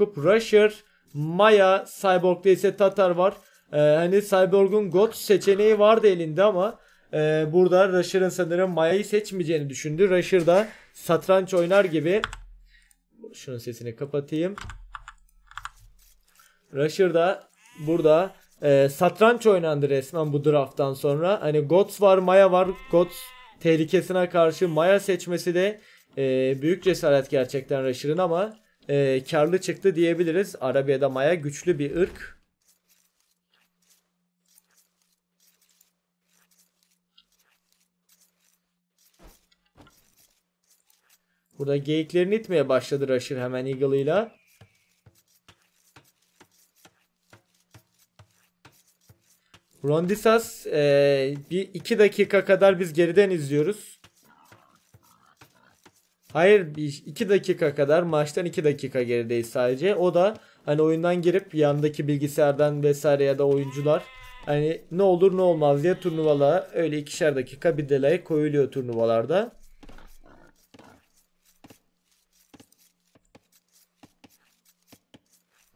Rusher, Maya, Cyborg'da ise Tatar var. Ee, hani Cyborg'un God seçeneği vardı elinde ama e, burada Rusher'ın sanırım Maya'yı seçmeyeceğini düşündü. Rusher da satranç oynar gibi. Şunun sesini kapatayım. Rusher da burada e, satranç oynandı resmen bu drafttan sonra. Hani Gots var, Maya var. Gots tehlikesine karşı Maya seçmesi de e, büyük cesaret gerçekten Rusher'ın ama e, karlı çıktı diyebiliriz. Arabiya'da Maya güçlü bir ırk. Burada geyiklerini itmeye başladı Rusher hemen Eagle'ıyla. Rondisas e, bir iki dakika kadar biz geriden izliyoruz. Hayır bir iki dakika kadar maçtan iki dakika gerideyiz sadece. O da hani oyundan girip yandaki bilgisayardan vesaire ya da oyuncular hani ne olur ne olmaz diye turnuvalara öyle ikişer dakika bir delay koyuluyor turnuvalarda.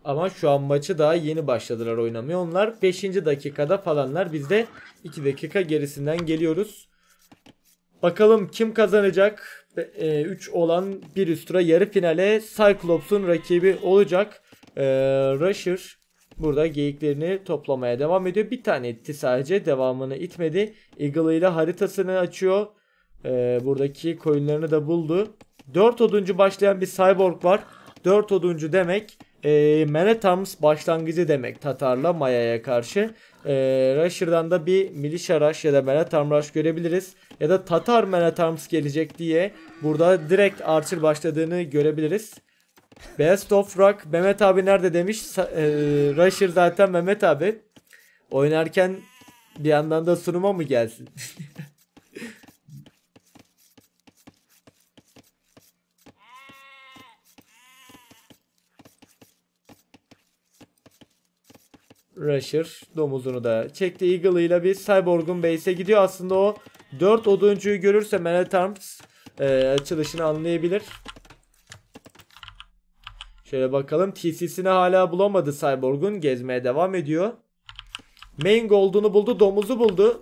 Ama şu an maçı daha yeni başladılar oynamaya. Onlar 5. dakikada falanlar. Biz de 2 dakika gerisinden geliyoruz. Bakalım kim kazanacak? 3 e, olan bir üst tura yarı finale Cyclops'un rakibi olacak. E, Rusher burada geyiklerini toplamaya devam ediyor. Bir tane itti sadece. Devamını itmedi. Eagle ile haritasını açıyor. E, buradaki koyunlarını da buldu. 4 oduncu başlayan bir cyborg var. 4 oduncu demek e, Manhattan's başlangıcı demek Tatar'la Maya'ya karşı. E, Rusher'dan da bir Militia Rush ya da Manhattan Rush görebiliriz. Ya da Tatar Manhattans gelecek diye burada direkt Archer başladığını görebiliriz. Best of Rock Mehmet abi nerede demiş. E, Rusher zaten Mehmet abi. Oynarken bir yandan da sunuma mı gelsin? Rusher domuzunu da çekti. Eagle ile bir Cyborg'un base'e gidiyor. Aslında o 4 oduncuyu görürse Man at Arms e, açılışını anlayabilir. Şöyle bakalım. TC'sini hala bulamadı Cyborg'un. Gezmeye devam ediyor. Main Gold'unu buldu. Domuzu buldu.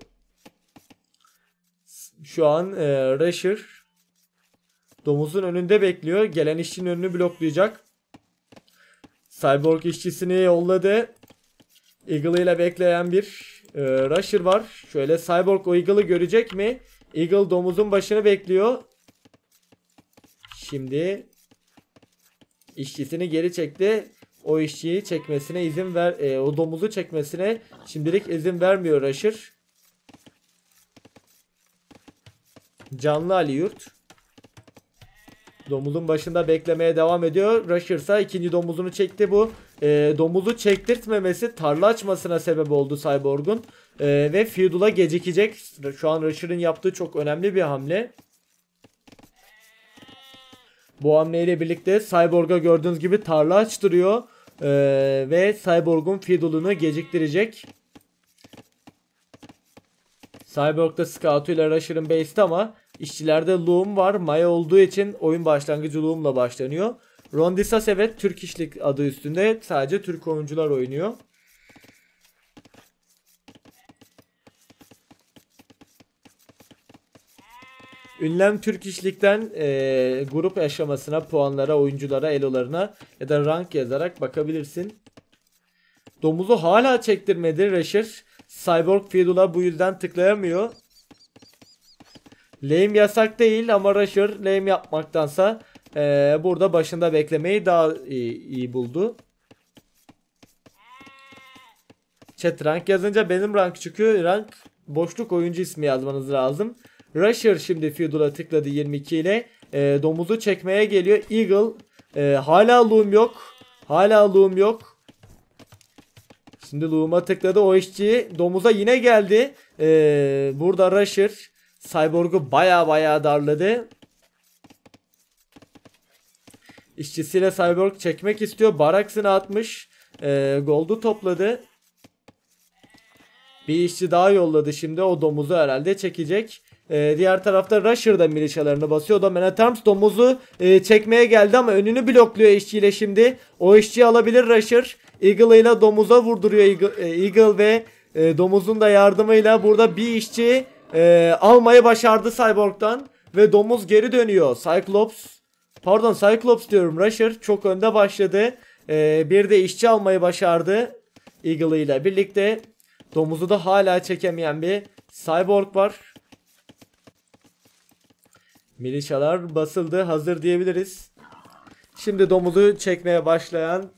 Şu an e, Rusher domuzun önünde bekliyor. Gelen işçinin önünü bloklayacak. Cyborg işçisini yolladı. Eagle ile bekleyen bir e, Rusher var. Şöyle Cyborg o Eagle'ı görecek mi? Eagle domuzun başını bekliyor. Şimdi işçisini geri çekti. O işçiyi çekmesine izin ver, e, o domuzu çekmesine şimdilik izin vermiyor Rusher. Canlı Ali Yurt. Domuzun başında beklemeye devam ediyor. Rusher ise ikinci domuzunu çekti bu. E, domuzu çektirtmemesi tarla açmasına sebep oldu Cyborg'un. E, ve Feudal'a gecikecek. Şu an Rusher'ın yaptığı çok önemli bir hamle. Bu hamleyle birlikte Cyborg'a gördüğünüz gibi tarla açtırıyor. E, ve Cyborg'un Feudal'ını geciktirecek. Cyborg'da Scout ile Rusher'ın base'te ama işçilerde Loom var. Maya olduğu için oyun başlangıcı Loom'la başlanıyor. Rondisas evet Türk işlik adı üstünde sadece Türk oyuncular oynuyor. Ünlem Türk işlikten e, grup aşamasına, puanlara, oyunculara, elolarına ya da rank yazarak bakabilirsin. Domuzu hala çektirmedi Rusher. Cyborg Fiddle'a bu yüzden tıklayamıyor. Lame yasak değil ama Rusher lame yapmaktansa ee, burada başında beklemeyi daha iyi, iyi buldu. Chat rank yazınca benim rank çıkıyor. Rank boşluk oyuncu ismi yazmanız lazım. Rusher şimdi Feudal'a tıkladı 22 ile. E, domuzu çekmeye geliyor. Eagle e, hala loom yok. Hala loom yok. Şimdi loom'a tıkladı o işçi. Domuza yine geldi. E, burada Rusher Cyborg'u baya baya darladı. İşçisiyle Cyborg çekmek istiyor. Baraksını atmış. E, gold'u topladı. Bir işçi daha yolladı şimdi. O domuzu herhalde çekecek. Ee, diğer tarafta Rusher da milişalarını basıyor. Da Man at Arms domuzu e, çekmeye geldi ama önünü blokluyor işçiyle şimdi. O işçiyi alabilir Rusher. Eagle ile domuza vurduruyor Eagle, e, Eagle ve e, domuzun da yardımıyla burada bir işçi e, almayı başardı Cyborg'dan. Ve domuz geri dönüyor. Cyclops pardon Cyclops diyorum Rusher çok önde başladı. E, bir de işçi almayı başardı. Eagle ile birlikte. Domuzu da hala çekemeyen bir Cyborg var. Milişalar basıldı hazır diyebiliriz. Şimdi domuzu çekmeye başlayan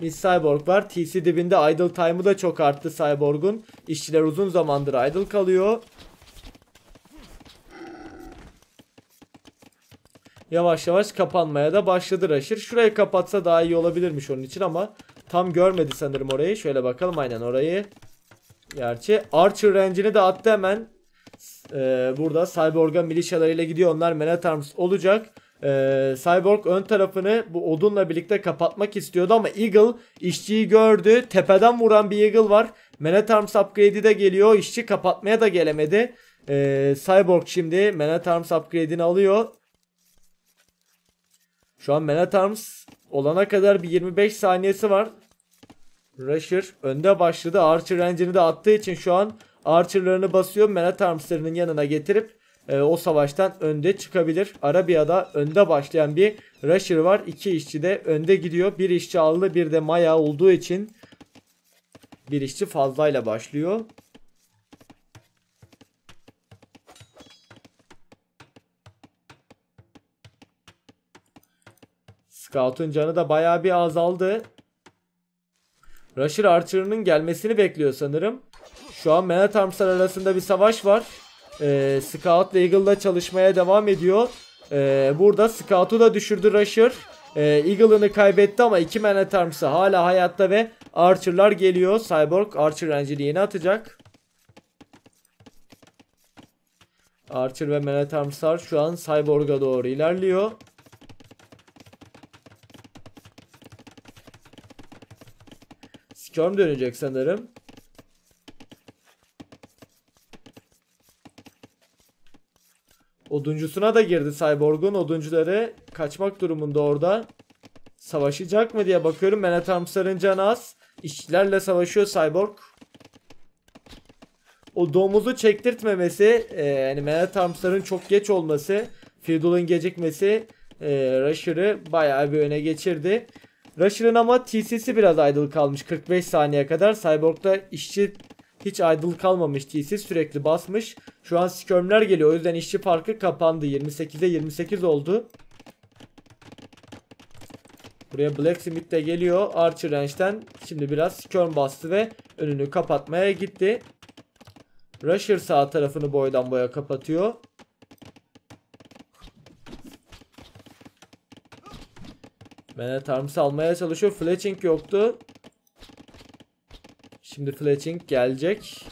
Miss Cyborg var. TC dibinde idle time'ı da çok arttı Cyborg'un. İşçiler uzun zamandır idle kalıyor. Yavaş yavaş kapanmaya da başladı Rusher. Şurayı kapatsa daha iyi olabilirmiş onun için ama tam görmedi sanırım orayı. Şöyle bakalım aynen orayı. Gerçi Archer range'ini de attı hemen. Ee, burada Cyborg'a milişalarıyla gidiyor. Onlar Man at Arms olacak. Ee, Cyborg ön tarafını bu odunla birlikte kapatmak istiyordu ama Eagle işçiyi gördü. Tepeden vuran bir Eagle var. Man at Arms upgrade'i de geliyor. İşçi kapatmaya da gelemedi. Ee, Cyborg şimdi Man at Arms upgrade'ini alıyor. Şu an Man at Arms olana kadar bir 25 saniyesi var. Rusher önde başladı. Archer Range'ini de attığı için şu an Archer'larını basıyor. Man at Arms'larının yanına getirip e, o savaştan önde çıkabilir. Arabia'da önde başlayan bir Rusher var. İki işçi de önde gidiyor. Bir işçi aldı bir de Maya olduğu için bir işçi fazlayla başlıyor. Scout'un canı da bayağı bir azaldı. Rusher Archer'ın gelmesini bekliyor sanırım. Şu an Man at Arms'lar arasında bir savaş var. Ee, Scout ve Eagle'la çalışmaya devam ediyor. Ee, burada Scout'u da düşürdü Rusher. Ee, Eagle'ını kaybetti ama iki Man at Arms'ı hala hayatta ve Archer'lar geliyor. Cyborg Archer Range'ini yeni atacak. Archer ve Man at Arms'lar şu an Cyborg'a doğru ilerliyor. Storm dönecek sanırım. Oduncusuna da girdi Cyborg'un. Oduncuları kaçmak durumunda orada. Savaşacak mı diye bakıyorum. Menet Arms'ların canı az. İşçilerle savaşıyor Cyborg. O domuzu çektirtmemesi, e, yani Menet Arms'ların çok geç olması, Fiddle'ın gecikmesi e, Rusher'ı bayağı bir öne geçirdi. Rusher'ın ama TC'si biraz idle kalmış 45 saniye kadar. Cyborg'da işçi hiç idle kalmamış TC sürekli basmış. Şu an skirmler geliyor o yüzden işçi farkı kapandı. 28'e 28 oldu. Buraya Blacksmith de geliyor Archer Range'den. Şimdi biraz skirm bastı ve önünü kapatmaya gitti. Rusher sağ tarafını boydan boya kapatıyor. Manet Arms'ı almaya çalışıyor. Fletching yoktu. Şimdi Fletching gelecek.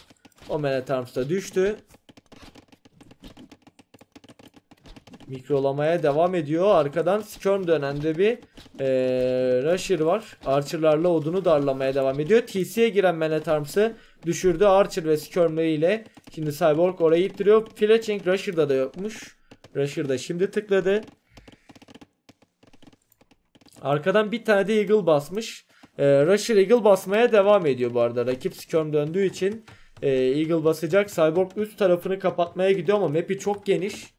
O Manet Arms da düştü. Mikrolamaya devam ediyor. Arkadan Skirm dönende bir ee, Rusher var. Archer'larla odunu darlamaya devam ediyor. TC'ye giren Manet Arms'ı düşürdü. Archer ve Skirm'le ile. Şimdi Cyborg orayı ittiriyor. Fletching Rusher'da da yokmuş. Rusher da şimdi tıkladı. Arkadan bir tane de Eagle basmış. Ee, Rusher Eagle basmaya devam ediyor bu arada. Rakip Skirm döndüğü için e, Eagle basacak. Cyborg üst tarafını kapatmaya gidiyor ama map'i çok geniş.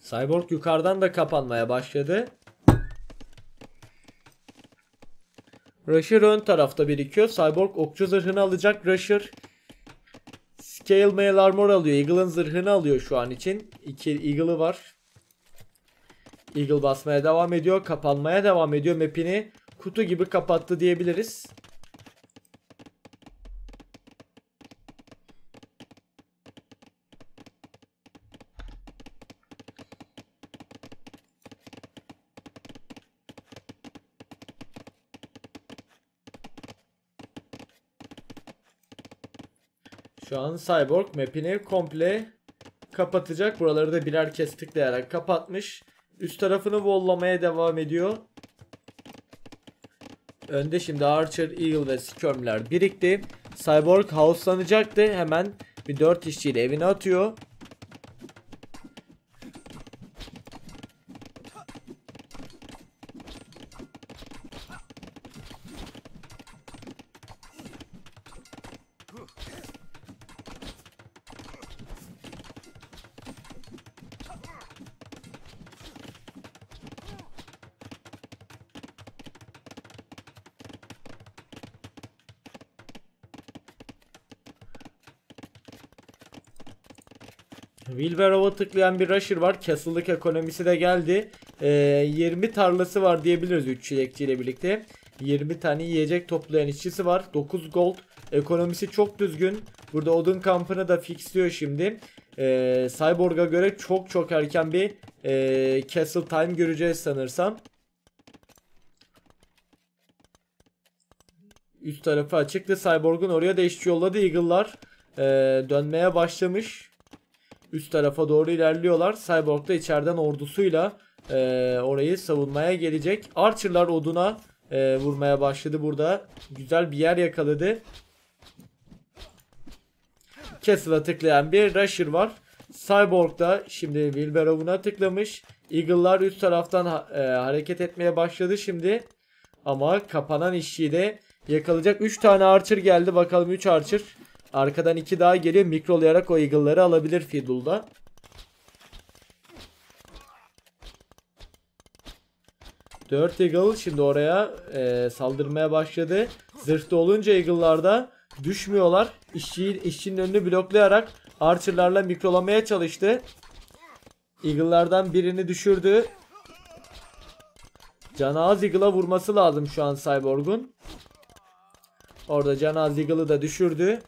Cyborg yukarıdan da kapanmaya başladı. Rusher ön tarafta birikiyor. Cyborg okçu zırhını alacak. Rusher Scale Mail Armor alıyor. Eagle'ın zırhını alıyor şu an için. İki Eagle'ı var. Eagle basmaya devam ediyor. Kapanmaya devam ediyor. Map'ini kutu gibi kapattı diyebiliriz. Şu an Cyborg map'ini komple kapatacak. Buraları da birer kez tıklayarak kapatmış. Üst tarafını vollamaya devam ediyor. Önde şimdi Archer, Eagle ve Skirm'ler birikti. Cyborg house'lanacaktı. Hemen bir 4 işçiyle evine atıyor. Wheelbarrow'a tıklayan bir Rusher var. Castle'lık ekonomisi de geldi. Ee, 20 tarlası var diyebiliriz 3 çilekçiyle birlikte. 20 tane yiyecek toplayan işçisi var. 9 gold. Ekonomisi çok düzgün. Burada odun kampını da fixliyor şimdi. Ee, Cyborg'a göre çok çok erken bir e, Castle Time göreceğiz sanırsam. Üst tarafı açıktı. Cyborg'un oraya da işçi yolladı. Eagle'lar e, dönmeye başlamış. Üst tarafa doğru ilerliyorlar. Cyborg da içeriden ordusuyla e, orayı savunmaya gelecek. Archer'lar oduna e, vurmaya başladı burada. Güzel bir yer yakaladı. Castle'a tıklayan bir Rusher var. Cyborg da şimdi Wilbarrow'una tıklamış. Eagle'lar üst taraftan e, hareket etmeye başladı şimdi. Ama kapanan işçiyi de yakalayacak. 3 tane Archer geldi. Bakalım 3 Archer. Arkadan 2 daha geliyor. Mikrolayarak o Eagle'ları alabilir Fiddle'da. Dört Eagle şimdi oraya e, saldırmaya başladı. Zırhlı olunca Eagle'larda düşmüyorlar. İşçi, işçinin önünü bloklayarak Archer'larla mikrolamaya çalıştı. Eagle'lardan birini düşürdü. Canaz Eagle'a vurması lazım şu an Cyborg'un. Orada Canaz Eagle'ı da düşürdü.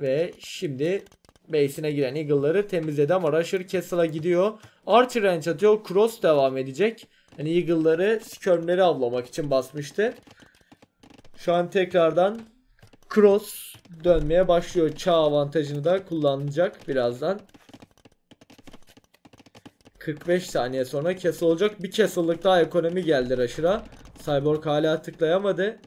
Ve şimdi base'ine giren Eagle'ları temizledi ama Rusher Castle'a gidiyor. Archer range atıyor. Cross devam edecek. Hani Eagle'ları skirmleri avlamak için basmıştı. Şu an tekrardan Cross dönmeye başlıyor. Çağ avantajını da kullanacak birazdan. 45 saniye sonra Castle olacak. Bir Castle'lık daha ekonomi geldi Rusher'a. Cyborg hala tıklayamadı.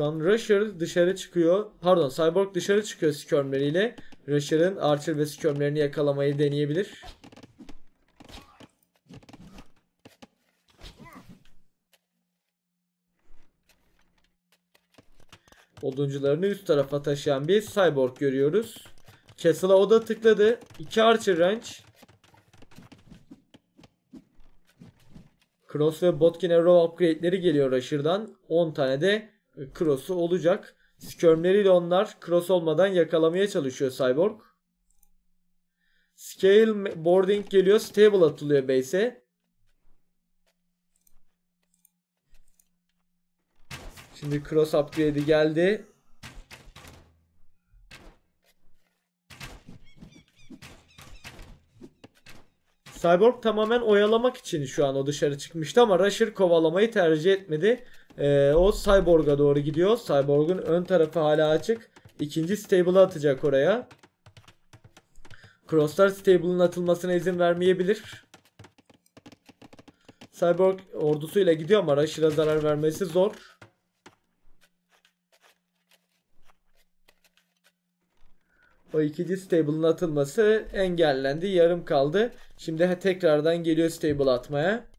Şu an Rusher dışarı çıkıyor. Pardon Cyborg dışarı çıkıyor skirmleriyle. Rusher'ın Archer ve skirmlerini yakalamayı deneyebilir. Oduncularını üst tarafa taşıyan bir Cyborg görüyoruz. Castle'a o da tıkladı. 2 Archer range. Cross ve Botkin Arrow upgrade'leri geliyor Rusher'dan. 10 tane de Cross'u olacak. Skirmleriyle onlar cross olmadan yakalamaya çalışıyor Cyborg. Scale boarding geliyor. Stable atılıyor base'e. Şimdi cross upgrade'i geldi. Cyborg tamamen oyalamak için şu an o dışarı çıkmıştı ama Rusher kovalamayı tercih etmedi. Ee, o Cyborg'a doğru gidiyor. Cyborg'un ön tarafı hala açık. İkinci stable'ı atacak oraya. Crosslar stable'ın atılmasına izin vermeyebilir. Cyborg ordusuyla gidiyor ama Rusher'a zarar vermesi zor. O ikinci stable'ın atılması engellendi. Yarım kaldı. Şimdi tekrardan geliyor stable atmaya.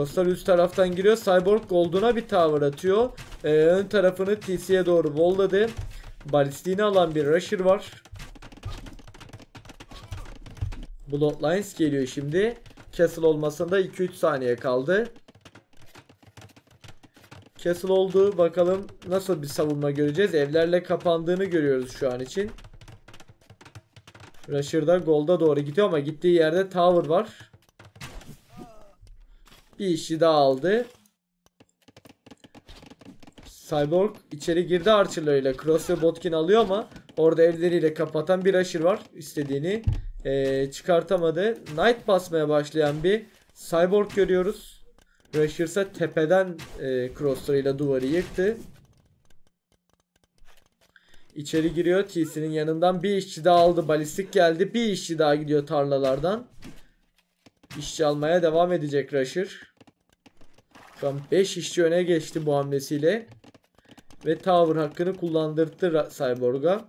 Crosslar üst taraftan giriyor. Cyborg Gold'una bir tower atıyor. Ee, ön tarafını TC'ye doğru volladı. Balistiğini alan bir Rusher var. Bloodlines geliyor şimdi. Castle olmasında 2-3 saniye kaldı. Castle oldu. Bakalım nasıl bir savunma göreceğiz. Evlerle kapandığını görüyoruz şu an için. Rusher'da Gold'a doğru gidiyor ama gittiği yerde Tower var. Bir işi daha aldı. Cyborg içeri girdi Archer'larıyla. Cross ve Botkin alıyor ama orada evleriyle kapatan bir Rusher var. İstediğini e, çıkartamadı. Knight basmaya başlayan bir Cyborg görüyoruz. Rusher ise tepeden e, crosslarıyla duvarı yıktı. İçeri giriyor. TC'nin yanından bir işçi daha aldı. Balistik geldi. Bir işçi daha gidiyor tarlalardan. İşçi almaya devam edecek Rusher. Şu an 5 işçi öne geçti bu hamlesiyle. Ve tower hakkını kullandırdı Cyborg'a.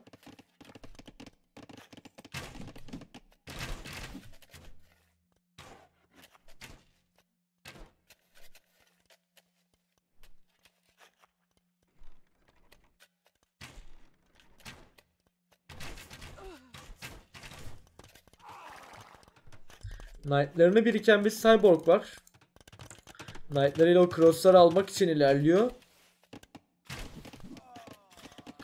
Knight'larını biriken bir cyborg var. Knight'larıyla o cross'ları almak için ilerliyor.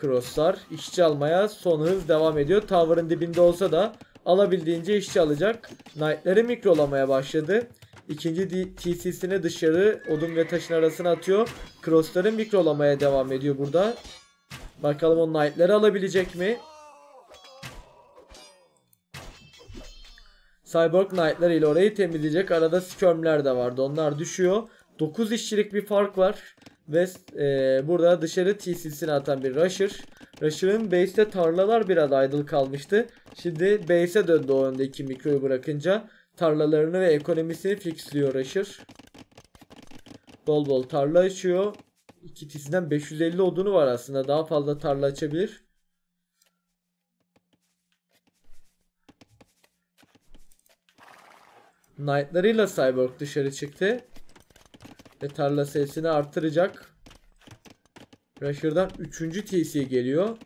Cross'lar işçi almaya son hız devam ediyor. Tower'ın dibinde olsa da alabildiğince işçi alacak. Knight'ları mikrolamaya başladı. İkinci TC'sini dışarı odun ve taşın arasına atıyor. Cross'ları mikrolamaya devam ediyor burada. Bakalım o Knight'ları alabilecek mi? Cyborg Knight'lar ile orayı temizleyecek. Arada Skirm'ler de vardı. Onlar düşüyor. 9 işçilik bir fark var. Ve e, burada dışarı TC'sini atan bir Rusher. Rusher'ın base'te tarlalar biraz idle kalmıştı. Şimdi base'e döndü o öndeki mikroyu bırakınca. Tarlalarını ve ekonomisini fixliyor Rusher. Bol bol tarla açıyor. İki TC'den 550 odunu var aslında. Daha fazla tarla açabilir. Knight'larıyla Cyborg dışarı çıktı. Ve tarla sayısını artıracak. Rusher'dan 3. TC geliyor.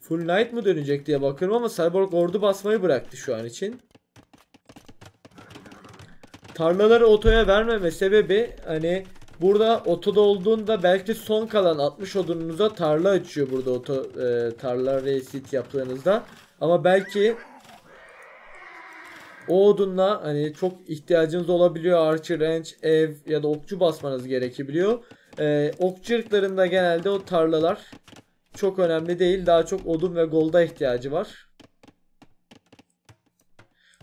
Full Knight mı dönecek diye bakıyorum ama Cyborg ordu basmayı bıraktı şu an için. Tarlaları otoya vermeme sebebi hani Burada otoda olduğunda belki son kalan 60 odununuza tarla açıyor burada oto e, tarla resit yaptığınızda. Ama belki o odunla hani çok ihtiyacınız olabiliyor. Archer, range, ev ya da okçu basmanız gerekebiliyor. Ee, okçu genelde o tarlalar çok önemli değil. Daha çok odun ve golda ihtiyacı var.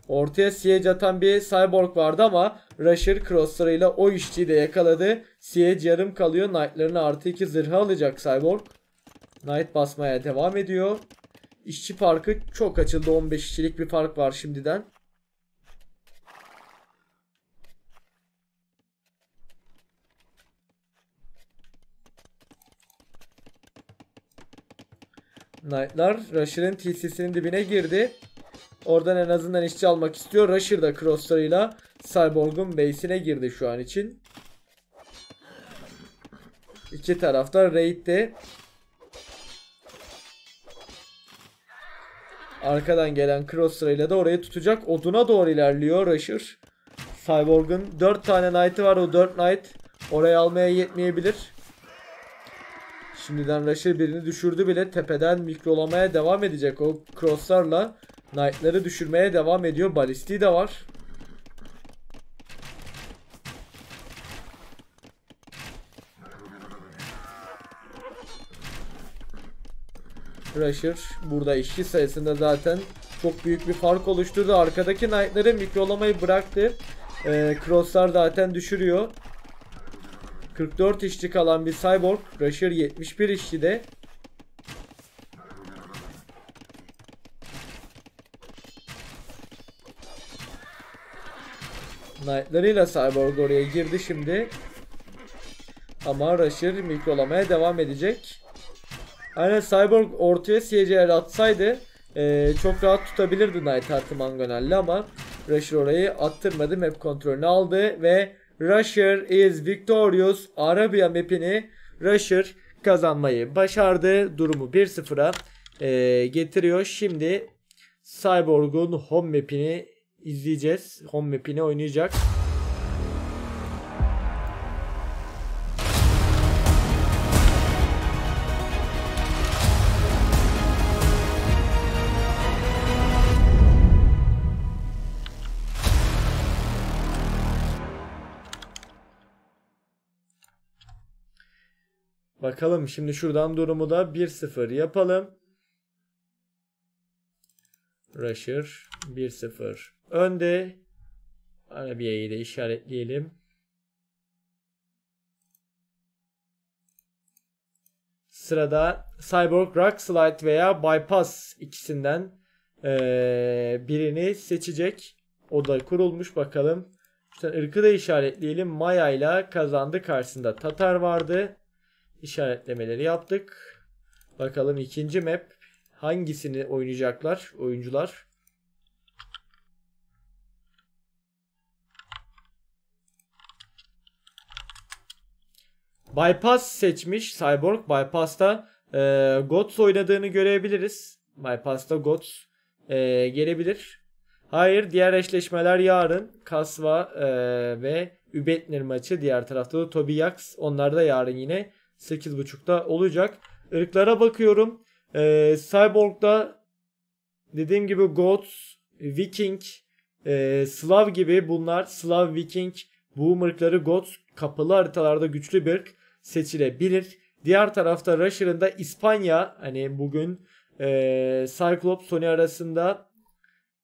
Ortaya siege atan bir cyborg vardı ama Rusher crosslarıyla o işçiyi de yakaladı. Siege yarım kalıyor. Knight'larını artı 2 zırhı alacak cyborg. Knight basmaya devam ediyor. İşçi farkı çok açıldı. 15 işçilik bir fark var şimdiden. Knight'lar Rusher'ın TC'sinin dibine girdi. Oradan en azından işçi almak istiyor. Rusher da crosslarıyla Cyborg'un base'ine girdi şu an için. İki tarafta raid'de Arkadan gelen crosslarıyla da orayı tutacak. Oduna doğru ilerliyor Rusher. Cyborg'un 4 tane knight'ı var. O 4 knight oraya almaya yetmeyebilir. Şimdiden Rusher birini düşürdü bile. Tepeden mikrolamaya devam edecek o crosslarla. Knight'ları düşürmeye devam ediyor. Balisti de var. Rusher burada işçi sayısında zaten çok büyük bir fark oluşturdu. Arkadaki Knight'ları mikrolamayı bıraktı. Ee, crosslar zaten düşürüyor. 44 işçi kalan bir Cyborg. Rusher 71 işçi de. Knight'larıyla Cyborg oraya girdi şimdi. Ama Rusher mikrolamaya devam edecek. Aynen Cyborg ortaya CCR atsaydı e, çok rahat tutabilirdi Knight artı Mangonel'le ama Rusher orayı attırmadı. Map kontrolünü aldı ve Rusher is victorious. Arabia map'ini Rusher kazanmayı başardı. Durumu 1-0'a e, getiriyor. Şimdi Cyborg'un home map'ini izleyeceğiz. Home map'ini oynayacak. Bakalım şimdi şuradan durumu da 1-0 yapalım. Rusher 1-0 önde. Arabiya'yı da işaretleyelim. Sırada Cyborg Rock Slide veya Bypass ikisinden ee, birini seçecek. O da kurulmuş bakalım. İşte ırkı da işaretleyelim. Maya ile kazandı. Karşısında Tatar vardı. İşaretlemeleri yaptık. Bakalım ikinci map hangisini oynayacaklar oyuncular. Bypass seçmiş Cyborg. Bypass'ta e, Gods oynadığını görebiliriz. Bypass'ta Gods e, gelebilir. Hayır diğer eşleşmeler yarın. Kasva e, ve Übetnir maçı. Diğer tarafta da Toby Yax. Onlar da yarın yine 8.30'da olacak. Irklara bakıyorum. E, Cyborg'da dediğim gibi Gods, Viking, e, Slav gibi bunlar Slav, Viking, bu ırkları Gods kapılı haritalarda güçlü bir ırk seçilebilir. Diğer tarafta Rusher'ın da İspanya hani bugün e, Cyclops Sony arasında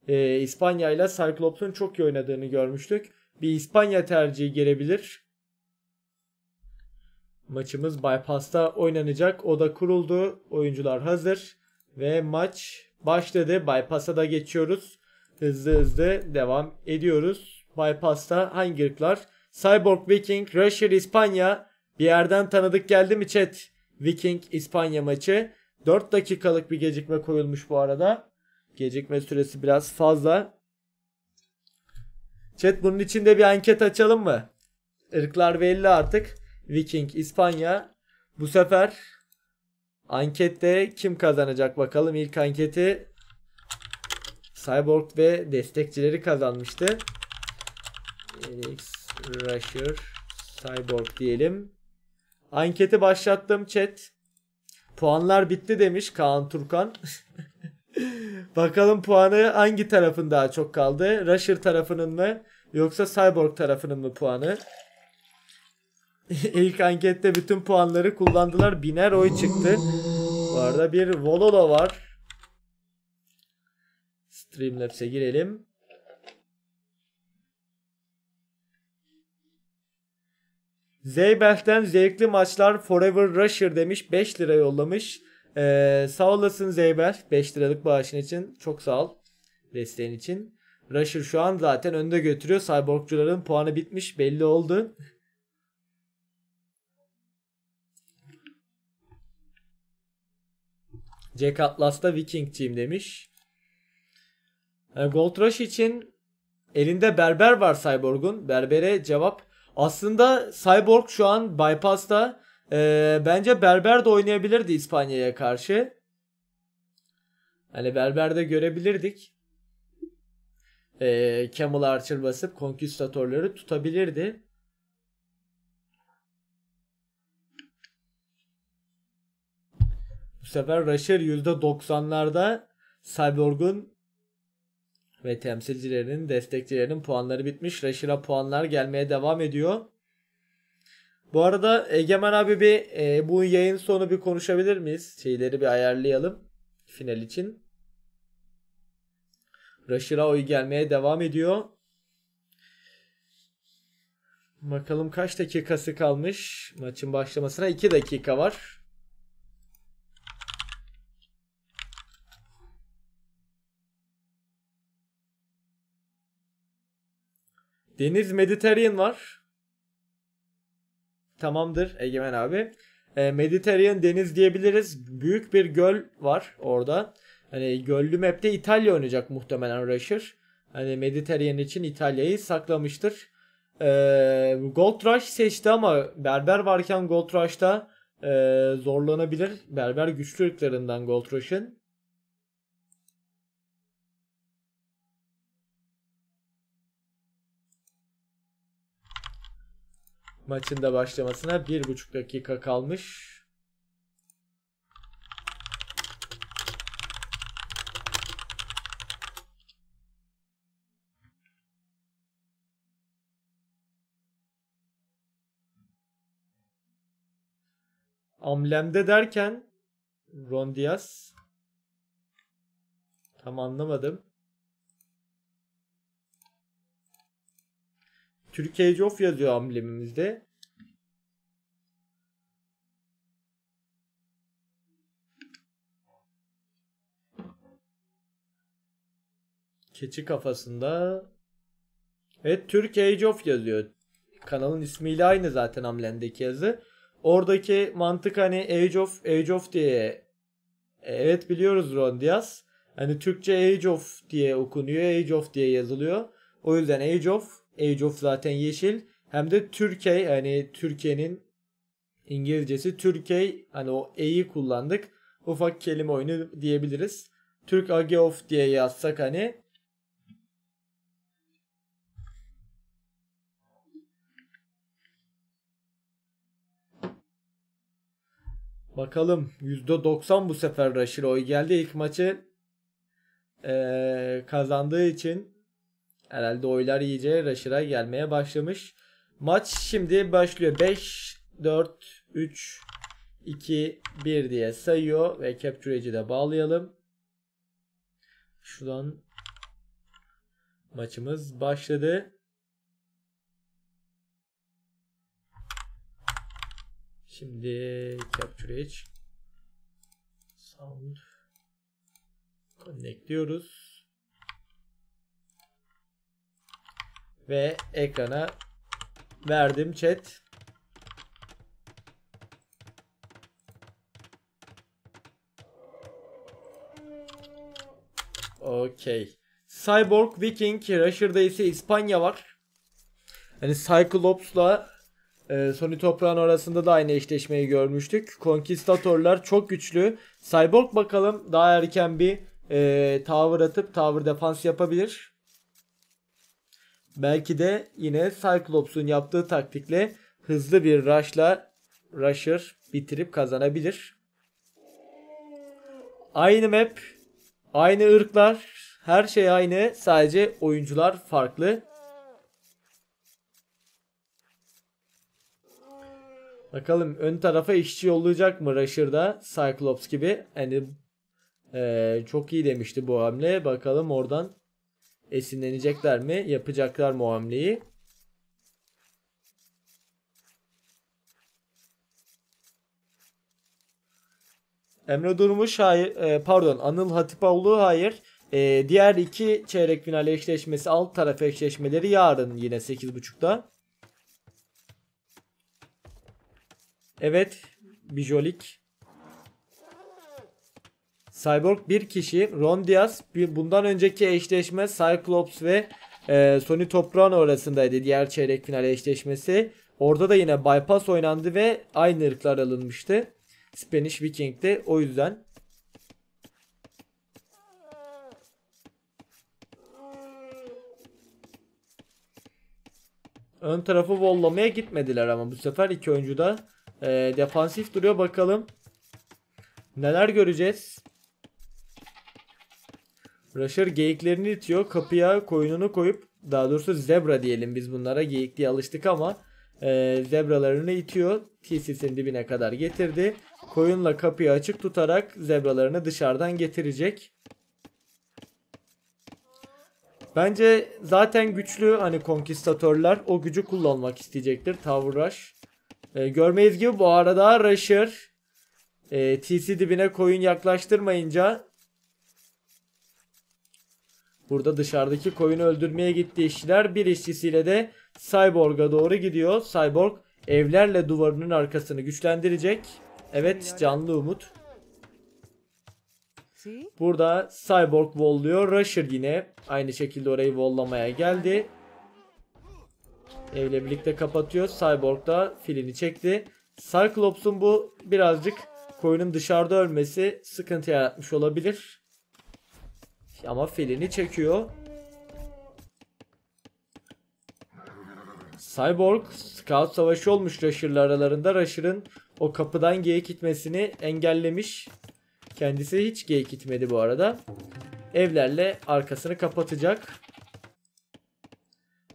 e, İspanya ile Cyclops'un çok iyi oynadığını görmüştük. Bir İspanya tercihi gelebilir. Maçımız Bypass'ta oynanacak. O da kuruldu. Oyuncular hazır. Ve maç başladı. Bypass'a da geçiyoruz. Hızlı hızlı devam ediyoruz. Bypass'ta hangi ırklar? Cyborg Viking, Rusher İspanya. Bir yerden tanıdık geldi mi chat? Viking İspanya maçı. 4 dakikalık bir gecikme koyulmuş bu arada. Gecikme süresi biraz fazla. Chat bunun içinde bir anket açalım mı? Irklar belli artık. Viking İspanya. Bu sefer ankette kim kazanacak bakalım. İlk anketi Cyborg ve destekçileri kazanmıştı. Elix, Rusher, Cyborg diyelim. Anketi başlattım chat. Puanlar bitti demiş Kaan Turkan. Bakalım puanı hangi tarafın daha çok kaldı? Rusher tarafının mı yoksa Cyborg tarafının mı puanı? İlk ankette bütün puanları kullandılar. Biner oy çıktı. Bu arada bir Vololo var. Streamlabs'e girelim. Zeybelt'ten zevkli maçlar Forever Rusher demiş. 5 lira yollamış. Ee, sağ olasın Zeybel. 5 liralık bağışın için. Çok sağ ol. Desteğin için. Rusher şu an zaten önde götürüyor. Cyborgcuların puanı bitmiş. Belli oldu. Jack Atlas'ta Viking Team demiş. Ee, Gold Rush için elinde berber var Cyborg'un. Berbere cevap. Aslında Cyborg şu an Bypass'ta e, bence berber de oynayabilirdi İspanya'ya karşı. Hani berberde görebilirdik. E, Camel Archer basıp Conquistador'ları tutabilirdi. Bu sefer Rusher %90'larda Cyborg'un ve temsilcilerinin, destekçilerinin puanları bitmiş. Rusher'a puanlar gelmeye devam ediyor. Bu arada Egemen abi bir e, bu yayın sonu bir konuşabilir miyiz? Şeyleri bir ayarlayalım final için. Rusher'a oy gelmeye devam ediyor. Bakalım kaç dakikası kalmış maçın başlamasına? 2 dakika var. Deniz Mediterranean var. Tamamdır Egemen abi. E, Mediterranean deniz diyebiliriz. Büyük bir göl var orada. Hani göllü map'te İtalya oynayacak muhtemelen Rusher. Hani Mediterranean için İtalya'yı saklamıştır. E, Gold Rush seçti ama Berber varken Gold Rush'ta e, zorlanabilir. Berber güçlü ırklarından Gold Rush'ın. Maçın da başlamasına bir buçuk dakika kalmış. Amblemde derken Ron. Tam anlamadım. Türkiye of yazıyor amblemimizde. Keçi kafasında. Evet Türk Age of yazıyor. Kanalın ismiyle aynı zaten amlendeki yazı. Oradaki mantık hani Age of Age of diye evet biliyoruz Ron Diaz. Hani Türkçe Age of diye okunuyor. Age of diye yazılıyor. O yüzden Age of Age of zaten yeşil. Hem de Türkiye hani Türkiye'nin İngilizcesi Türkiye hani o E'yi kullandık. Ufak kelime oyunu diyebiliriz. Türk Age of diye yazsak hani Bakalım %90 bu sefer Rashir oy geldi. İlk maçı ee, kazandığı için herhalde oylar iyice Rashir'a gelmeye başlamış. Maç şimdi başlıyor. 5, 4, 3, 2, 1 diye sayıyor ve Capture Edge'i de bağlayalım. Şuradan maçımız başladı. Şimdi Capture Edge Sound Connectliyoruz. Ve ekrana verdim chat. Okey. Cyborg, Viking, Rusher'da ise İspanya var. Hani Cyclops'la e, Sony toprağın arasında da aynı eşleşmeyi görmüştük. Conquistadorlar çok güçlü. Cyborg bakalım daha erken bir e, tower atıp tower defans yapabilir. Belki de yine Cyclops'un yaptığı taktikle hızlı bir rush'la Rusher bitirip kazanabilir. Aynı map, aynı ırklar, her şey aynı. Sadece oyuncular farklı. Bakalım ön tarafa işçi yollayacak mı Rusher'da Cyclops gibi. Hani ee, çok iyi demişti bu hamle. Bakalım oradan esinlenecekler mi? Yapacaklar hamleyi? Emre Durmuş hayır, e, pardon Anıl Hatipoğlu hayır. E, diğer iki çeyrek final eşleşmesi alt taraf eşleşmeleri yarın yine 8.30'da. Evet. Bijolik. Cyborg bir kişi. Ron Diaz. Bundan önceki eşleşme Cyclops ve e, Sony Toprağın arasındaydı. Diğer çeyrek final eşleşmesi. Orada da yine bypass oynandı ve aynı ırklar alınmıştı. Spanish Viking'de. O yüzden Ön tarafı vollamaya gitmediler ama bu sefer iki oyuncu da e, defansif duruyor bakalım. Neler göreceğiz? Rusher geyiklerini itiyor. Kapıya koyununu koyup daha doğrusu zebra diyelim biz bunlara geyik diye alıştık ama e, zebralarını itiyor. TC'sinin dibine kadar getirdi. Koyunla kapıyı açık tutarak zebralarını dışarıdan getirecek. Bence zaten güçlü hani konkistatörler o gücü kullanmak isteyecektir. Rush. E, görmeyiz gibi bu arada Rusher e, TC dibine koyun yaklaştırmayınca burada dışarıdaki koyunu öldürmeye gitti işçiler. Bir işçisiyle de Cyborg'a doğru gidiyor. Cyborg evlerle duvarının arkasını güçlendirecek. Evet canlı umut. Burada Cyborg volluyor. Rusher yine aynı şekilde orayı vollamaya geldi. Evle birlikte kapatıyor. Cyborg da filini çekti. Cyclops'un bu birazcık koyunun dışarıda ölmesi sıkıntı yaratmış olabilir. Ama filini çekiyor. Cyborg Scout savaşı olmuş Rusher'la aralarında. Rusher'ın o kapıdan geyik gitmesini engellemiş. Kendisi hiç geyik gitmedi bu arada. Evlerle arkasını kapatacak.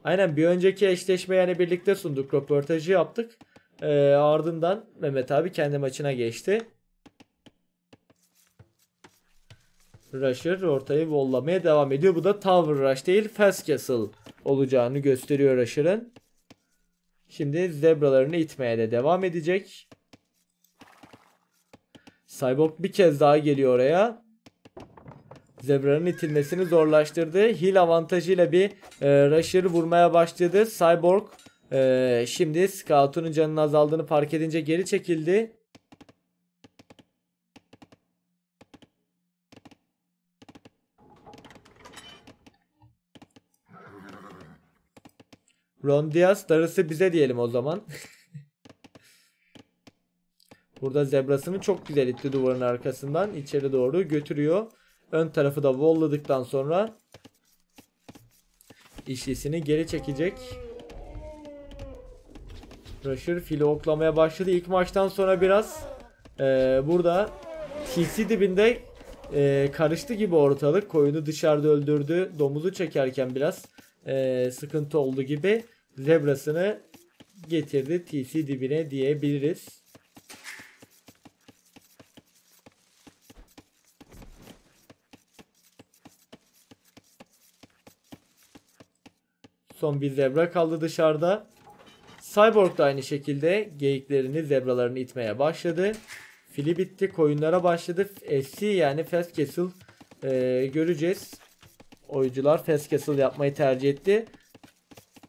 Aynen bir önceki eşleşme yani birlikte sunduk röportajı yaptık. Ee, ardından Mehmet abi kendi maçına geçti. Rusher ortayı vollamaya devam ediyor. Bu da Tower Rush değil Fast Castle olacağını gösteriyor Rusher'ın. Şimdi zebralarını itmeye de devam edecek. Cyborg bir kez daha geliyor oraya. Zebra'nın itilmesini zorlaştırdı. Heal avantajıyla bir e, Rusher vurmaya başladı. Cyborg e, şimdi Scout'un canının azaldığını fark edince geri çekildi. Ron Diaz darısı bize diyelim o zaman. Burada zebrasını çok güzel itti duvarın arkasından içeri doğru götürüyor. Ön tarafı da volladıktan sonra işlisini geri çekecek. Rusher fili oklamaya başladı. İlk maçtan sonra biraz e, burada TC dibinde e, karıştı gibi ortalık. Koyunu dışarıda öldürdü. Domuzu çekerken biraz e, sıkıntı oldu gibi. Zebrasını getirdi TC dibine diyebiliriz. Son bir zebra kaldı dışarıda. Cyborg da aynı şekilde geyiklerini, zebralarını itmeye başladı. Fili bitti. Koyunlara başladı. FC yani Fast Castle e, göreceğiz. Oyuncular Fast Castle yapmayı tercih etti.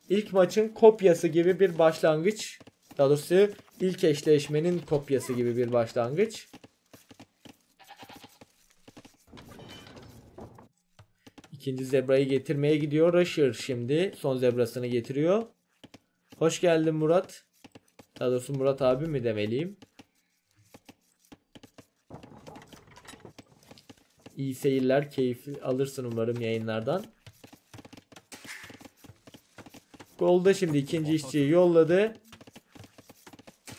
İlk maçın kopyası gibi bir başlangıç. Daha doğrusu ilk eşleşmenin kopyası gibi bir başlangıç. İkinci zebrayı getirmeye gidiyor. Rusher şimdi son zebrasını getiriyor. Hoş geldin Murat. Daha doğrusu Murat abi mi demeliyim. İyi seyirler, keyif alırsın umarım yayınlardan. Golda şimdi ikinci işçiyi yolladı.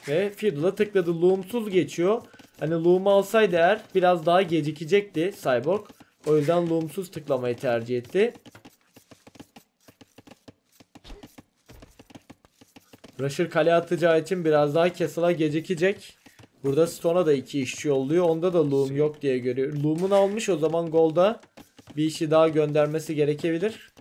Ve Fiddle'a tıkladı. Loom'suz geçiyor. Hani Loom'u alsaydı eğer biraz daha gecikecekti Cyborg. O yüzden Loom'suz tıklamayı tercih etti. Rusher kale atacağı için biraz daha Castle'a gecikecek. Burada Stone'a da iki işçi yolluyor. Onda da Loom yok diye görüyor. Loom'unu almış o zaman golda bir işi daha göndermesi gerekebilir.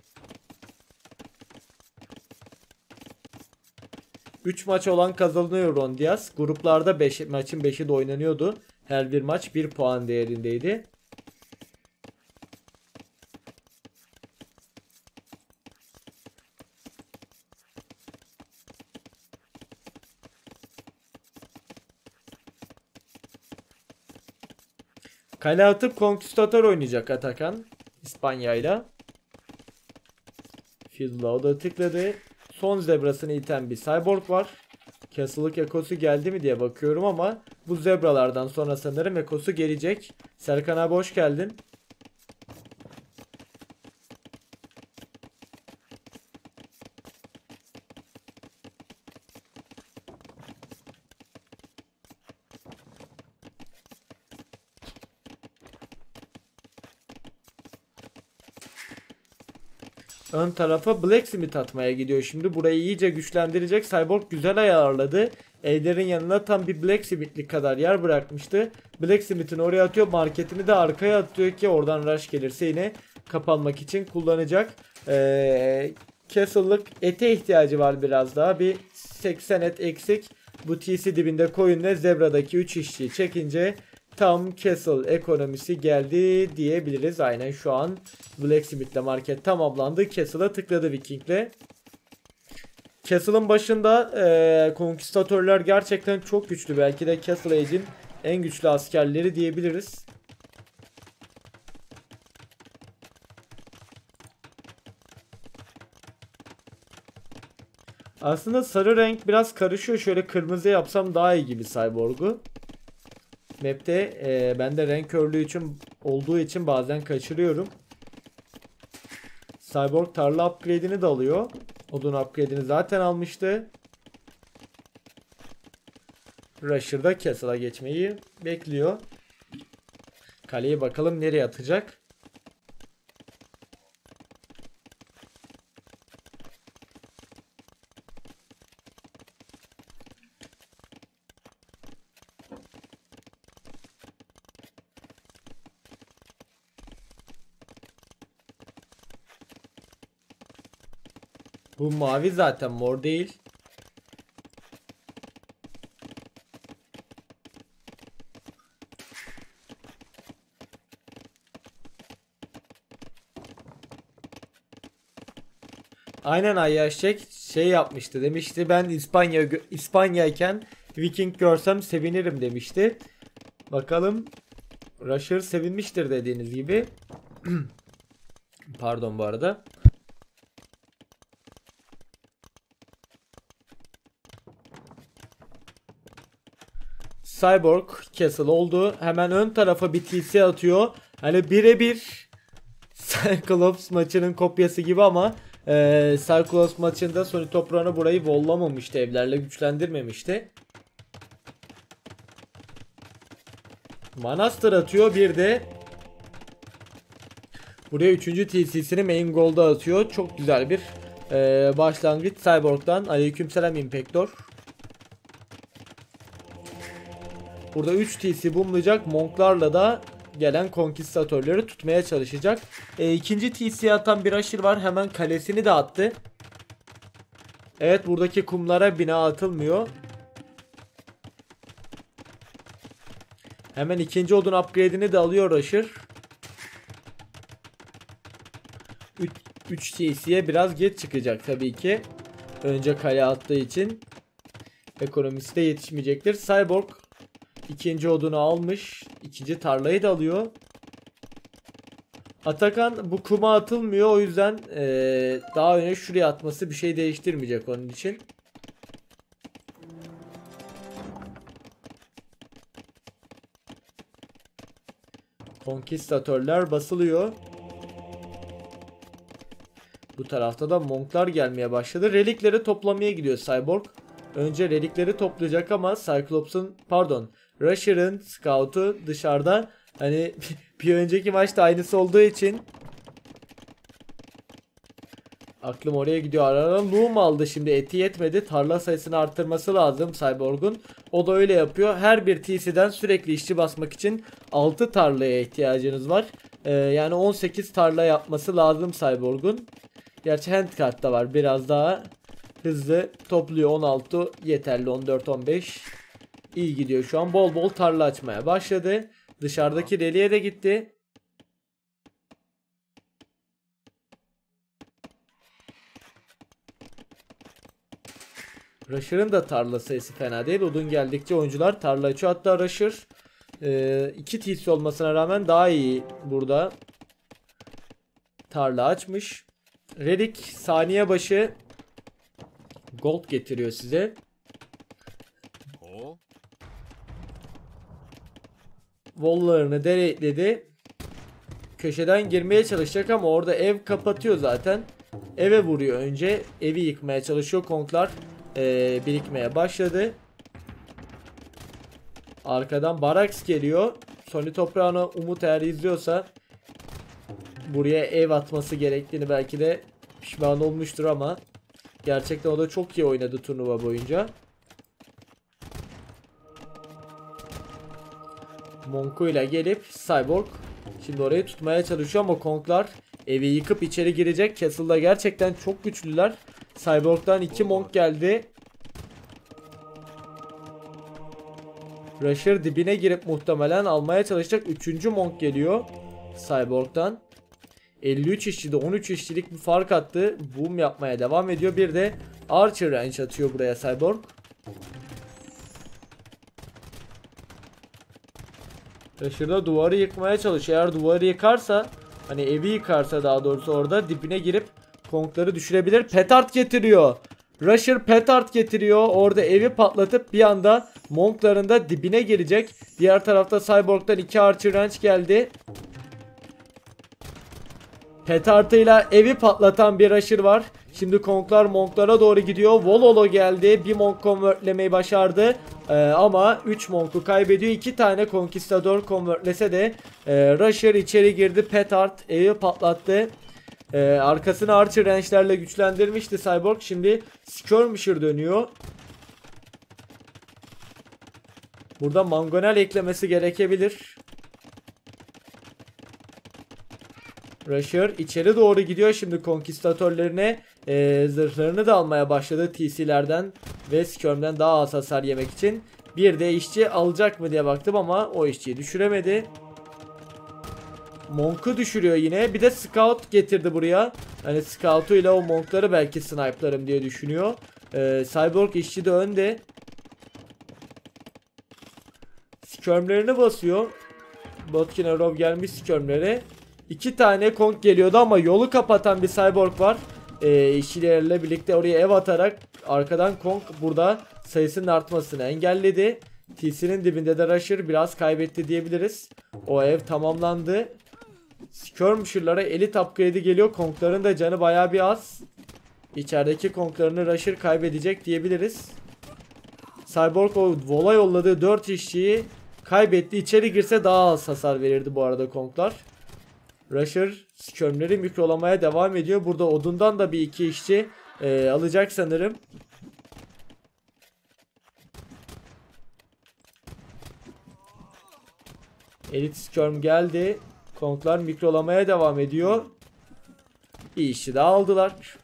3 maç olan kazanıyor Ron Diaz. Gruplarda 5 maçın 5'i de oynanıyordu. Her bir maç 1 puan değerindeydi. Kale atıp Conquistador oynayacak Atakan. İspanya'yla. Field'la o da tıkladı. Son zebrasını iten bir cyborg var. Castle'lık ekosu geldi mi diye bakıyorum ama bu zebralardan sonra sanırım ekosu gelecek. Serkan abi hoş geldin. Tarafa Blacksmith atmaya gidiyor şimdi. Burayı iyice güçlendirecek. Cyborg güzel ayarladı. Ejder'in yanına tam bir Blacksmith'lik kadar yer bırakmıştı. Blacksmith'in oraya atıyor. Marketini de arkaya atıyor ki oradan rush gelirse yine kapanmak için kullanacak. Ee, Castle'lık ete ihtiyacı var biraz daha. Bir 80 et eksik. Bu TC dibinde koyun ve Zebra'daki 3 işçiyi çekince tam Castle ekonomisi geldi diyebiliriz. Aynen şu an Blacksmith'le market tamamlandı. Castle'a tıkladı Viking'le. Castle'ın başında e, Conquistadorlar gerçekten çok güçlü. Belki de Castle Age'in en güçlü askerleri diyebiliriz. Aslında sarı renk biraz karışıyor. Şöyle kırmızı yapsam daha iyi gibi Cyborg'u. Map'te e, ben de renk körlüğü için olduğu için bazen kaçırıyorum. Cyborg tarla upgrade'ini de alıyor. Odun upgrade'ini zaten almıştı. Rusher da Castle'a geçmeyi bekliyor. Kaleyi bakalım nereye atacak. Bu mavi zaten mor değil. Aynen Ayyaşçek şey yapmıştı demişti ben İspanya İspanya'yken Viking görsem sevinirim demişti. Bakalım Rusher sevinmiştir dediğiniz gibi. Pardon bu arada. Cyborg Castle oldu. Hemen ön tarafa bir TC atıyor. Hani birebir Cyclops maçının kopyası gibi ama e, Cyclops maçında Sony toprağına burayı vollamamıştı. Evlerle güçlendirmemişti. Manastır atıyor bir de Buraya 3. TC'sini main gold'a atıyor. Çok güzel bir e, başlangıç Cyborg'dan. Aleykümselam Impactor. Burada 3 TC boomlayacak. Monklarla da gelen konkistatörleri tutmaya çalışacak. E, ikinci TC atan bir aşır var. Hemen kalesini de attı. Evet buradaki kumlara bina atılmıyor. Hemen ikinci odun upgrade'ini de alıyor Aşır. 3 TC'ye biraz geç çıkacak tabii ki. Önce kale attığı için. Ekonomisi de yetişmeyecektir. Cyborg ikinci odunu almış. ikinci tarlayı da alıyor. Atakan bu kuma atılmıyor. O yüzden ee, daha öne şuraya atması bir şey değiştirmeyecek onun için. Konkistatörler basılıyor. Bu tarafta da monklar gelmeye başladı. Relikleri toplamaya gidiyor Cyborg. Önce relikleri toplayacak ama Cyclops'un pardon Rusher'ın scout'u dışarıda. Hani bir önceki maçta aynısı olduğu için Aklım oraya gidiyor. Ara ara loom aldı şimdi eti yetmedi. Tarla sayısını arttırması lazım Cyborg'un. O da öyle yapıyor. Her bir TC'den sürekli işçi basmak için 6 tarlaya ihtiyacınız var. Ee, yani 18 tarla yapması lazım Cyborg'un. Gerçi handcart da var. Biraz daha hızlı topluyor. 16 yeterli. 14 15 iyi gidiyor şu an. Bol bol tarla açmaya başladı. Dışarıdaki reliye de gitti. Rusher'ın da tarla sayısı fena değil. Odun geldikçe oyuncular tarla açıyor. Hatta Rusher 2 e, TC olmasına rağmen daha iyi burada tarla açmış. Redik saniye başı gold getiriyor size. Vollarını deletledi. Köşeden girmeye çalışacak ama orada ev kapatıyor zaten. Eve vuruyor önce. Evi yıkmaya çalışıyor. Konklar ee, birikmeye başladı. Arkadan Barax geliyor. Sony toprağını Umut eğer izliyorsa buraya ev atması gerektiğini belki de pişman olmuştur ama gerçekten o da çok iyi oynadı turnuva boyunca. Monko ile gelip Cyborg şimdi orayı tutmaya çalışıyor ama Konklar evi yıkıp içeri girecek. Castle'da gerçekten çok güçlüler. Cyborg'dan 2 Monk geldi. Rusher dibine girip muhtemelen almaya çalışacak. 3. Monk geliyor. Cyborg'dan. 53 işçide 13 işçilik bir fark attı. Boom yapmaya devam ediyor. Bir de Archer range atıyor buraya Cyborg. Rusher'da duvarı yıkmaya çalışıyor. Eğer duvarı yıkarsa hani evi yıkarsa daha doğrusu orada dibine girip konkları düşürebilir. Petard getiriyor. Rusher petard getiriyor. Orada evi patlatıp bir anda Monkların da dibine gelecek. Diğer tarafta Cyborg'dan iki Archer Ranch geldi. Petardıyla evi patlatan bir Rusher var. Şimdi Konklar Monklara doğru gidiyor. Vololo geldi. Bir Monk convertlemeyi başardı. Ee, ama 3 Monk'u kaybediyor. 2 tane Conquistador convertlese de e, Rusher içeri girdi. Petard evi patlattı. Ee, arkasını Archer Ranch'lerle güçlendirmişti Cyborg. Şimdi Skirmisher dönüyor. Burada mangonel eklemesi gerekebilir. Rusher içeri doğru gidiyor şimdi konkistatörlerine. Ee, zırhlarını da almaya başladı TC'lerden ve Skirm'den daha az hasar yemek için. Bir de işçi alacak mı diye baktım ama o işçiyi düşüremedi. Monk'u düşürüyor yine. Bir de Scout getirdi buraya. Hani Scout'u ile o Monk'ları belki snipe'larım diye düşünüyor. Ee, Cyborg işçi de önde. Skirm'lerini basıyor. Botkin Arrow gelmiş skirmlere. İki tane Kong geliyordu ama yolu kapatan bir Cyborg var. Ee, işçilerle birlikte oraya ev atarak arkadan Kong burada sayısının artmasını engelledi. TC'nin dibinde de Rusher biraz kaybetti diyebiliriz. O ev tamamlandı. Skirmisher'lara elit upgrade'i geliyor. Kong'ların da canı baya bir az. İçerideki Kong'larını Rusher kaybedecek diyebiliriz. Cyborg o vola yolladığı 4 işçiyi kaybetti. İçeri girse daha az hasar verirdi bu arada Kong'lar. Rusher skirmleri mikrolamaya devam ediyor. Burada odundan da bir iki işçi e, alacak sanırım. Elite Skirm geldi. Konglar mikrolamaya devam ediyor. Bir işçi daha aldılar.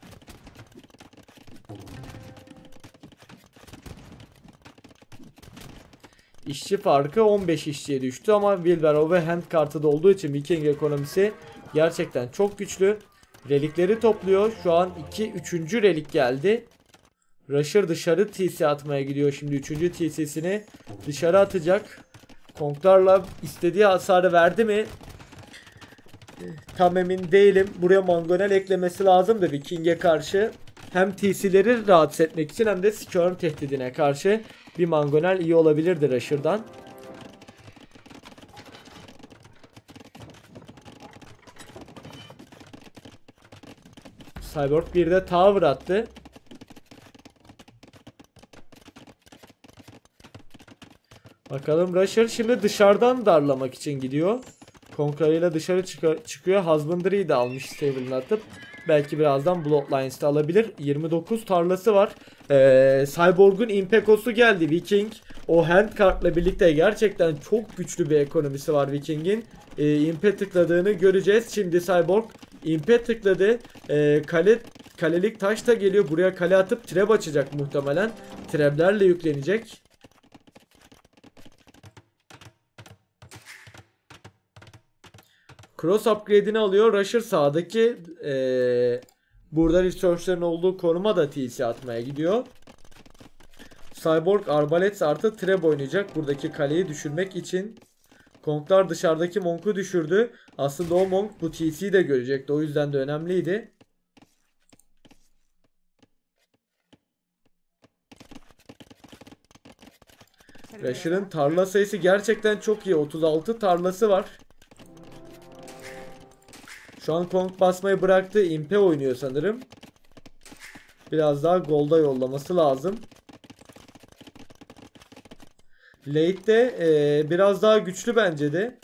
İşçi farkı 15 işçiye düştü ama Wilbaro ve Hand kartı da olduğu için Viking ekonomisi gerçekten çok güçlü. Relikleri topluyor. Şu an 2 3. relik geldi. Rusher dışarı TC atmaya gidiyor şimdi 3. TC'sini dışarı atacak. Konglarla istediği hasarı verdi mi? Tam emin değilim. Buraya mangonel eklemesi lazımdı Viking'e karşı. Hem TC'leri rahatsız etmek için hem de Skirm tehdidine karşı bir mangonel iyi olabilirdi Rusher'dan. Cyborg bir de tower attı. Bakalım Rusher şimdi dışarıdan darlamak için gidiyor. Konkrayla dışarı çık çıkıyor. Husbandry'i de almış stable'ını atıp. Belki birazdan Bloodlines'da alabilir. 29 tarlası var. Ee, Cyborg'un Impekosu geldi Viking. O hand kartla birlikte gerçekten çok güçlü bir ekonomisi var Viking'in. Ee, Impe tıkladığını göreceğiz. Şimdi Cyborg Impe tıkladı. Ee, kale Kalelik taş da geliyor. Buraya kale atıp trap açacak muhtemelen. Traplerle yüklenecek. Cross upgrade'ini alıyor. Rusher sağdaki ee, burada research'ların olduğu koruma da TC atmaya gidiyor. Cyborg Arbalets artı Trap oynayacak. Buradaki kaleyi düşürmek için. Konglar dışarıdaki Monk'u düşürdü. Aslında o Monk bu TC'yi de görecekti. O yüzden de önemliydi. Rusher'ın tarla sayısı gerçekten çok iyi. 36 tarlası var. Şu an Kong basmayı bıraktı. Impe oynuyor sanırım. Biraz daha golda yollaması lazım. Late'de ee, biraz daha güçlü bence de.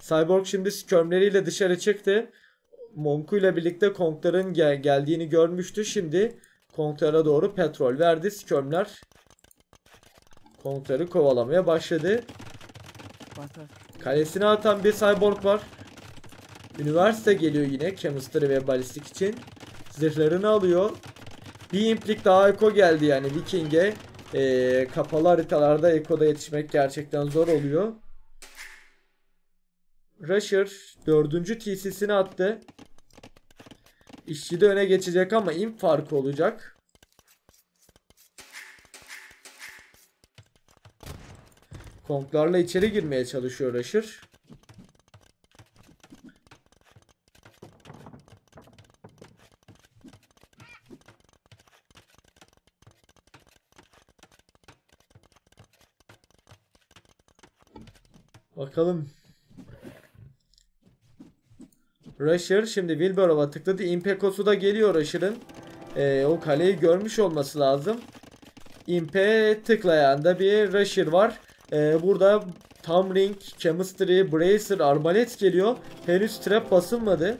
Cyborg şimdi skirmleriyle dışarı çıktı. Monku ile birlikte Kong'ların gel geldiğini görmüştü. Şimdi Kong'lara doğru petrol verdi. Skirmler Kong'ları kovalamaya başladı. Kalesine atan bir cyborg var. Üniversite geliyor yine chemistry ve balistik için. Zırhlarını alıyor. Bir implik daha Eko geldi yani Viking'e. Ee, kapalı haritalarda Eko'da yetişmek gerçekten zor oluyor. Rusher dördüncü TC'sini attı. İşçi de öne geçecek ama imp farkı olacak. Konglarla içeri girmeye çalışıyor Rusher. Bakalım. Rusher şimdi Wilburow'a tıkladı. Impekosu da geliyor Rusher'ın. Ee, o kaleyi görmüş olması lazım. Impe tıklayan da bir Rusher var. Ee, burada Tam Ring, Chemistry, Bracer, Arbalet geliyor. Henüz trap basılmadı.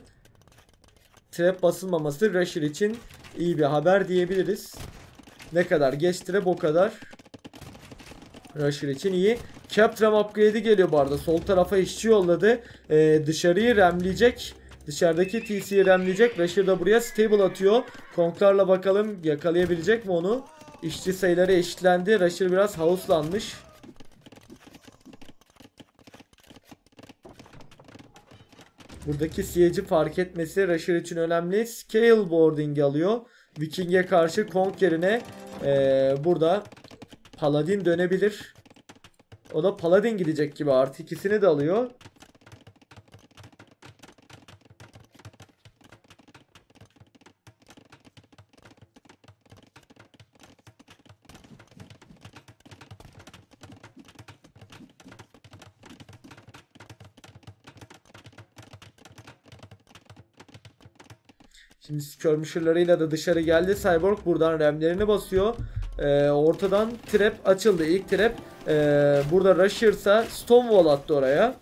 Trap basılmaması Rusher için iyi bir haber diyebiliriz. Ne kadar geç trap o kadar. Rusher için iyi. Captram upgrade'i geliyor bu arada. Sol tarafa işçi yolladı. Ee, dışarıyı remleyecek. Dışarıdaki TC'yi remleyecek. Rusher da buraya stable atıyor. Konklarla bakalım yakalayabilecek mi onu? İşçi sayıları eşitlendi. Rusher biraz houselanmış. Buradaki siyeci fark etmesi Rusher için önemli. Scale boarding alıyor. Viking'e karşı Kong yerine eee, burada Paladin dönebilir. O da Paladin gidecek gibi artı ikisini de alıyor. Şimdi skirmisherlarıyla da dışarı geldi. Cyborg buradan remlerini basıyor. Ee, ortadan trap açıldı. İlk trap ee, burada Rusher'sa Stonewall attı oraya.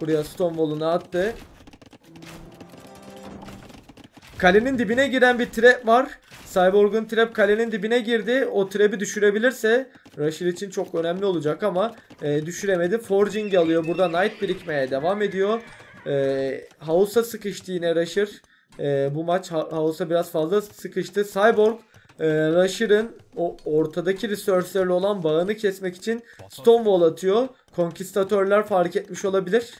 Buraya Stonewall'unu attı. Kalenin dibine giren bir trap var. Cyborg'un trap kalenin dibine girdi. O trap'i düşürebilirse Rusher için çok önemli olacak ama e, düşüremedi. Forging alıyor. Burada Knight birikmeye devam ediyor. E, House'a sıkıştı yine Rusher. E, bu maç House'a biraz fazla sıkıştı. Cyborg e, Rusher'ın o ortadaki resource'lerle olan bağını kesmek için Stonewall atıyor. Conquistadorlar fark etmiş olabilir.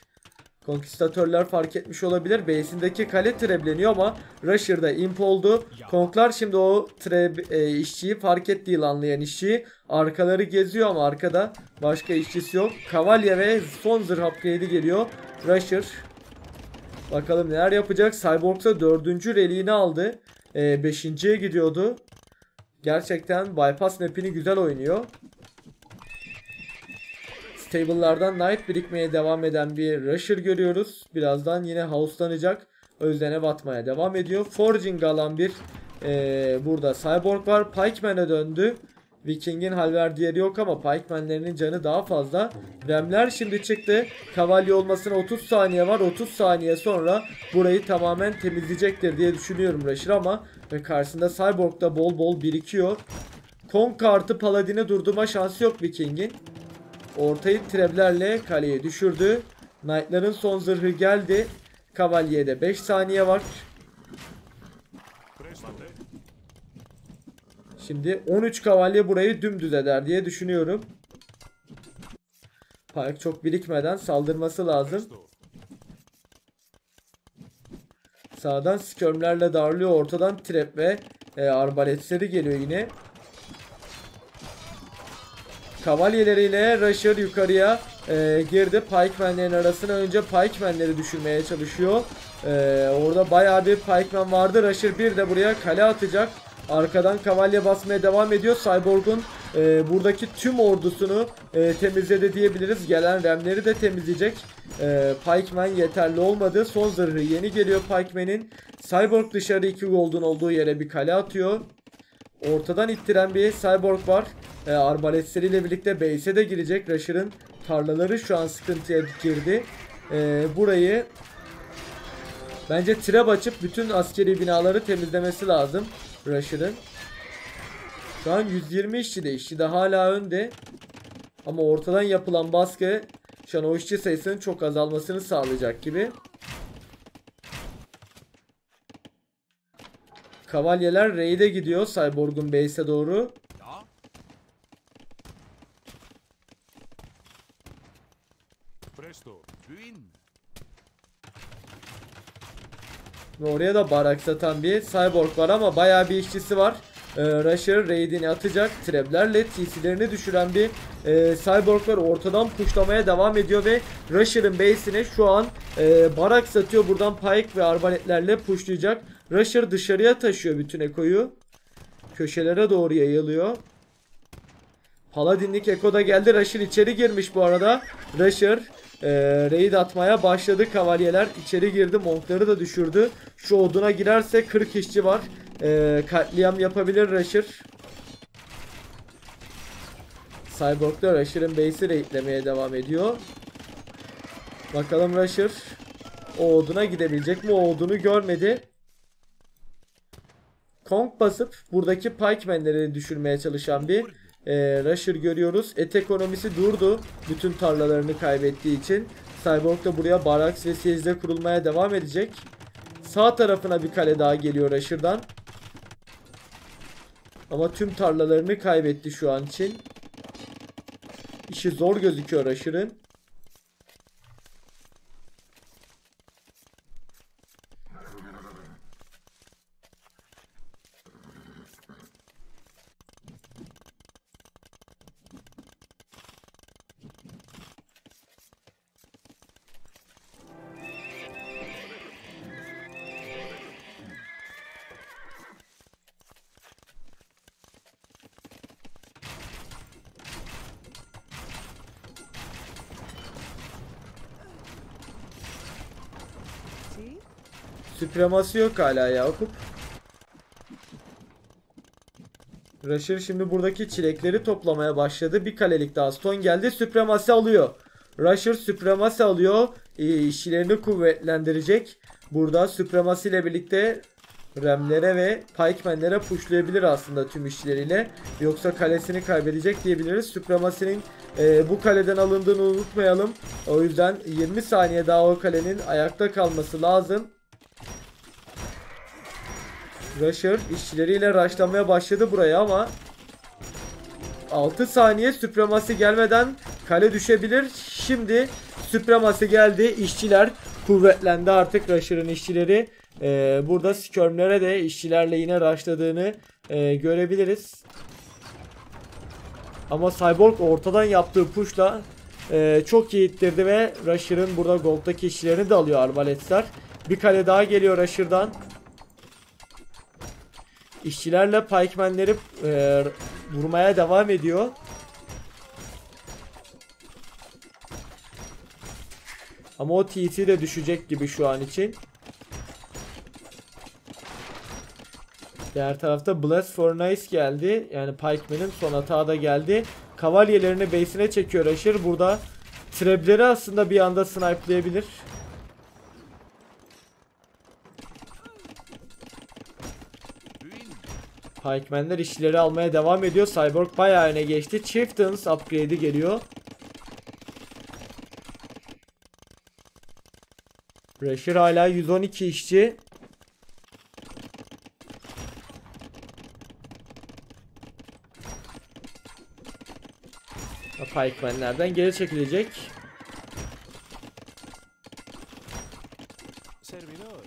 Conquistadorlar fark etmiş olabilir. Base'indeki kale trebleniyor ama Rusher'da imp oldu. Konklar şimdi o treb e, işçiyi fark etti yılanlayan işçiyi. Arkaları geziyor ama arkada başka işçisi yok. Kavalye ve son zırh upgrade'i geliyor. Rusher. Bakalım neler yapacak. Cyborg'sa dördüncü reliğini aldı. 5.ye gidiyordu. Gerçekten bypass map'ini güzel oynuyor. Stable'lardan Knight birikmeye devam eden bir Rusher görüyoruz. Birazdan yine house'lanacak. Özlene batmaya devam ediyor. Forging alan bir eee, burada Cyborg var. Pikeman'e döndü. Viking'in halver yok ama Pikeman'lerinin canı daha fazla. Remler şimdi çıktı. Kavalye olmasına 30 saniye var. 30 saniye sonra burayı tamamen temizleyecektir diye düşünüyorum Rusher ama ve karşısında Cyborg da bol bol birikiyor. Kong kartı Paladin'i durdurma şansı yok Viking'in. Ortayı treblerle kaleye düşürdü. Knight'ların son zırhı geldi. Kavalye'de 5 saniye var. Şimdi 13 kavalye burayı dümdüz eder diye düşünüyorum. Pike çok birikmeden saldırması lazım. Sağdan skirmlerle darlıyor. Ortadan trap ve e, arbaletleri geliyor yine. Kavalyeleriyle Rusher yukarıya e, girdi. Pikeman'lerin arasına önce Pikeman'leri düşürmeye çalışıyor. E, orada bayağı bir Pikeman vardı. Rusher bir de buraya kale atacak. Arkadan kavalye basmaya devam ediyor. Cyborg'un e, buradaki tüm ordusunu e, temizledi diyebiliriz. Gelen remleri de temizleyecek. E, Pikeman yeterli olmadı. Son zırhı yeni geliyor Pikeman'in. Cyborg dışarı iki gold'un olduğu yere bir kale atıyor. Ortadan ittiren bir Cyborg var. E, arbaletleriyle birlikte base'e de girecek. Rusher'ın tarlaları şu an sıkıntıya girdi. E, burayı bence trap açıp bütün askeri binaları temizlemesi lazım Rusher'ın. Şu an 120 işçi de işçi de hala önde. Ama ortadan yapılan baskı şu an o işçi sayısının çok azalmasını sağlayacak gibi. Kavalyeler raid'e gidiyor Cyborg'un base'e doğru. Ve oraya da barak satan bir Cyborg var ama bayağı bir işçisi var. Ee, Rusher raid'ini atacak. Treblerle TC'lerini düşüren bir e, Cyborg var. Ortadan puşlamaya devam ediyor ve Rusher'ın base'ine şu an e, barak satıyor. Buradan Pike ve arbaletlerle puşlayacak. Rusher dışarıya taşıyor bütün ekoyu. Köşelere doğru yayılıyor. Paladinlik Eko da geldi. Rusher içeri girmiş bu arada. Rusher e, raid atmaya başladı. Kavalyeler içeri girdi. Monkları da düşürdü. Şu oduna girerse 40 işçi var. E, katliam yapabilir Rusher. Cyborg da Rusher'ın base'i raidlemeye devam ediyor. Bakalım Rusher o oduna gidebilecek mi? O odunu görmedi. Kong basıp buradaki Pikeman'leri düşürmeye çalışan bir e, Rusher görüyoruz. Et ekonomisi durdu. Bütün tarlalarını kaybettiği için. Cyborg da buraya Barracks ve Siege'de kurulmaya devam edecek. Sağ tarafına bir kale daha geliyor Rusher'dan. Ama tüm tarlalarını kaybetti şu an için. İşi zor gözüküyor Rusher'ın. Süpreması yok hala Yakup. Rusher şimdi buradaki çilekleri toplamaya başladı. Bir kalelik daha stone geldi. Süpremasi alıyor. Rusher süpremasi alıyor. İşçilerini kuvvetlendirecek. Burada süpremasi ile birlikte Remlere ve Pikeman'lere pushlayabilir aslında tüm işçileriyle. Yoksa kalesini kaybedecek diyebiliriz. Supremacy'nin e, bu kaleden alındığını unutmayalım. O yüzden 20 saniye daha o kalenin ayakta kalması lazım. Rusher işçileriyle rushlamaya başladı buraya ama 6 saniye Supremacy gelmeden kale düşebilir. Şimdi Supremacy geldi. İşçiler kuvvetlendi artık Rusher'ın işçileri. Ee, burada Skirm'lere de işçilerle yine rushladığını e, görebiliriz. Ama Cyborg ortadan yaptığı pushla e, çok iyi ittirdi ve Rusher'ın burada Gold'daki işçilerini de alıyor arbaletler. Bir kale daha geliyor Rusher'dan. İşçilerle Pikeman'leri e, vurmaya devam ediyor. Ama o TC de düşecek gibi şu an için. Diğer tarafta Blast for Nice geldi. Yani Pikeman'ın son hata da geldi. Kavalyelerini base'ine çekiyor Asher. Burada Trebleri aslında bir anda snipe'layabilir. Pikeman'ler işçileri almaya devam ediyor. Cyborg bayağı öne geçti. Chieftains upgrade'i geliyor. Pressure hala 112 işçi. Pikeman'lerden geri çekilecek. Servidor.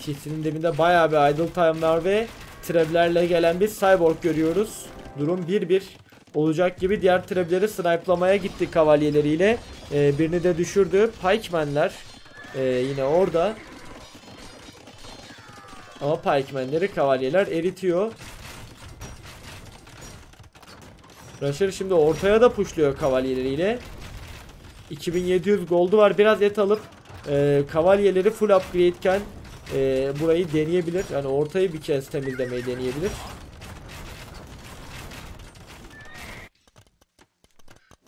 Çiftinin dibinde bayağı bir idle time var ve treblerle gelen bir cyborg görüyoruz. Durum 1-1 olacak gibi diğer trebleri snipe'lamaya gitti kavalyeleriyle. Ee, birini de düşürdü. Pikeman'ler ee, yine orada. Ama Pikeman'leri kavalyeler eritiyor. Rusher şimdi ortaya da pushluyor kavalyeleriyle. 2700 gold'u var. Biraz et alıp e, kavalyeleri full upgrade iken e, burayı deneyebilir. Yani ortayı bir kez temizlemeyi deneyebilir.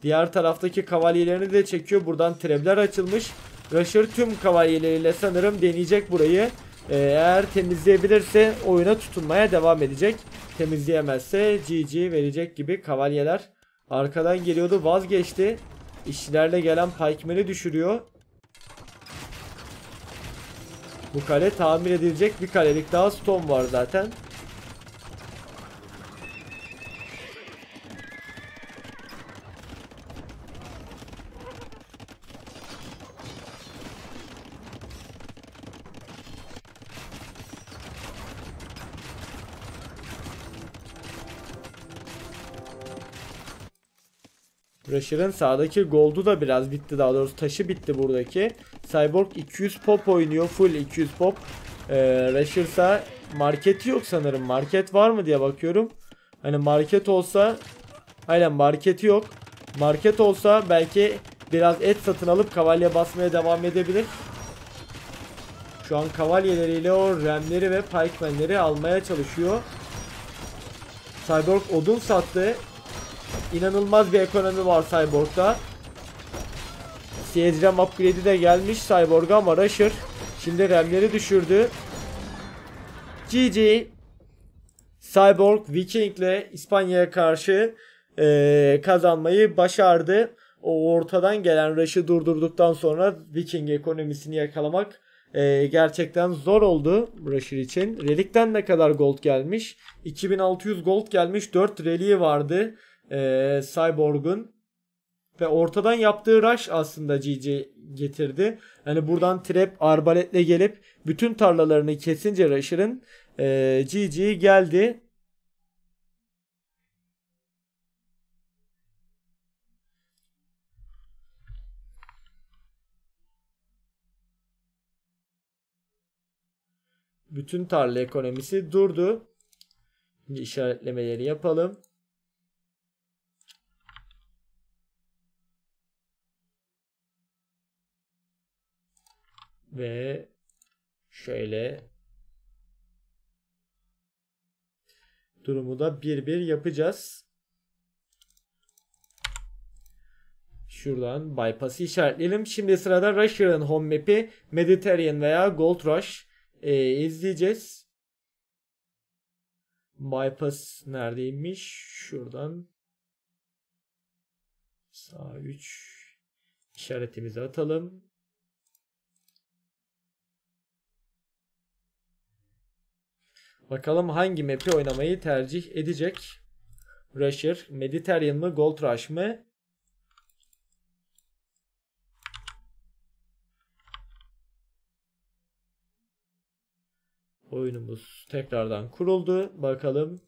Diğer taraftaki kavalyelerini de çekiyor. Buradan trebler açılmış. Rusher tüm kavalyeleriyle sanırım deneyecek burayı. Ee, eğer temizleyebilirse oyuna tutunmaya devam edecek. Temizleyemezse GG verecek gibi kavalyeler. Arkadan geliyordu vazgeçti. İşçilerle gelen Pikeman'i düşürüyor. Bu kale tamir edilecek bir kalelik daha stone var zaten. Rusher'ın sağdaki gold'u da biraz bitti daha doğrusu taşı bitti buradaki. Cyborg 200 pop oynuyor full 200 pop. Ee, Rusher'sa marketi yok sanırım. Market var mı diye bakıyorum. Hani market olsa aynen marketi yok. Market olsa belki biraz et satın alıp kavalye basmaya devam edebilir. Şu an kavalyeleriyle o remleri ve pikemanleri almaya çalışıyor. Cyborg odun sattı. İnanılmaz bir ekonomi var Cyborg'da. Siege RAM upgrade'i de gelmiş Cyborg'a ama Rusher şimdi RAM'leri düşürdü. GG. Cyborg Viking'le İspanya'ya karşı e, kazanmayı başardı. O ortadan gelen rush'ı durdurduktan sonra Viking ekonomisini yakalamak e, gerçekten zor oldu Rusher için. Relik'ten ne kadar gold gelmiş? 2600 gold gelmiş. 4 reliği vardı e, Cyborg'un. Ve ortadan yaptığı rush aslında GG getirdi. Hani buradan trap arbaletle gelip bütün tarlalarını kesince Rusher'ın e, GG geldi. Bütün tarla ekonomisi durdu. Şimdi işaretlemeleri yapalım. Ve şöyle durumu da bir bir yapacağız. Şuradan bypass'ı işaretleyelim. Şimdi sırada Rusher'ın home map'i Mediterranean veya Gold Rush e, izleyeceğiz. Bypass neredeymiş? Şuradan sağ 3 işaretimizi atalım. Bakalım hangi map'i oynamayı tercih edecek? Rusher, Mediterranean mı, Gold Rush mı? Oyunumuz tekrardan kuruldu. Bakalım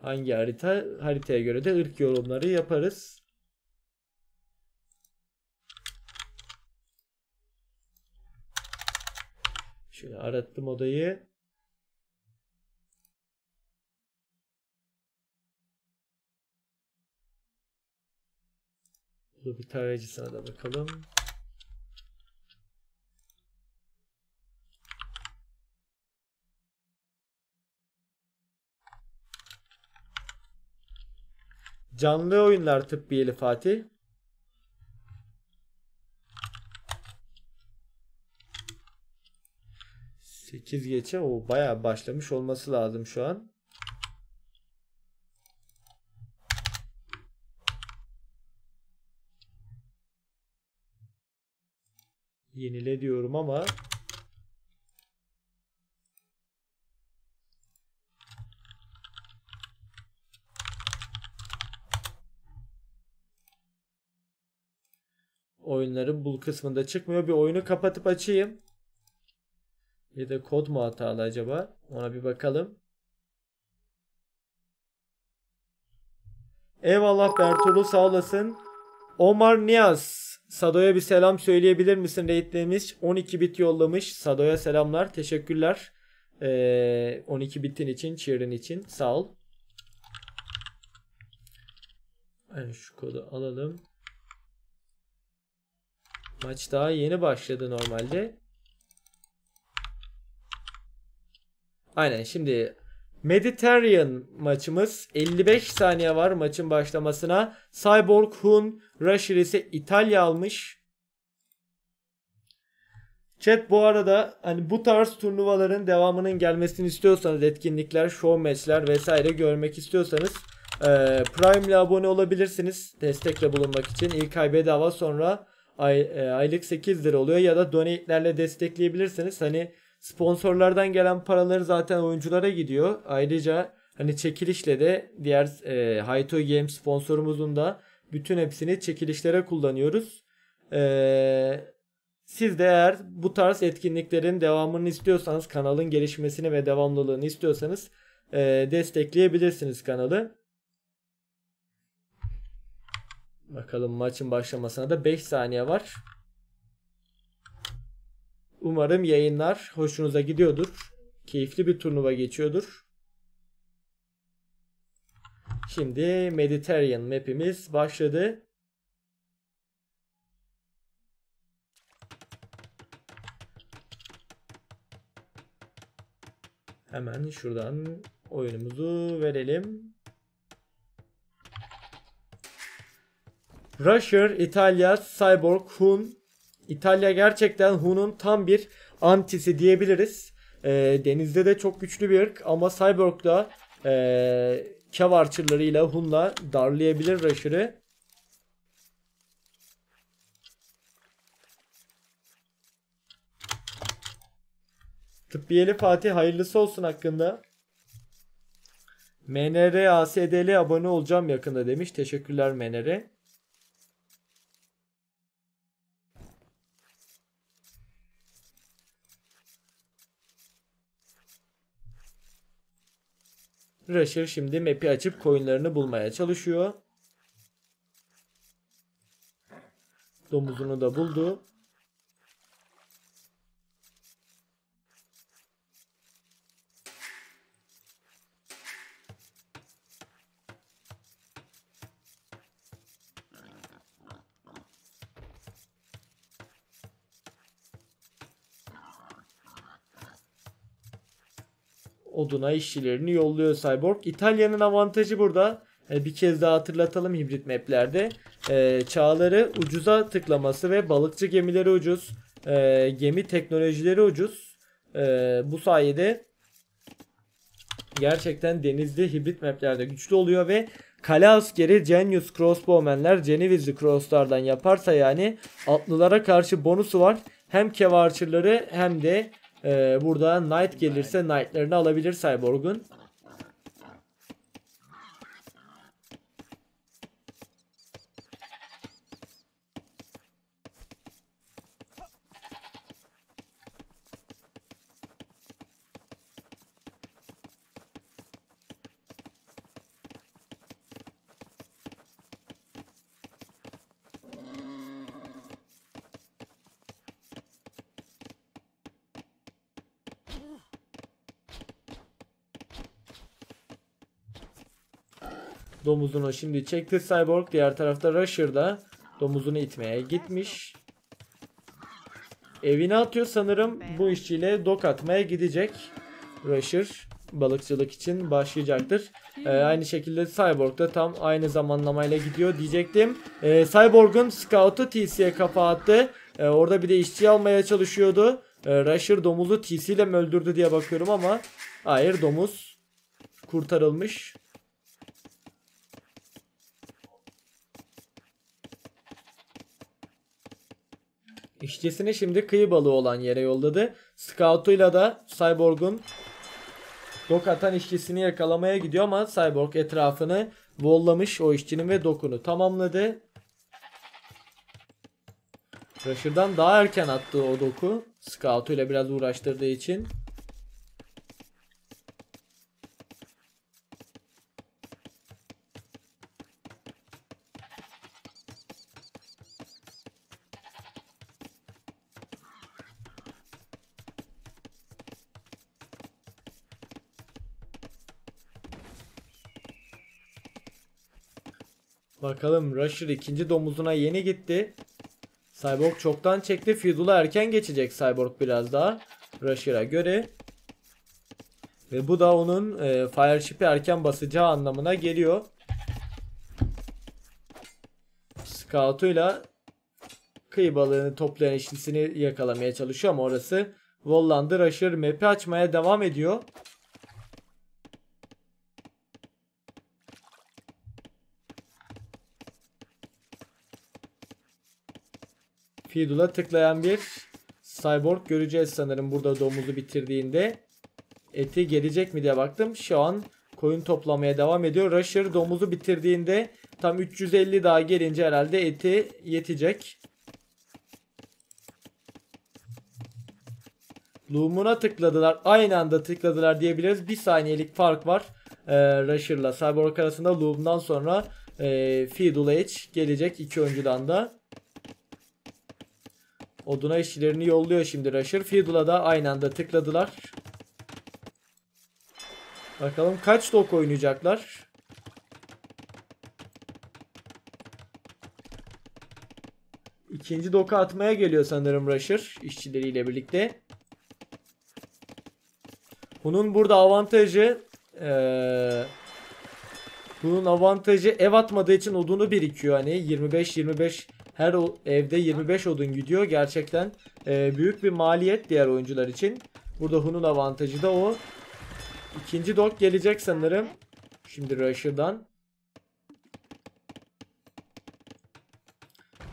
hangi harita? Haritaya göre de ırk yorumları yaparız. Şöyle arattım odayı. Bu bir tarayıcısına da bakalım. Canlı oyunlar tıbbiyeli Fatih. Sekiz geçe o bayağı başlamış olması lazım şu an. Yenile diyorum ama oyunların bul kısmında çıkmıyor. Bir oyunu kapatıp açayım. Bir de kod mu hatalı acaba? Ona bir bakalım. Eyvallah Bertolu sağ olasın. Omar Niyaz. Sado'ya bir selam söyleyebilir misin? Raidlemiş. 12 bit yollamış. Sado'ya selamlar. Teşekkürler. Ee, 12 bitin için, cheer'in için. Sağ ol. Yani şu kodu alalım. Maç daha yeni başladı normalde. Aynen şimdi Mediterranean maçımız 55 saniye var maçın başlamasına. Cyborg Hun Rusher ise İtalya almış. Chat bu arada hani bu tarz turnuvaların devamının gelmesini istiyorsanız etkinlikler, show maçlar vesaire görmek istiyorsanız e, Prime ile abone olabilirsiniz destekle bulunmak için. İlk ay bedava sonra ay, e, aylık 8 lira oluyor ya da donate'lerle destekleyebilirsiniz. Hani sponsorlardan gelen paraları zaten oyunculara gidiyor. Ayrıca hani çekilişle de diğer e, Hayto Game sponsorumuzun da bütün hepsini çekilişlere kullanıyoruz. E, siz de eğer bu tarz etkinliklerin devamını istiyorsanız kanalın gelişmesini ve devamlılığını istiyorsanız e, destekleyebilirsiniz kanalı. Bakalım maçın başlamasına da 5 saniye var. Umarım yayınlar hoşunuza gidiyordur. Keyifli bir turnuva geçiyordur. Şimdi Mediterranean map'imiz başladı. Hemen şuradan oyunumuzu verelim. Rusher, İtalya, Cyborg, Hun. İtalya gerçekten Hun'un tam bir antisi diyebiliriz. Ee, denizde de çok güçlü bir ırk ama Cyborg'da Ee, Cav Archer'larıyla Hun'la darlayabilir Rusher'ı. Tıbbiyeli Fatih hayırlısı olsun hakkında. MNR ASDL abone olacağım yakında demiş. Teşekkürler MNR. Rusher şimdi map'i açıp coinlerini bulmaya çalışıyor. Domuzunu da buldu. Oduna işçilerini yolluyor Cyborg. İtalya'nın avantajı burada. E, bir kez daha hatırlatalım hibrit maplerde. E, çağları ucuza tıklaması ve balıkçı gemileri ucuz. E, gemi teknolojileri ucuz. E, bu sayede gerçekten denizde hibrit maplerde güçlü oluyor ve kale askeri Genius Crossbowmenler Genevizli Crosslardan yaparsa yani atlılara karşı bonusu var. Hem Kev Archer'ları hem de ee, burada Knight gelirse Knight'larını alabilir Cyborg'un. Domuzunu şimdi çekti Cyborg. Diğer tarafta Rusher da domuzunu itmeye gitmiş. Evine atıyor sanırım. Bu işçiyle dok atmaya gidecek. Rusher balıkçılık için başlayacaktır. Ee, aynı şekilde Cyborg da tam aynı zamanlamayla gidiyor diyecektim. Ee, Cyborg'un Scout'u TC'ye kafa attı. Ee, orada bir de işçi almaya çalışıyordu. Ee, Rusher domuzu TC ile mi öldürdü diye bakıyorum ama hayır domuz kurtarılmış. İşçisini şimdi kıyı balığı olan yere yolladı. Scout'uyla da Cyborg'un dok atan işçisini yakalamaya gidiyor ama Cyborg etrafını vollamış o işçinin ve dokunu tamamladı. Rusher'dan daha erken attığı o doku Scout'uyla biraz uğraştırdığı için Bakalım Rusher ikinci domuzuna yeni gitti. Cyborg çoktan çekti. Fiddle'a erken geçecek Cyborg biraz daha. Rusher'a göre. Ve bu da onun e, Fireship'i erken basacağı anlamına geliyor. Scout'uyla kıyı balığını toplayan işlisini yakalamaya çalışıyor ama orası Vollandı. Rusher map'i açmaya devam ediyor. Fiddle'a tıklayan bir cyborg göreceğiz sanırım burada domuzu bitirdiğinde. Eti gelecek mi diye baktım. Şu an koyun toplamaya devam ediyor. Rusher domuzu bitirdiğinde tam 350 daha gelince herhalde eti yetecek. Loom'una tıkladılar. Aynı anda tıkladılar diyebiliriz. Bir saniyelik fark var. Ee, Rusher'la Cyborg arasında Loom'dan sonra e, Fiddle Edge gelecek iki oyuncudan da. Oduna işçilerini yolluyor şimdi Rusher. Fiddle'a da aynı anda tıkladılar. Bakalım kaç dok oynayacaklar. İkinci doku atmaya geliyor sanırım Rusher işçileriyle birlikte. Bunun burada avantajı ee, bunun avantajı ev atmadığı için odunu birikiyor hani 25-25 her evde 25 odun gidiyor. Gerçekten e, büyük bir maliyet diğer oyuncular için. Burada Hun'un avantajı da o. İkinci dok gelecek sanırım. Şimdi Rusher'dan.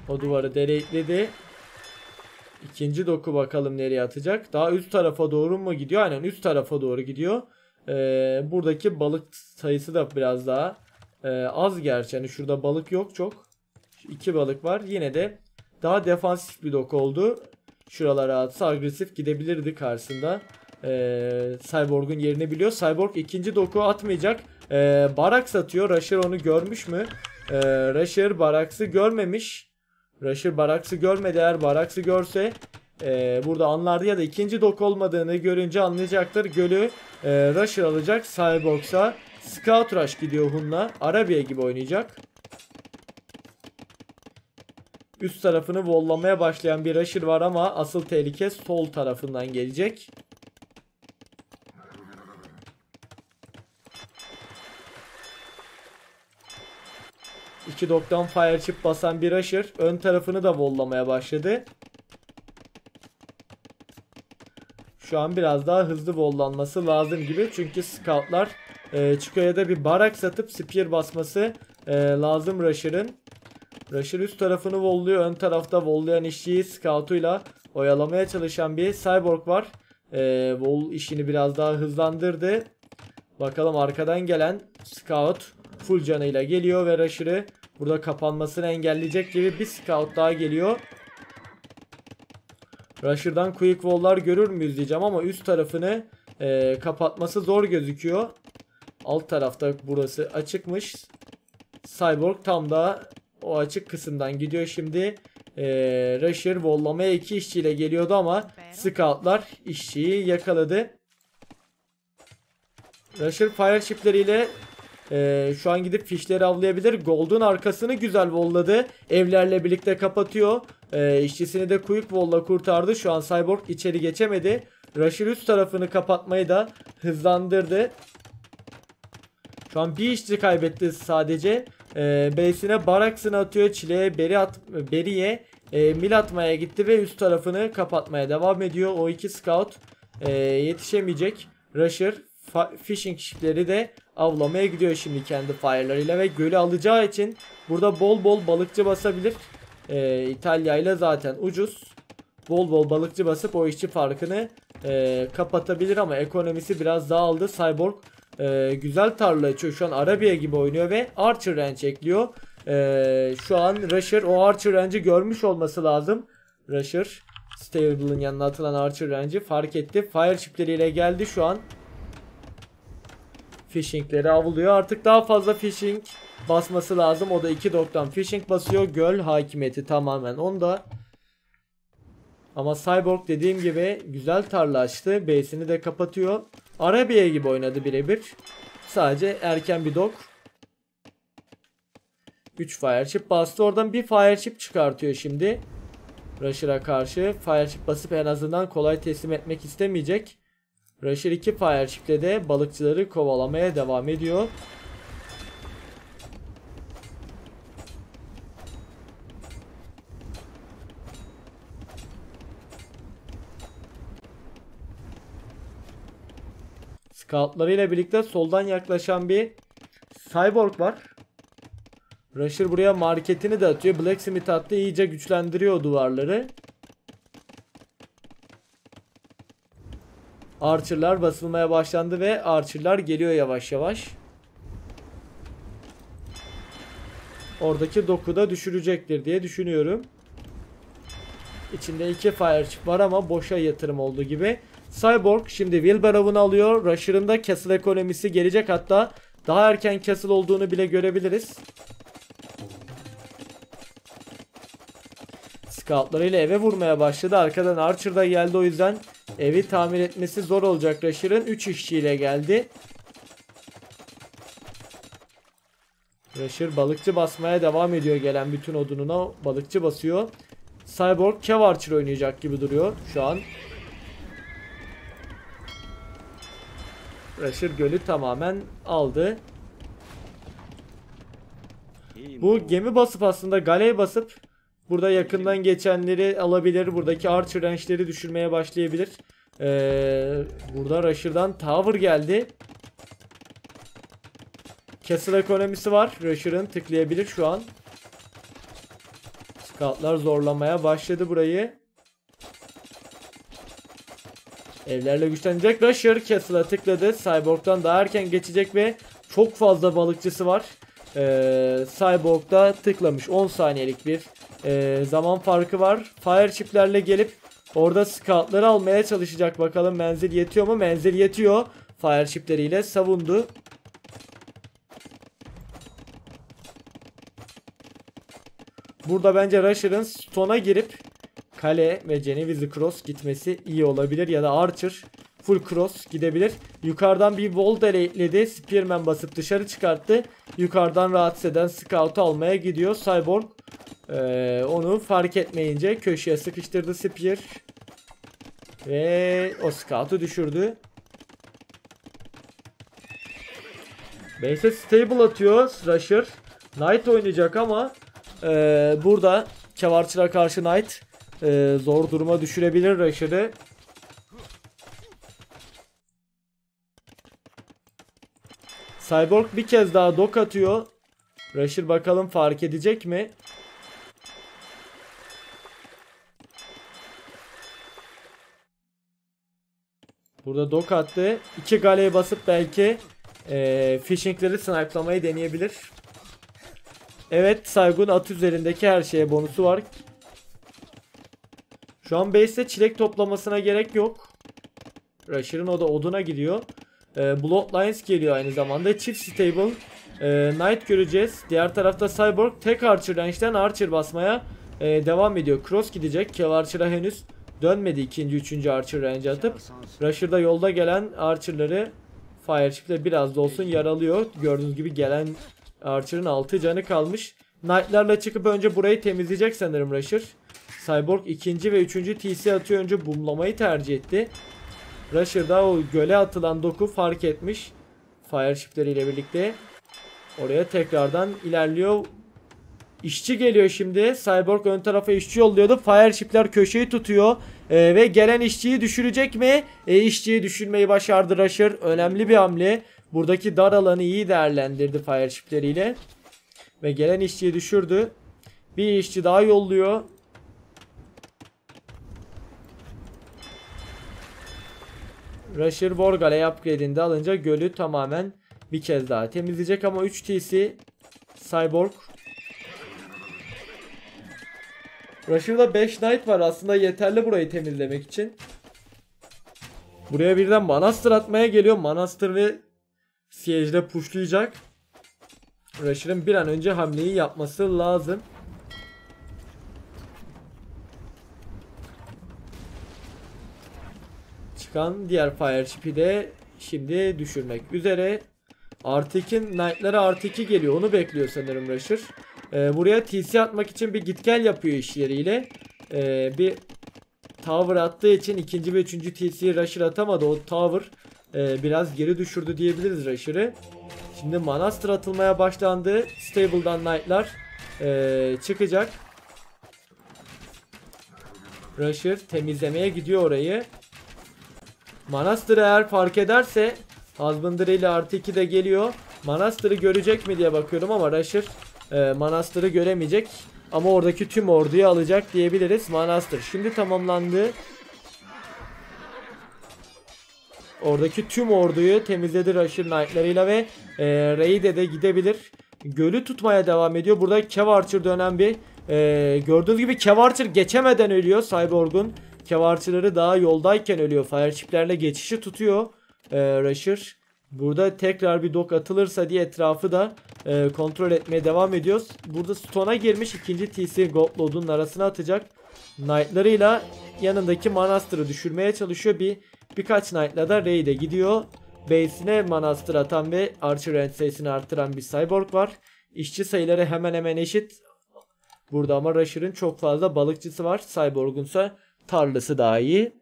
O duvarı deleteledi. İkinci doku bakalım nereye atacak. Daha üst tarafa doğru mu gidiyor? Aynen üst tarafa doğru gidiyor. Ee, buradaki balık sayısı da biraz daha e, az gerçi. Hani şurada balık yok çok. Şu iki balık var. Yine de daha defansif bir dok oldu. Şuralara atsa agresif gidebilirdi karşısında. Ee, Cyborg'un yerini biliyor. Cyborg ikinci doku atmayacak. Ee, Barax atıyor. Rusher onu görmüş mü? Ee, Rusher Barax'ı görmemiş. Rusher Barax'ı görmedi. Eğer Barax'ı görse e, burada anlardı ya da ikinci dok olmadığını görünce anlayacaktır. Gölü e, Rusher alacak. Cyborg'sa Scout Rush gidiyor Hun'la. Arabiya gibi oynayacak. Üst tarafını vollamaya başlayan bir Rusher var ama asıl tehlike sol tarafından gelecek. İki doktan fire chip basan bir Rusher ön tarafını da vollamaya başladı. Şu an biraz daha hızlı vollanması lazım gibi. Çünkü scoutlar e, Chico'ya da bir barak satıp spear basması e, lazım Rusher'ın. Rusher üst tarafını volluyor. Ön tarafta vollayan işçiyi scout'uyla oyalamaya çalışan bir cyborg var. E, vol işini biraz daha hızlandırdı. Bakalım arkadan gelen scout full canıyla geliyor ve Rusher'ı burada kapanmasını engelleyecek gibi bir scout daha geliyor. Rusher'dan quick wall'lar görür müyüz diyeceğim ama üst tarafını e, kapatması zor gözüküyor. Alt tarafta burası açıkmış. Cyborg tam da o açık kısımdan gidiyor şimdi. E, Rusher vollamaya iki işçiyle geliyordu ama scoutlar işçiyi yakaladı. Rusher fire chipleriyle ee, şu an gidip fişleri avlayabilir. Gold'un arkasını güzel volladı. Evlerle birlikte kapatıyor. Ee, işçisini de quick wall'la kurtardı. Şu an Cyborg içeri geçemedi. Rusher üst tarafını kapatmayı da hızlandırdı. Şu an bir işçi kaybetti sadece. Ee, base'ine Baraks'ını atıyor. Çile'ye beri at, Beri'ye e, mil atmaya gitti ve üst tarafını kapatmaya devam ediyor. O iki scout e, yetişemeyecek. Rusher fishing shipleri de avlamaya gidiyor şimdi kendi fire'larıyla ve gölü alacağı için burada bol bol balıkçı basabilir. Ee, İtalya ile zaten ucuz. Bol bol balıkçı basıp o işçi farkını e, kapatabilir ama ekonomisi biraz dağıldı. Cyborg e, güzel tarla açıyor. Şu an Arabiya gibi oynuyor ve Archer Ranch ekliyor. E, şu an Rusher o Archer Ranch'i görmüş olması lazım. Rusher Stable'ın yanına atılan Archer Ranch'i fark etti. Fire chipleriyle geldi şu an fishingleri avlıyor. Artık daha fazla fishing basması lazım. O da iki doktan fishing basıyor. Göl hakimiyeti tamamen onda. Ama Cyborg dediğim gibi güzel tarla açtı. Base'ini de kapatıyor. Arabiya gibi oynadı birebir. Sadece erken bir dok. 3 fire chip bastı. Oradan bir fire chip çıkartıyor şimdi. Rusher'a karşı fire chip basıp en azından kolay teslim etmek istemeyecek. Rusher 2 fire chip'le de balıkçıları kovalamaya devam ediyor. Scoutlarıyla birlikte soldan yaklaşan bir Cyborg var. Rusher buraya marketini de atıyor. Blacksmith attı iyice güçlendiriyor duvarları. Archer'lar basılmaya başlandı ve Archer'lar geliyor yavaş yavaş. Oradaki doku da düşürecektir diye düşünüyorum. İçinde iki fire chip var ama boşa yatırım olduğu gibi. Cyborg şimdi Wheelbarrow'unu alıyor. Rusher'ın da castle ekonomisi gelecek hatta daha erken castle olduğunu bile görebiliriz. Scoutlarıyla eve vurmaya başladı. Arkadan Archer da geldi o yüzden evi tamir etmesi zor olacak Rusher'ın. 3 işçiyle geldi. Rusher balıkçı basmaya devam ediyor gelen bütün odununa. Balıkçı basıyor. Cyborg Kev Archer oynayacak gibi duruyor şu an. Rusher gölü tamamen aldı. Bu gemi basıp aslında galey basıp burada yakından geçenleri alabilir. Buradaki archer range'leri düşürmeye başlayabilir. Ee, burada Rusher'dan Tower geldi. Castle ekonomisi var. Rusher'ın tıklayabilir şu an. Scoutlar zorlamaya başladı burayı. Evlerle güçlenecek. Rusher Castle'a tıkladı. Cyborg'dan daha erken geçecek ve çok fazla balıkçısı var. Ee, Cyborg'da tıklamış. 10 saniyelik bir e, zaman farkı var. Fire chip'lerle gelip orada scoutları almaya çalışacak. Bakalım menzil yetiyor mu? Menzil yetiyor. Fire chip'leriyle savundu. Burada bence Rusher'ın Stone'a girip Kale ve Genevizli Cross gitmesi iyi olabilir. Ya da Archer full cross gidebilir. Yukarıdan bir wall deletledi. Spearman basıp dışarı çıkarttı. Yukarıdan rahatsız eden Scout'u almaya gidiyor. Cyborg ee, onu fark etmeyince köşeye sıkıştırdı Spear. Ve o Scout'u düşürdü. Base'e stable atıyor Rusher. Knight oynayacak ama ee, burada Kevarçı'na karşı Knight ee, zor duruma düşürebilir Rusher'ı. Cyborg bir kez daha dok atıyor. Rusher bakalım fark edecek mi? Burada dok attı. İki galeye basıp belki e, fishingleri snipe'lamayı deneyebilir. Evet Saygun at üzerindeki her şeye bonusu var. Şu an base'te çilek toplamasına gerek yok. Rusher'ın o da oduna gidiyor. Ee, Bloodlines geliyor aynı zamanda. Çift stable. Ee, Knight göreceğiz. Diğer tarafta Cyborg tek Archer range'den Archer basmaya e, devam ediyor. Cross gidecek. Kev Archer'a henüz dönmedi ikinci üçüncü Archer range atıp. Rusher'da yolda gelen Archer'ları Fire Chip'le biraz da olsun yaralıyor. Gördüğünüz gibi gelen Archer'ın 6 canı kalmış. Knight'larla çıkıp önce burayı temizleyecek sanırım Rusher. Cyborg ikinci ve üçüncü TC atıyor önce boomlamayı tercih etti. Rusher da o göle atılan doku fark etmiş. Fire shipleriyle birlikte. Oraya tekrardan ilerliyor. İşçi geliyor şimdi. Cyborg ön tarafa işçi yolluyordu. Fire shipler köşeyi tutuyor. Ee, ve gelen işçiyi düşürecek mi? E, işçiyi düşürmeyi başardı Rusher. Önemli bir hamle. Buradaki dar alanı iyi değerlendirdi fire shipleriyle. Ve gelen işçiyi düşürdü. Bir işçi daha yolluyor. Rusher Borgale upgrade'ini alınca gölü tamamen bir kez daha temizleyecek ama 3 TC Cyborg Rusher'da 5 Knight var aslında yeterli burayı temizlemek için. Buraya birden Manastır atmaya geliyor. Manastır ve Siege'de pushlayacak. Rusher'ın bir an önce hamleyi yapması lazım. Çıkan diğer fire chip'i de şimdi düşürmek üzere. Artı 2 Knight'lara artı 2 geliyor. Onu bekliyor sanırım Rusher. Ee, buraya TC atmak için bir git gel yapıyor işleriyle. Ee, bir tower attığı için ikinci ve üçüncü TC'yi Rusher atamadı. O tower e, biraz geri düşürdü diyebiliriz Rusher'ı. Şimdi Manastır atılmaya başlandı. Stable'dan Knight'lar e, çıkacak. Rusher temizlemeye gidiyor orayı. Manastır eğer fark ederse Husbandry ile artı 2 de geliyor. Manastır'ı görecek mi diye bakıyorum ama Rusher e, Manastır'ı göremeyecek. Ama oradaki tüm orduyu alacak diyebiliriz. Manastır şimdi tamamlandı. Oradaki tüm orduyu temizledi Rusher Knight'larıyla ve e, Raid'e de gidebilir. Gölü tutmaya devam ediyor. Burada Kev Archer dönen bir e, gördüğünüz gibi Kev Archer geçemeden ölüyor Cyborg'un. Kev Archer'ları daha yoldayken ölüyor. Fire chip'lerle geçişi tutuyor e, Rusher. Burada tekrar bir dok atılırsa diye etrafı da e, kontrol etmeye devam ediyoruz. Burada Stone'a girmiş ikinci TC Godload'un arasına atacak. Knight'larıyla yanındaki Manastır'ı düşürmeye çalışıyor. Bir birkaç Knight'la da Raid'e gidiyor. Base'ine Manastır atan ve Archer range sayısını arttıran bir Cyborg var. İşçi sayıları hemen hemen eşit. Burada ama Rusher'ın çok fazla balıkçısı var. Cyborg'un ise tarlası daha iyi.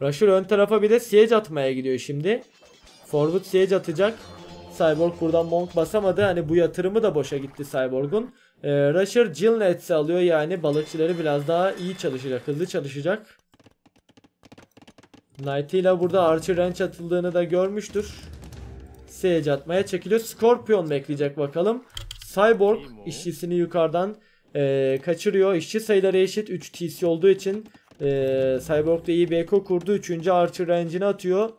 Rusher ön tarafa bir de siege atmaya gidiyor şimdi. Forward siege atacak. Cyborg buradan Monk basamadı. Hani bu yatırımı da boşa gitti Cyborg'un. Ee, Rusher Jill alıyor yani balıkçıları biraz daha iyi çalışacak, hızlı çalışacak. Knight ile burada Archer Ranch atıldığını da görmüştür. Siege atmaya çekiliyor. Scorpion bekleyecek bakalım. Cyborg işçisini yukarıdan e, kaçırıyor. İşçi sayıları eşit. 3 TC olduğu için e, Cyborg da iyi bir eko kurdu. 3. Archer Range'ini atıyor.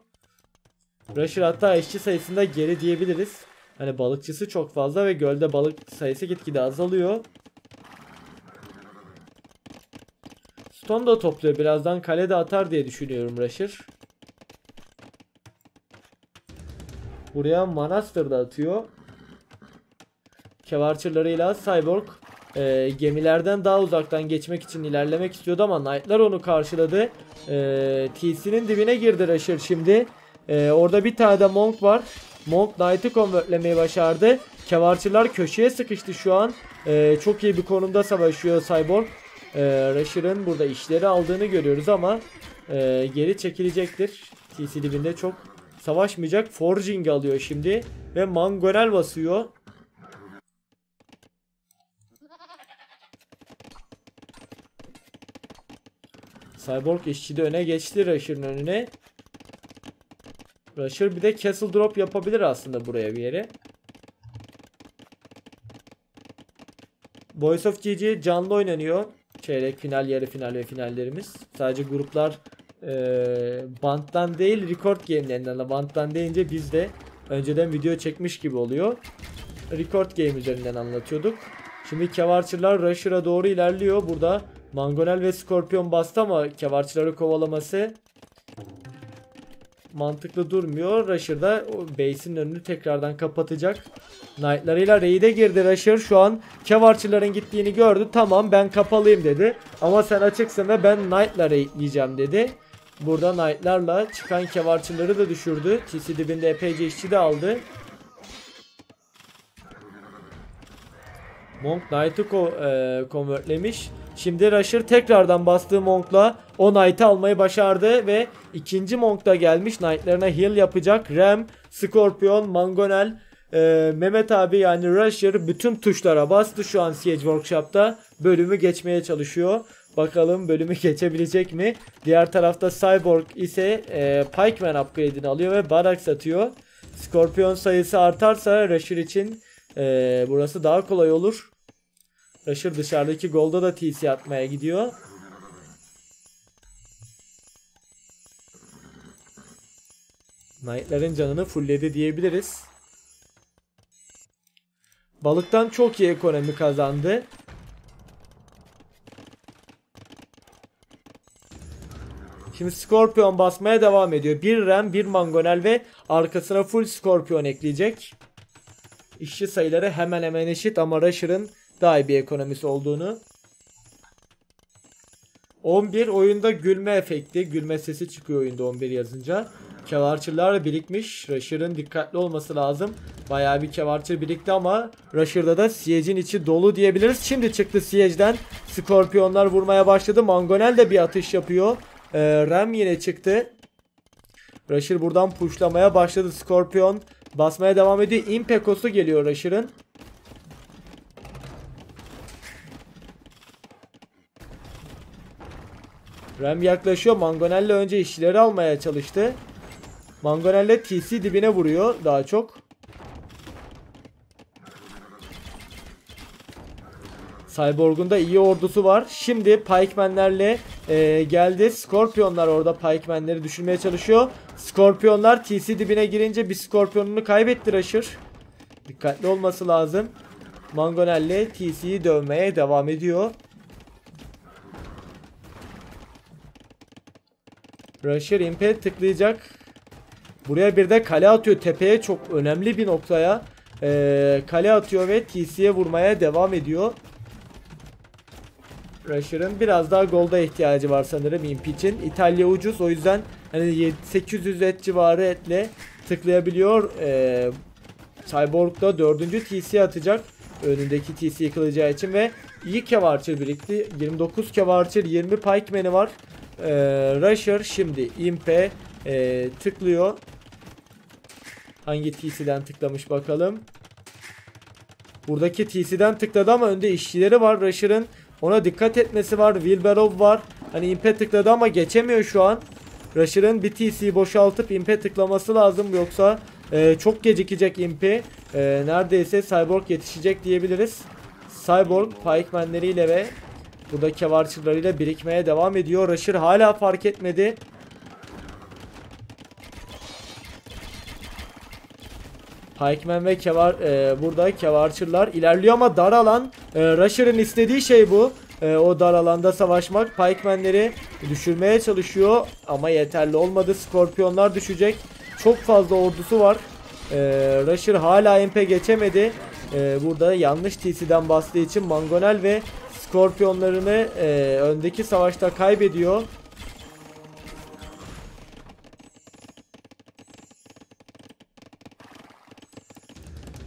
Rusher hatta işçi sayısında geri diyebiliriz. Hani balıkçısı çok fazla ve gölde balık sayısı gitgide azalıyor. Stone da topluyor. Birazdan kalede atar diye düşünüyorum Rusher. Buraya Manastır da atıyor. Kevarçırlarıyla Cyborg e, gemilerden daha uzaktan geçmek için ilerlemek istiyordu ama Knight'lar onu karşıladı. E, TC'nin dibine girdi Rusher şimdi. E, orada bir tane de Monk var. Monk Knight'ı konvertlemeyi başardı. Kevarçılar köşeye sıkıştı şu an. E, çok iyi bir konumda savaşıyor Cyborg. E, Rusher'ın burada işleri aldığını görüyoruz ama e, geri çekilecektir. TC dibinde çok savaşmayacak. Forging alıyor şimdi ve Mangonel basıyor. Cyborg işçi de öne geçti Rusher'ın önüne. Rusher bir de Castle Drop yapabilir aslında buraya bir yere. Boys of GG canlı oynanıyor. Çeyrek final, yarı final ve finallerimiz. Sadece gruplar e, banttan değil record game'lerinden banttan deyince biz de önceden video çekmiş gibi oluyor. Record game üzerinden anlatıyorduk. Şimdi Kevarçılar Rusher'a doğru ilerliyor. Burada Mangonel ve Scorpion bastı ama Kevarçıları kovalaması mantıklı durmuyor. Rusher da base'in önünü tekrardan kapatacak. Knight'larıyla raid'e girdi Rusher. Şu an Kevarçıların gittiğini gördü. Tamam ben kapalıyım dedi. Ama sen açıksın ve ben Knight'la raidleyeceğim dedi. Burada Knight'larla çıkan Kevarçıları da düşürdü. TC dibinde epeyce işçi de aldı. Monk Knight'ı ko- e, convertlemiş. Şimdi Rusher tekrardan bastığı Monk'la o Knight'ı almayı başardı ve ikinci Monk da gelmiş. Knight'larına heal yapacak. Ram, Scorpion, Mangonel, e, Mehmet abi yani Rusher bütün tuşlara bastı şu an Siege Workshop'ta. Bölümü geçmeye çalışıyor. Bakalım bölümü geçebilecek mi? Diğer tarafta Cyborg ise e, Pikeman upgrade'ini alıyor ve Barracks atıyor. Scorpion sayısı artarsa Rusher için e, burası daha kolay olur. Rusher dışarıdaki golda da TC atmaya gidiyor. Knight'ların canını fullledi diyebiliriz. Balıktan çok iyi ekonomi kazandı. Şimdi Scorpion basmaya devam ediyor. Bir Ram, bir Mangonel ve arkasına full Scorpion ekleyecek. İşçi sayıları hemen hemen eşit ama Rusher'ın daha iyi bir ekonomisi olduğunu. 11 oyunda gülme efekti. Gülme sesi çıkıyor oyunda 11 yazınca. Kevarçırlar birikmiş. Rusher'ın dikkatli olması lazım. Bayağı bir kevarçır birikti ama Rusher'da da Siege'in içi dolu diyebiliriz. Şimdi çıktı Siege'den. Skorpiyonlar vurmaya başladı. Mangonel de bir atış yapıyor. Ee, Ram yine çıktı. Rusher buradan pushlamaya başladı. Scorpion basmaya devam ediyor. Impekosu geliyor Rusher'ın. Ram yaklaşıyor. Mangonel'le önce işçileri almaya çalıştı. Mangonel'le TC dibine vuruyor daha çok. Cyborg'un da iyi ordusu var. Şimdi Pikeman'lerle e, geldi. Scorpionlar orada Pikeman'leri düşürmeye çalışıyor. Scorpionlar TC dibine girince bir Scorpion'unu kaybetti Rusher. Dikkatli olması lazım. Mangonel'le TC'yi dövmeye devam ediyor. Rusher Impel tıklayacak. Buraya bir de kale atıyor. Tepeye çok önemli bir noktaya. Ee, kale atıyor ve TC'ye vurmaya devam ediyor. Rusher'ın biraz daha golda ihtiyacı var sanırım Imp için. İtalya ucuz o yüzden hani 800 et civarı etle tıklayabiliyor. Ee, Cyborg da 4. TC atacak. Önündeki TC yıkılacağı için ve iyi kevarçır birikti. 29 kevarçır 20 pikeman'i var. Ee, Rusher şimdi Imp'e e, tıklıyor. Hangi TC'den tıklamış bakalım. Buradaki TC'den tıkladı ama önde işçileri var. Rusher'ın ona dikkat etmesi var. Wilbarov var. Hani impe tıkladı ama geçemiyor şu an. Rusher'ın bir TC'yi boşaltıp impe tıklaması lazım. Yoksa e, çok gecikecek impi. E, neredeyse Cyborg yetişecek diyebiliriz. Cyborg Pikeman'leriyle ve burada kevarçılarıyla birikmeye devam ediyor. Rusher hala fark etmedi. Pikeman ve kevar e, burada kevarçılar ilerliyor ama dar alan e, Rusher'ın istediği şey bu. E, o dar alanda savaşmak. Pikeman'leri düşürmeye çalışıyor ama yeterli olmadı. Skorpiyonlar düşecek. Çok fazla ordusu var. E, Rusher hala MP geçemedi. E, burada yanlış TC'den bastığı için Mangonel ve Skorpiyonlarını e, öndeki savaşta kaybediyor.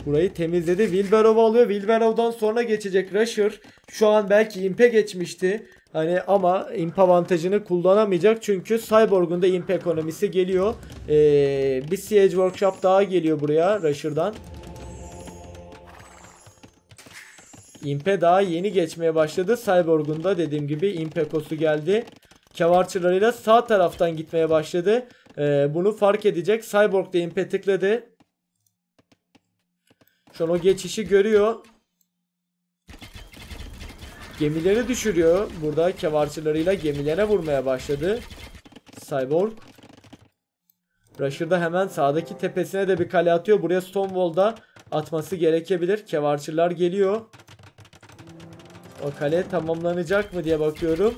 Burayı temizledi. Wilbarov alıyor. Wilbarov'dan sonra geçecek Rusher. Şu an belki Imp'e geçmişti. Hani ama imp avantajını kullanamayacak çünkü Cyborg'un da imp ekonomisi geliyor. Ee, bir Siege Workshop daha geliyor buraya Rusher'dan. Imp'e daha yeni geçmeye başladı. Cyborg'un da dediğim gibi imp ekosu geldi. Kevarçılarıyla sağ taraftan gitmeye başladı. Ee, bunu fark edecek. Cyborg da imp'e tıkladı. Şu an o geçişi görüyor. Gemileri düşürüyor. Burada kevarçılarıyla gemilere vurmaya başladı. Cyborg. Rusher da hemen sağdaki tepesine de bir kale atıyor. Buraya Stonewall'da atması gerekebilir. Kevarçılar geliyor. O kale tamamlanacak mı diye bakıyorum.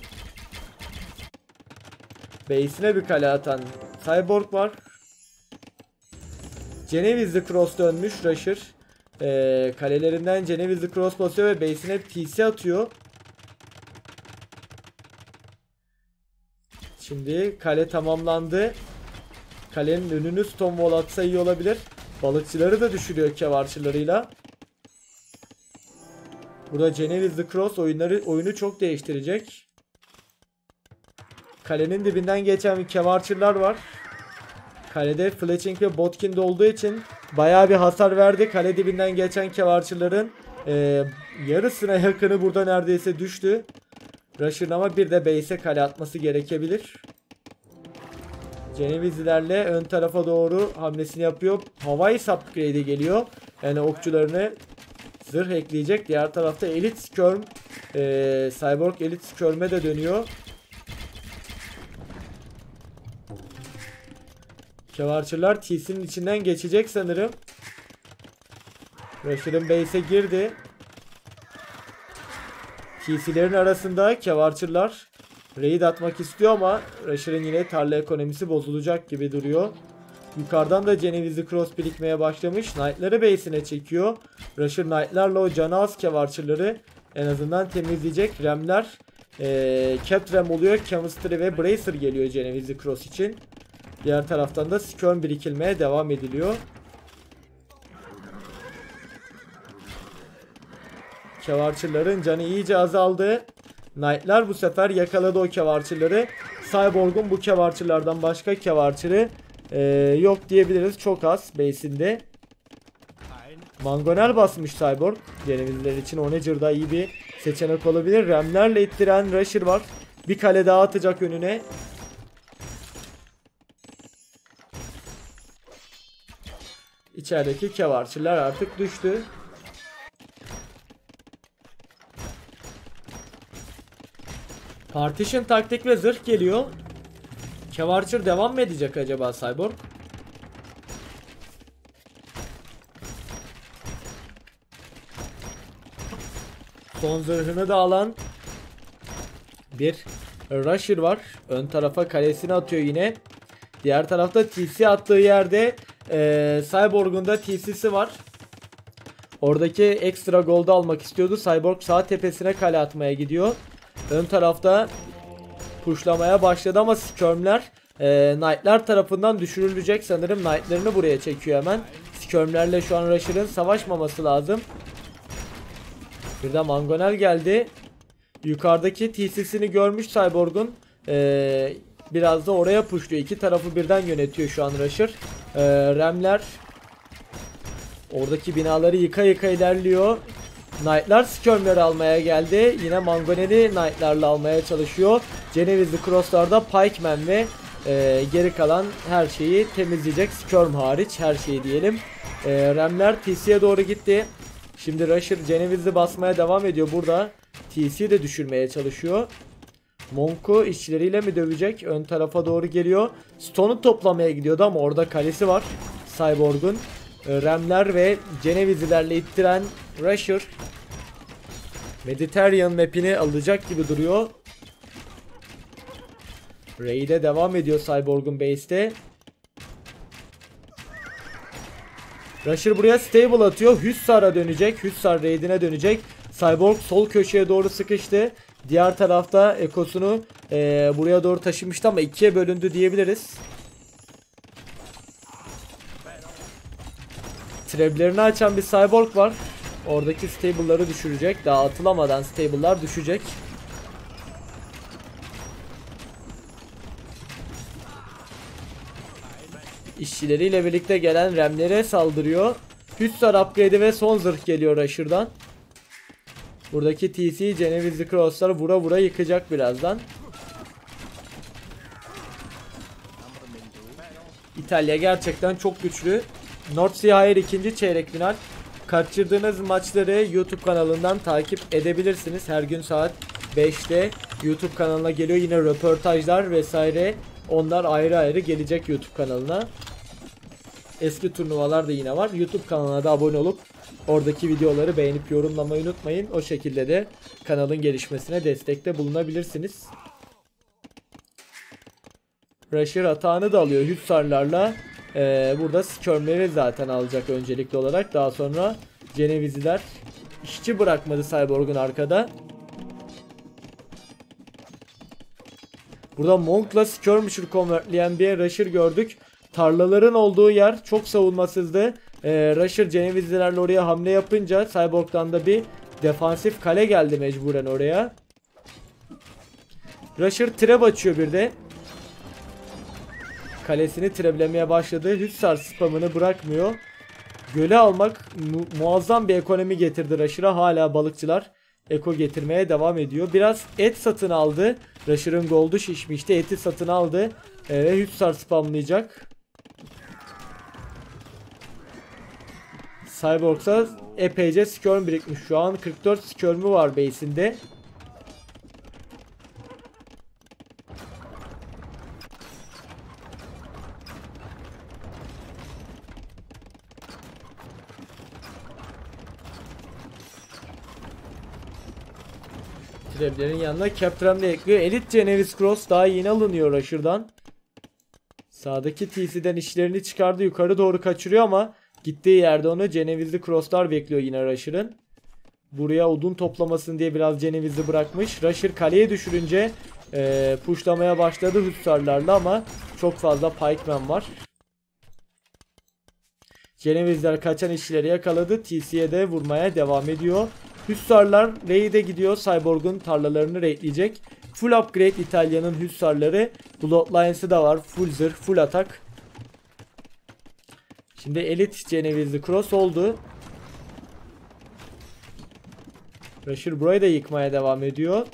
Base'ine bir kale atan Cyborg var. Cenevizli cross dönmüş Rusher. Ee, kalelerinden Cenevizli cross basıyor ve base'ine TC atıyor. Şimdi kale tamamlandı. Kalenin önünü Stonewall atsa iyi olabilir. Balıkçıları da düşürüyor kevarçılarıyla. Burada Cenevizli Cross oyunları oyunu çok değiştirecek. Kalenin dibinden geçen bir kevarçılar var. Kalede Fletching ve Botkin de olduğu için bayağı bir hasar verdi. Kale dibinden geçen kevarçıların e, yarısına yakını burada neredeyse düştü. Rush'ın ama bir de base'e kale atması gerekebilir. Cenevizlilerle ön tarafa doğru hamlesini yapıyor. Havai upgrade'i geliyor. Yani okçularını zırh ekleyecek. Diğer tarafta Elite Skirm e, Cyborg Elite Skirm'e de dönüyor. Kevarçılar TC'nin içinden geçecek sanırım. Rusher'ın base'e girdi. TC'lerin arasında Kevarçılar raid atmak istiyor ama Rusher'ın yine tarla ekonomisi bozulacak gibi duruyor. Yukarıdan da Cenevizli Cross birikmeye başlamış. Knight'ları base'ine çekiyor. Rusher Knight'larla o canı az kevarçıları en azından temizleyecek. Remler ee, Cat Rem oluyor. Chemistry ve Bracer geliyor Cenevizli Cross için. Diğer taraftan da Skirm birikilmeye devam ediliyor. Kevarçıların canı iyice azaldı. Knight'lar bu sefer yakaladı o kevarçıları. Cyborg'un bu kevarçılardan başka kevarçıları ee, yok diyebiliriz. Çok az base'inde. Ein Mangonel basmış Cyborg. Cenevizler için Onager'da iyi bir seçenek olabilir. Remlerle ittiren Rusher var. Bir kale daha atacak önüne. İçerideki kevarçılar artık düştü. Partition taktik ve zırh geliyor. Kevarçır devam mı edecek acaba Cyborg? Son zırhını da alan bir Rusher var. Ön tarafa kalesini atıyor yine. Diğer tarafta TC attığı yerde e, Cyborg'un da TC'si var. Oradaki ekstra gold'u almak istiyordu. Cyborg sağ tepesine kale atmaya gidiyor. Ön tarafta pushlamaya başladı ama Skirm'ler e, Knight'lar tarafından düşürülecek sanırım. Knight'larını buraya çekiyor hemen. Skirm'lerle şu an Rusher'ın savaşmaması lazım. Bir de Mangonel geldi. Yukarıdaki TC'sini görmüş Cyborg'un. Ee, biraz da oraya pushluyor. İki tarafı birden yönetiyor şu an Rusher. Ee, Remler Oradaki binaları yıka yıka ilerliyor. Knight'lar skirmleri almaya geldi. Yine Mangonel'i Knight'larla almaya çalışıyor. Cenevizli Cross'larda Pikeman ve e, geri kalan her şeyi temizleyecek. Skirm hariç her şeyi diyelim. E, Remler TC'ye doğru gitti. Şimdi Rusher Cenevizli basmaya devam ediyor burada. TC de düşürmeye çalışıyor. Monk'u işçileriyle mi dövecek? Ön tarafa doğru geliyor. Stone'u toplamaya gidiyordu ama orada kalesi var. Cyborg'un. E, Remler ve Cenevizlilerle ittiren Rusher Mediterranean map'ini alacak gibi duruyor. Raid'e devam ediyor Cyborg'un base'te. Rusher buraya stable atıyor. Hussar'a dönecek. Hussar raid'ine dönecek. Cyborg sol köşeye doğru sıkıştı. Diğer tarafta ekosunu eee, buraya doğru taşımıştı ama ikiye bölündü diyebiliriz. Treblerini açan bir cyborg var. Oradaki stable'ları düşürecek. Daha atılamadan stable'lar düşecek. İşçileriyle birlikte gelen remlere saldırıyor. Hussar upgrade'i ve son zırh geliyor Rusher'dan. Buradaki TC Cenevizli Cross'lar vura vura yıkacak birazdan. İtalya gerçekten çok güçlü. North Sea Hayır ikinci çeyrek final. Kaçırdığınız maçları YouTube kanalından takip edebilirsiniz. Her gün saat 5'te YouTube kanalına geliyor. Yine röportajlar vesaire. Onlar ayrı ayrı gelecek YouTube kanalına. Eski turnuvalar da yine var. YouTube kanalına da abone olup oradaki videoları beğenip yorumlamayı unutmayın. O şekilde de kanalın gelişmesine destekte bulunabilirsiniz. Rusher atağını da alıyor Hussarlarla. Ee, burada Skirmleri zaten alacak öncelikli olarak. Daha sonra Cenevizliler işçi bırakmadı Cyborg'un arkada. Burada Monk'la Skirmisher convertleyen bir Rusher gördük. Tarlaların olduğu yer çok savunmasızdı. Ee, Rusher Cenevizlilerle oraya hamle yapınca Cyborg'dan da bir defansif kale geldi mecburen oraya. Rusher trap açıyor bir de. Kalesini treblemeye başladı. Hussar spamını bırakmıyor. Göle almak mu- muazzam bir ekonomi getirdi Rusher'a. Hala balıkçılar eko getirmeye devam ediyor. Biraz et satın aldı. Rusher'ın goldu şişmişti. Eti satın aldı. Ee, Ve Hussar spamlayacak. Cyborg'sa epeyce skirm birikmiş. Şu an 44 skirm'ü var base'inde. Treblerin yanına Captrem de ekliyor. Elite Ceneviz Cross daha yeni alınıyor Rusher'dan. Sağdaki TC'den işlerini çıkardı. Yukarı doğru kaçırıyor ama gittiği yerde onu Cenevizli Cross'lar bekliyor yine Rusher'ın. Buraya odun toplamasın diye biraz Cenevizli bırakmış. Rusher kaleye düşürünce eee pushlamaya başladı Hussarlarla ama çok fazla Pikeman var. Cenevizler kaçan işçileri yakaladı. TC'ye de vurmaya devam ediyor. Hussarlar raid'e gidiyor. Cyborg'un tarlalarını raidleyecek. Full upgrade İtalya'nın Hussarları. Bloodlines'ı da var. Full zırh, full atak. Şimdi Elite Cenevizli Cross oldu. Rusher burayı da yıkmaya devam ediyor.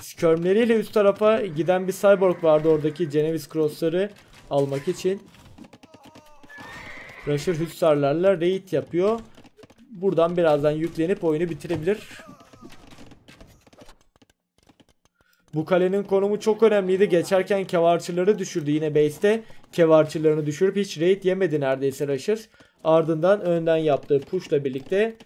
Skirmleriyle üst tarafa giden bir cyborg vardı oradaki Ceneviz Cross'ları almak için. Rusher Hussarlarla raid yapıyor. Buradan birazdan yüklenip oyunu bitirebilir. Bu kalenin konumu çok önemliydi. Geçerken kevarçıları düşürdü yine base'te. Kevarçılarını düşürüp hiç raid yemedi neredeyse Rusher. Ardından önden yaptığı push'la birlikte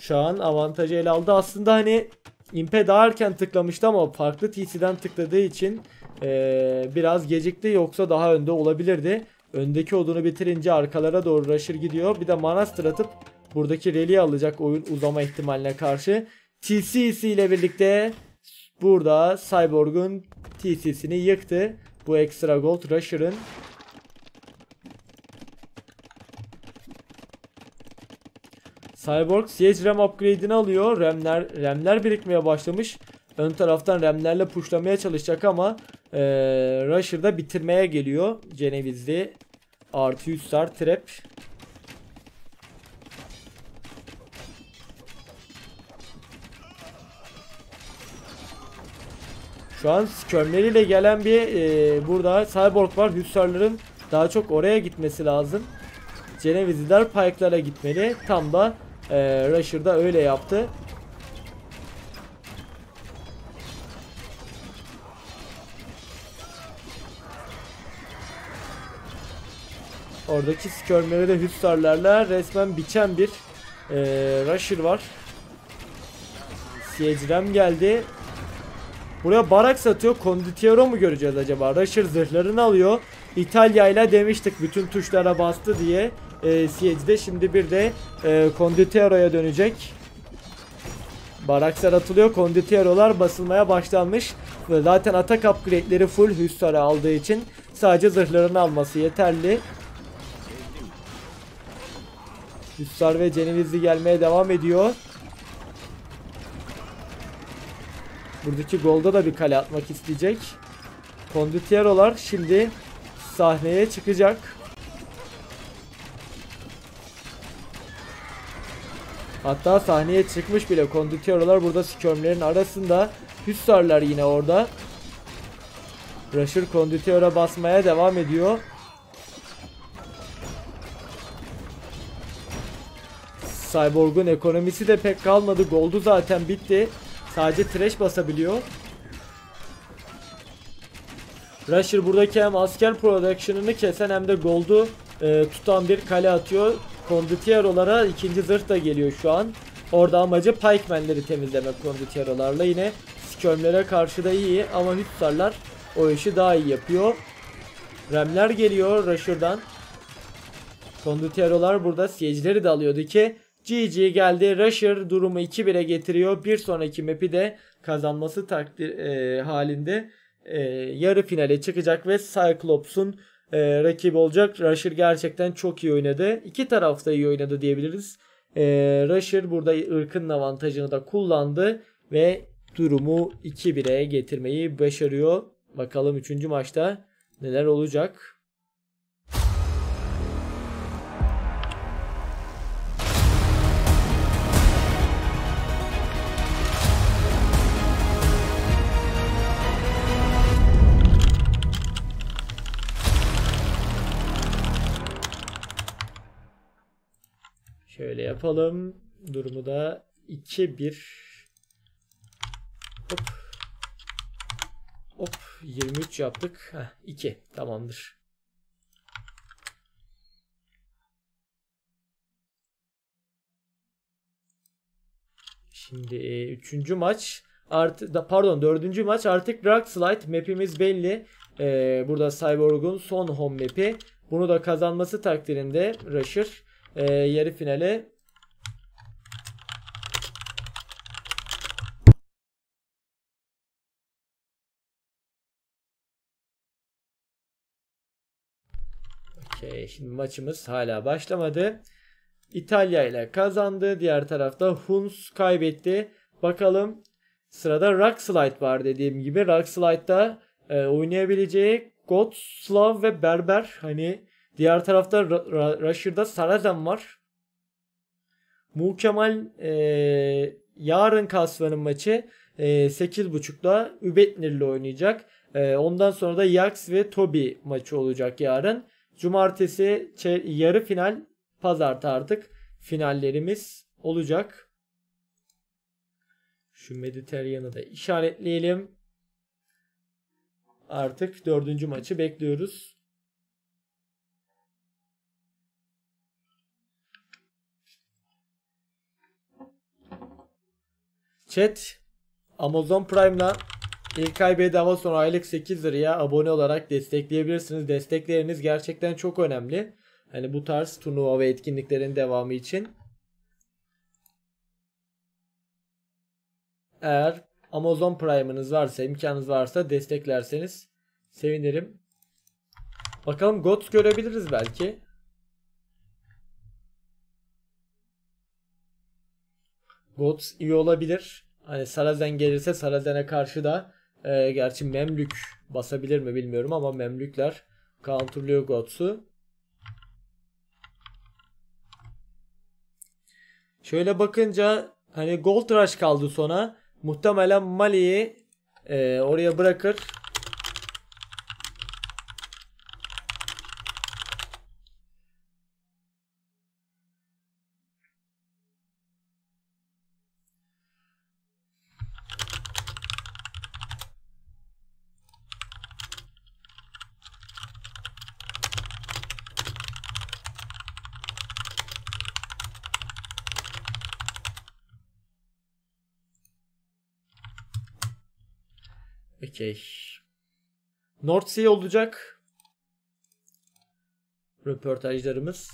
şu an avantajı ele aldı. Aslında hani Impe daha erken tıklamıştı ama farklı TC'den tıkladığı için eee, biraz gecikti. Yoksa daha önde olabilirdi. Öndeki odunu bitirince arkalara doğru Rusher gidiyor. Bir de Manastır atıp buradaki rally alacak oyun uzama ihtimaline karşı. TCC ile birlikte burada Cyborg'un TC'sini yıktı. Bu extra gold Rusher'ın Cyborg Siege RAM upgrade'ini alıyor. RAM'ler, RAM'ler birikmeye başlamış. Ön taraftan RAM'lerle pushlamaya çalışacak ama eee Rusher'da bitirmeye geliyor. Cenevizli Artı 100 star trap. Şu an skörmleriyle gelen bir e, burada cyborg var. Hüsarların daha çok oraya gitmesi lazım. Cenevizliler Pike'lara gitmeli. Tam da e, Rusher da öyle yaptı. Oradaki skörmleri de Hüsarlarla resmen biçen bir e, Rusher var. Siege geldi. Buraya barak satıyor. Condottiero mu göreceğiz acaba? Rusher zırhlarını alıyor. İtalya ile demiştik bütün tuşlara bastı diye. E, Siege'de şimdi bir de e, Condottiero'ya dönecek. Baraklar atılıyor. Condottiero'lar basılmaya başlanmış. Zaten atak upgrade'leri full Hüsar'a aldığı için sadece zırhlarını alması yeterli. Hüsar ve Cenevizli gelmeye devam ediyor. Buradaki golda da bir kale atmak isteyecek. Kondityer'olar şimdi sahneye çıkacak. Hatta sahneye çıkmış bile Kondityer'olar burada skörmlerin arasında. Hüssarlar yine orada. Rusher Kondityer'a basmaya devam ediyor. Cyborg'un ekonomisi de pek kalmadı. Gold'u zaten bitti. Sadece trash basabiliyor. Rusher buradaki hem asker production'ını kesen hem de gold'u e, tutan bir kale atıyor. Condottiero'lara ikinci zırh da geliyor şu an. Orada amacı pikemenleri temizlemek Condottiero'larla. Yine skirmlere karşı da iyi ama Hütsarlar o işi daha iyi yapıyor. Remler geliyor Rusher'dan. Condottiero'lar burada siyecileri de alıyordu ki GG geldi. Rusher durumu 2-1'e getiriyor. Bir sonraki map'i de kazanması takdir e, halinde e, yarı finale çıkacak ve Cyclops'un e, rakibi olacak. Rusher gerçekten çok iyi oynadı. İki tarafta iyi oynadı diyebiliriz. E, Rusher burada ırkın avantajını da kullandı ve durumu 2-1'e getirmeyi başarıyor. Bakalım 3. maçta neler olacak. Yapalım. Durumu da 2-1. Hop. Hop 23 yaptık. Heh, 2 tamamdır. Şimdi e, üçüncü maç artı da pardon dördüncü maç artık Rock Slide map'imiz belli. E, burada Cyborg'un son home map'i. Bunu da kazanması takdirinde Rusher e, yarı finale Okay, şimdi maçımız hala başlamadı. İtalya ile kazandı. Diğer tarafta Huns kaybetti. Bakalım sırada Rock Slide var dediğim gibi. Rock Slide'da e, oynayabileceği God, Slav ve Berber. Hani Diğer tarafta Rusher'da Sarazen var. Muhkemal e, yarın Kasva'nın maçı e, 8.30'da Übetnir'le oynayacak. E, ondan sonra da Yax ve Tobi maçı olacak yarın. Cumartesi yarı final pazartı artık finallerimiz olacak. Şu Mediterranean'ı da işaretleyelim. Artık dördüncü maçı bekliyoruz. Chat Amazon Prime'la ilk ay bedava sonra aylık 8 liraya abone olarak destekleyebilirsiniz. Destekleriniz gerçekten çok önemli. Hani bu tarz turnuva ve etkinliklerin devamı için. Eğer Amazon Prime'ınız varsa, imkanınız varsa desteklerseniz sevinirim. Bakalım GOTS görebiliriz belki. GOTS iyi olabilir. Hani Sarazen gelirse Sarazen'e karşı da e, gerçi Memlük basabilir mi bilmiyorum ama Memlükler counterlıyor Gots'u. Şöyle bakınca hani Gold Rush kaldı sona. Muhtemelen Mali'yi e, oraya bırakır. Okey. North Sea olacak. Röportajlarımız.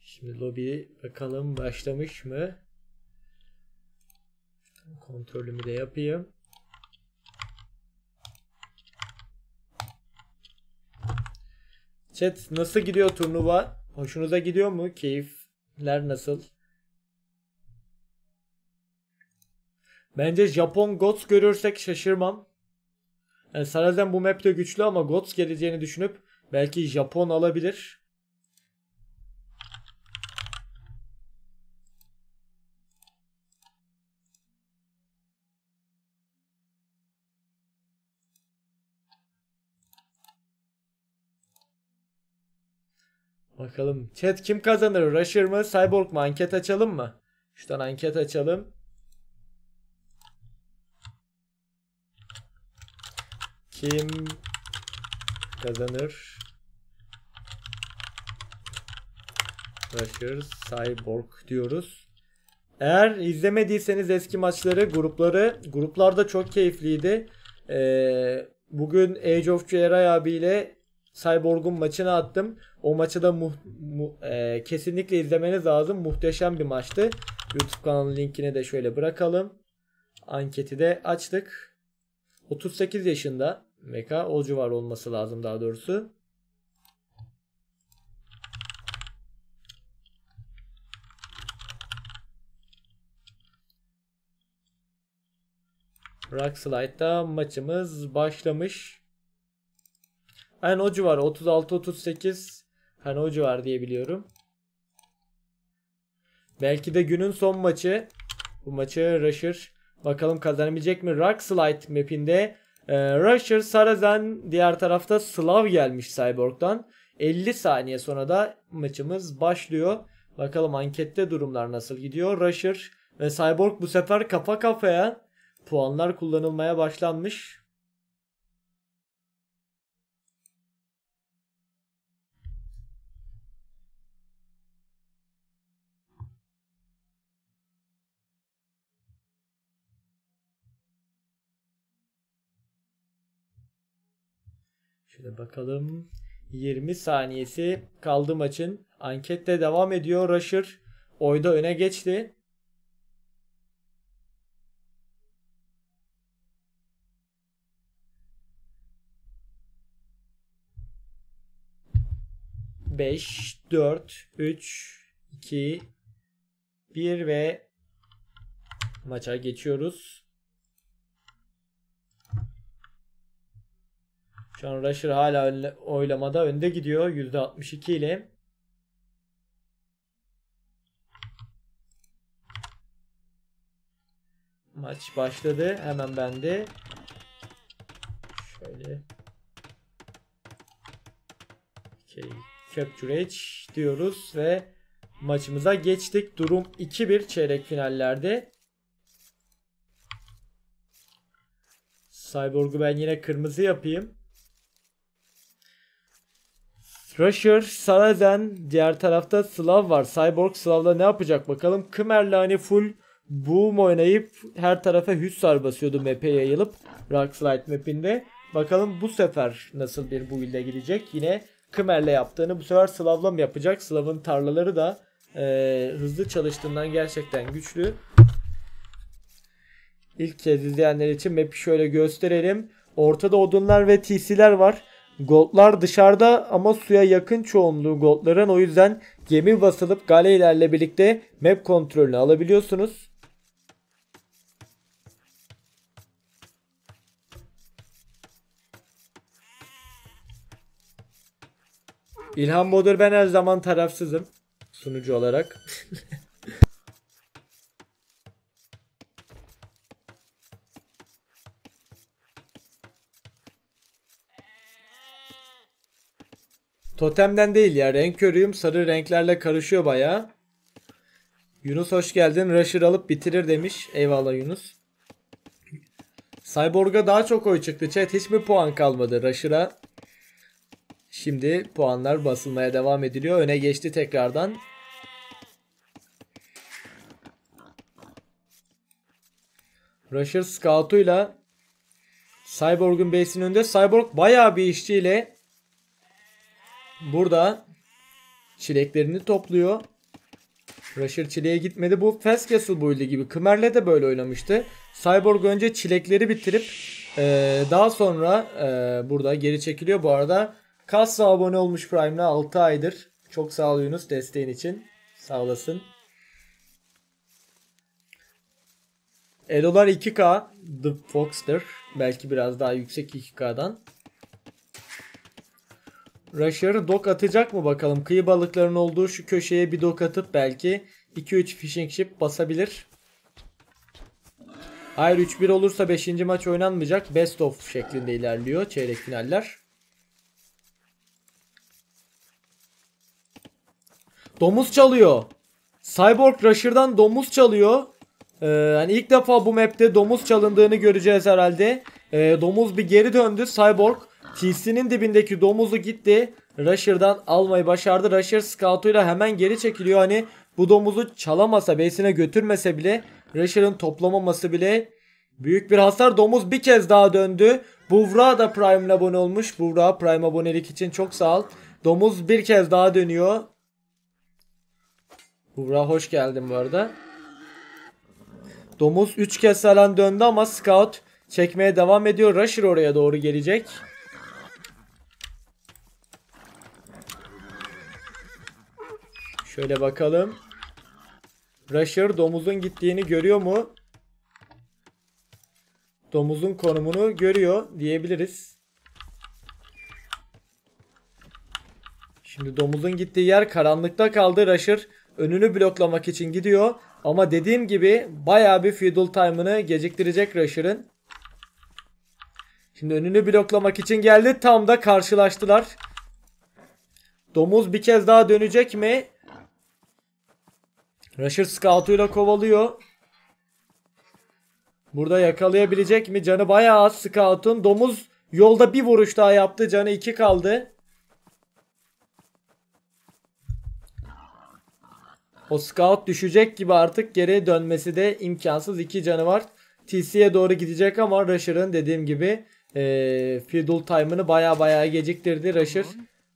Şimdi lobi bakalım başlamış mı? Kontrolümü de yapayım. Chat nasıl gidiyor turnuva? Hoşunuza gidiyor mu? Keyifler nasıl? Bence Japon Gods görürsek şaşırmam. Yani Sarazen bu map'te güçlü ama Gods geleceğini düşünüp belki Japon alabilir. Bakalım. Chat kim kazanır? Rusher mı? Cyborg mu? Anket açalım mı? Şuradan anket açalım. Kim kazanır? Rusher, Cyborg diyoruz. Eğer izlemediyseniz eski maçları, grupları, gruplarda çok keyifliydi. Ee, bugün Age of Eray abiyle Cyborg'un maçını attım. O maçı da mu- mu- e, kesinlikle izlemeniz lazım. Muhteşem bir maçtı. YouTube kanalının linkini de şöyle bırakalım. Anketi de açtık. 38 yaşında Meka o civar olması lazım daha doğrusu. Rock Slide'da maçımız başlamış. Hani o civar 36-38 hani o civar diye biliyorum. Belki de günün son maçı. Bu maçı Rusher bakalım kazanabilecek mi? Rock Slide mapinde ee, Rusher, Sarazen diğer tarafta Slav gelmiş Cyborg'dan. 50 saniye sonra da maçımız başlıyor. Bakalım ankette durumlar nasıl gidiyor. Rusher ve Cyborg bu sefer kafa kafaya puanlar kullanılmaya başlanmış. Şöyle bakalım. 20 saniyesi kaldı maçın. Ankette devam ediyor. Rusher oyda öne geçti. Beş, dört, üç, iki, bir ve maça geçiyoruz. Şu an Rusher hala önle- oylamada önde gidiyor %62 ile. Maç başladı. Hemen bende. Şöyle. Okay. Edge diyoruz ve maçımıza geçtik. Durum 2-1 çeyrek finallerde. Cyborg'u ben yine kırmızı yapayım. Rusher, Sarazen, diğer tarafta Slav var. Cyborg Slav'da ne yapacak bakalım. Kımer'le hani full boom oynayıp her tarafa Hüssar basıyordu map'e yayılıp Rockslide map'inde. Bakalım bu sefer nasıl bir build'e gidecek. Yine Kımer'le yaptığını bu sefer Slav'la mı yapacak? Slav'ın tarlaları da e, hızlı çalıştığından gerçekten güçlü. İlk kez izleyenler için map'i şöyle gösterelim. Ortada odunlar ve TC'ler var. Goldlar dışarıda ama suya yakın çoğunluğu goldların. O yüzden gemi basılıp galeylerle birlikte map kontrolünü alabiliyorsunuz. İlhan Bodur ben her zaman tarafsızım. sunucu olarak. Totemden değil ya. Renk körüyüm. Sarı renklerle karışıyor bayağı. Yunus hoş geldin. Rusher alıp bitirir demiş. Eyvallah Yunus. Cyborg'a daha çok oy çıktı. Chat hiç mi puan kalmadı? Rusher'a Şimdi puanlar basılmaya devam ediliyor. Öne geçti tekrardan. Rusher Scout'uyla Cyborg'un base'inin önünde. Cyborg bayağı bir işçiyle burada çileklerini topluyor. Rusher çileğe gitmedi. Bu Fast Castle build'i gibi. Kımer'le de böyle oynamıştı. Cyborg önce çilekleri bitirip eee, daha sonra eee, burada geri çekiliyor. Bu arada Kassa abone olmuş Prime'la 6 aydır. Çok sağ Yunus desteğin için. Sağ olasın. Elolar 2K. The Foxter. Belki biraz daha yüksek 2K'dan. Rusher dok atacak mı bakalım. Kıyı balıkların olduğu şu köşeye bir dok atıp belki 2-3 fishing ship basabilir. Hayır 3-1 olursa 5. maç oynanmayacak. Best of şeklinde ilerliyor çeyrek finaller. Domuz çalıyor. Cyborg Rusher'dan domuz çalıyor. Ee, yani ilk defa bu map'te domuz çalındığını göreceğiz herhalde. Ee, domuz bir geri döndü. Cyborg TC'nin dibindeki domuzu gitti. Rusher'dan almayı başardı. Rusher scout'uyla hemen geri çekiliyor. Hani bu domuzu çalamasa, base'ine götürmese bile Rusher'ın toplamaması bile büyük bir hasar. Domuz bir kez daha döndü. Buvra da Prime'le abone olmuş. Buvra Prime abonelik için çok sağ ol. Domuz bir kez daha dönüyor. Buğra hoş geldin bu arada. Domuz 3 kez falan döndü ama Scout çekmeye devam ediyor. Rusher oraya doğru gelecek. Şöyle bakalım. Rusher domuzun gittiğini görüyor mu? Domuzun konumunu görüyor diyebiliriz. Şimdi domuzun gittiği yer karanlıkta kaldı. Rusher önünü bloklamak için gidiyor. Ama dediğim gibi bayağı bir fiddle time'ını geciktirecek Rusher'ın. Şimdi önünü bloklamak için geldi. Tam da karşılaştılar. Domuz bir kez daha dönecek mi? Rusher scout'uyla kovalıyor. Burada yakalayabilecek mi? Canı bayağı az scout'un. Domuz yolda bir vuruş daha yaptı. Canı 2 kaldı. O scout düşecek gibi artık geri dönmesi de imkansız. iki canı var. TC'ye doğru gidecek ama Rusher'ın dediğim gibi e, fiddle time'ını baya baya geciktirdi. Rusher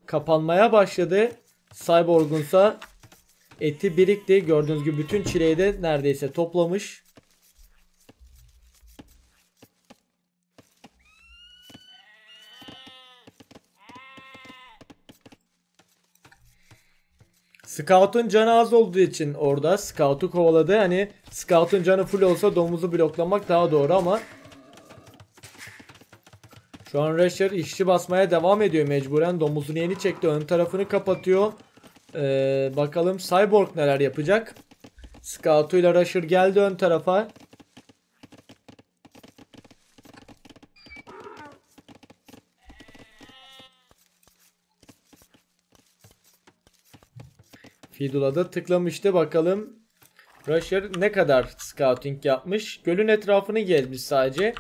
kapanmaya başladı. Cyborg'unsa eti birikti. Gördüğünüz gibi bütün çileyi de neredeyse toplamış. Scout'un canı az olduğu için orada Scout'u kovaladı. Hani Scout'un canı full olsa domuzu bloklamak daha doğru ama şu an Rusher işçi basmaya devam ediyor mecburen. Domuzunu yeni çekti. Ön tarafını kapatıyor. Ee, bakalım Cyborg neler yapacak. Scout'uyla Rusher geldi ön tarafa. Fidul'a da tıklamıştı. Bakalım Rusher ne kadar scouting yapmış. Gölün etrafını gezmiş sadece.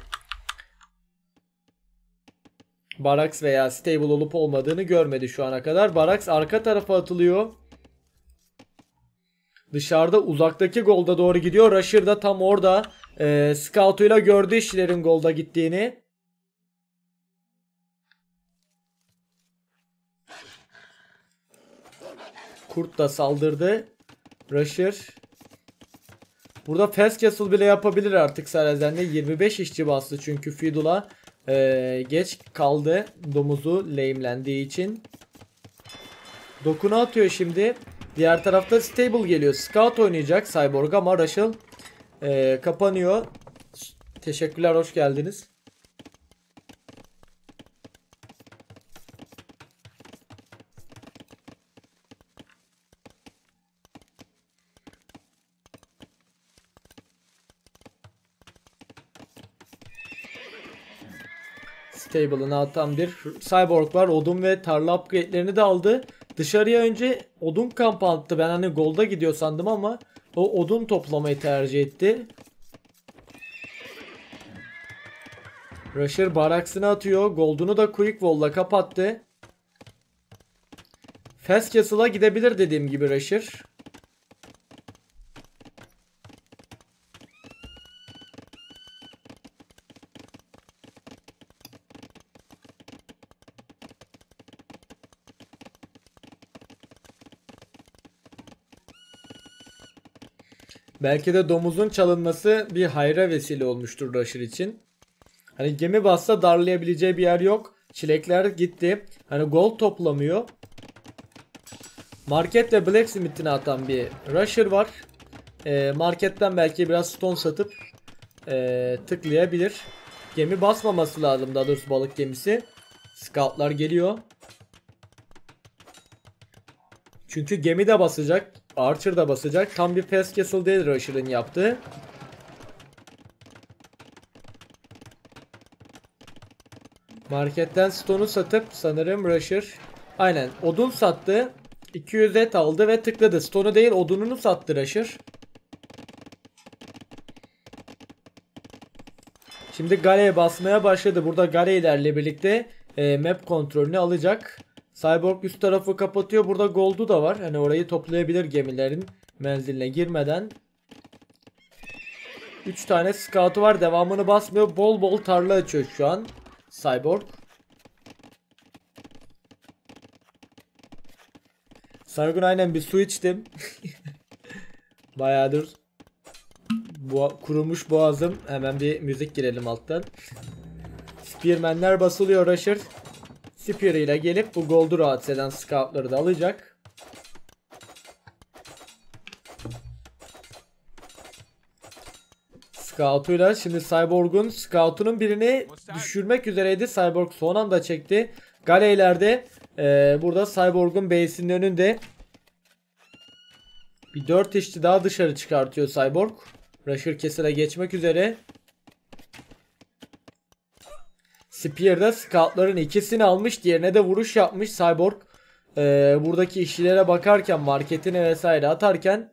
Baraks veya stable olup olmadığını görmedi şu ana kadar. Baraks arka tarafa atılıyor. Dışarıda uzaktaki golda doğru gidiyor. Rusher da tam orada e, scoutuyla gördü işlerin golda gittiğini. Kurt da saldırdı. Rusher. Burada Fast Castle bile yapabilir artık Sarazen'de. 25 işçi bastı çünkü Fidul'a ee, geç kaldı. Domuzu lamelendiği için. Dokunu atıyor şimdi. Diğer tarafta Stable geliyor. Scout oynayacak Cyborg ama Rushel ee, kapanıyor. Teşekkürler hoş geldiniz. Table'ına atan bir cyborg var. Odun ve tarla upgrade'lerini de aldı. Dışarıya önce odun kampı attı. Ben hani golda gidiyor sandım ama o odun toplamayı tercih etti. Rusher baraksını atıyor. Gold'unu da quick wall'la kapattı. Fast Castle'a gidebilir dediğim gibi Rusher. Belki de domuzun çalınması bir hayra vesile olmuştur Rusher için. Hani gemi bassa darlayabileceği bir yer yok. Çilekler gitti. Hani gold toplamıyor. Marketle Blacksmith'ini atan bir Rusher var. Ee, marketten belki biraz stone satıp ee, tıklayabilir. Gemi basmaması lazım daha doğrusu balık gemisi. Scoutlar geliyor. Çünkü gemi de basacak. Archer da basacak. Tam bir fast castle değil Rusher'ın yaptığı. Marketten stone'u satıp sanırım Rusher aynen odun sattı. 200 et aldı ve tıkladı. Stone'u değil odununu sattı Rusher. Şimdi Gare'ye basmaya başladı. Burada Gare'lerle birlikte e, map kontrolünü alacak. Cyborg üst tarafı kapatıyor. Burada Gold'u da var. Hani orayı toplayabilir gemilerin menziline girmeden. 3 tane scout'u var. Devamını basmıyor. Bol bol tarla açıyor şu an. Cyborg. Sargun aynen bir su içtim. Bayağıdır bu kurumuş boğazım. Hemen bir müzik girelim alttan. Spearman'ler basılıyor Rusher. Spear ile gelip bu Gold'u rahatsız scoutları da alacak. Scout'uyla şimdi Cyborg'un Scout'unun birini düşürmek üzereydi. Cyborg son anda çekti. Galeyler'de e, burada Cyborg'un base'inin önünde bir 4 işçi daha dışarı çıkartıyor Cyborg. Rusher kesile geçmek üzere. Spear'da scoutların ikisini almış. Diğerine de vuruş yapmış Cyborg. Ee, buradaki işçilere bakarken marketine vesaire atarken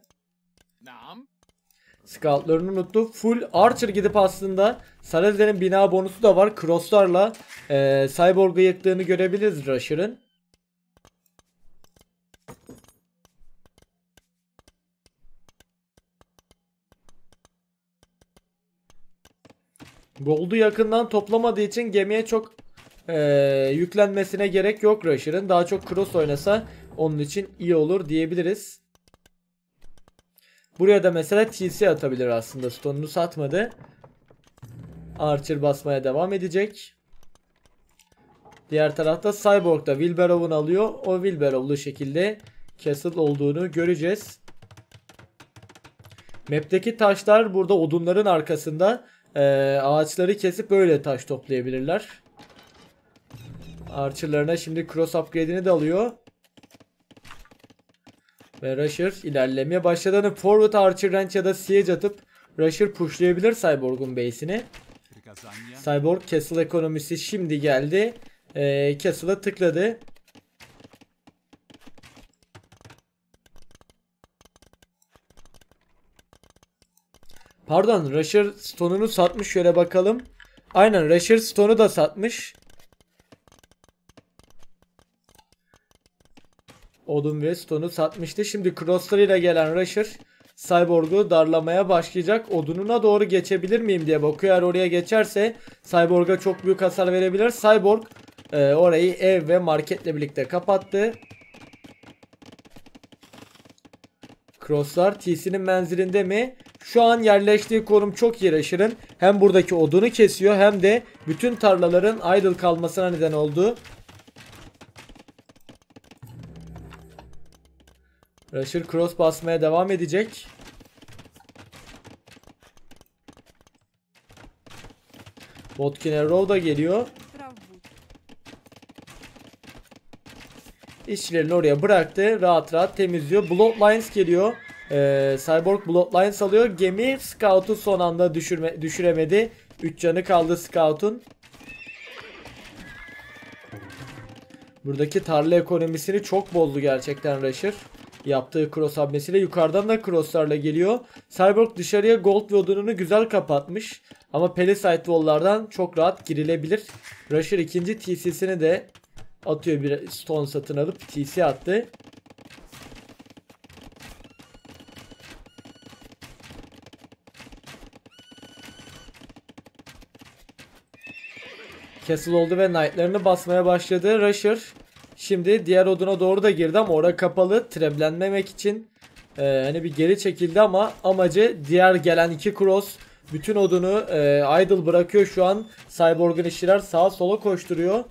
scoutlarını unuttu. Full Archer gidip aslında Salazar'ın bina bonusu da var. Crosslarla e, Cyborg'u yıktığını görebiliriz Rusher'ın. Gold'u yakından toplamadığı için gemiye çok eee, yüklenmesine gerek yok Rusher'ın. Daha çok cross oynasa onun için iyi olur diyebiliriz. Buraya da mesela TC atabilir aslında. Stone'unu satmadı. Archer basmaya devam edecek. Diğer tarafta Cyborg da Wilbarrow'un alıyor. O Wilbarrow'lu şekilde Castle olduğunu göreceğiz. Map'teki taşlar burada odunların arkasında ee, ağaçları kesip böyle taş toplayabilirler. Archer'larına şimdi cross upgrade'ini de alıyor. Ve Rusher ilerlemeye başladı. Hani Forward Archer Ranch ya da Siege atıp Rusher pushlayabilir Cyborg'un base'ini. Cyborg Castle ekonomisi şimdi geldi. Ee, Castle'a tıkladı. Pardon Rusher Stone'unu satmış şöyle bakalım. Aynen Rusher Stone'u da satmış. Odun ve Stone'u satmıştı. Şimdi crosslarıyla gelen Rusher Cyborg'u darlamaya başlayacak. Odununa doğru geçebilir miyim diye bakıyor. Eğer oraya geçerse Cyborg'a çok büyük hasar verebilir. Cyborg e, orayı ev ve marketle birlikte kapattı. Crosslar TC'nin menzilinde mi? Şu an yerleştiği konum çok iyi Rusher'ın. Hem buradaki odunu kesiyor hem de bütün tarlaların idle kalmasına neden oldu. Rusher cross basmaya devam edecek. Botkin Arrow da geliyor. İşçilerini oraya bıraktı. Rahat rahat temizliyor. Bloodlines geliyor. Ee, Cyborg Bloodlines alıyor. Gemi Scout'u son anda düşürme, düşüremedi. 3 canı kaldı Scout'un. Buradaki tarla ekonomisini çok bozdu gerçekten Rusher. Yaptığı cross hamlesiyle yukarıdan da crosslarla geliyor. Cyborg dışarıya gold odununu güzel kapatmış. Ama Palisade wall'lardan çok rahat girilebilir. Rusher ikinci TC'sini de atıyor bir stone satın alıp TC attı. Castle oldu ve knight'larını basmaya başladı. Rusher şimdi diğer oduna doğru da girdi ama orada kapalı. Treblenmemek için e, hani bir geri çekildi ama amacı diğer gelen iki cross bütün odunu e, idle bırakıyor şu an. Cyborg'un işçiler sağa sola koşturuyor.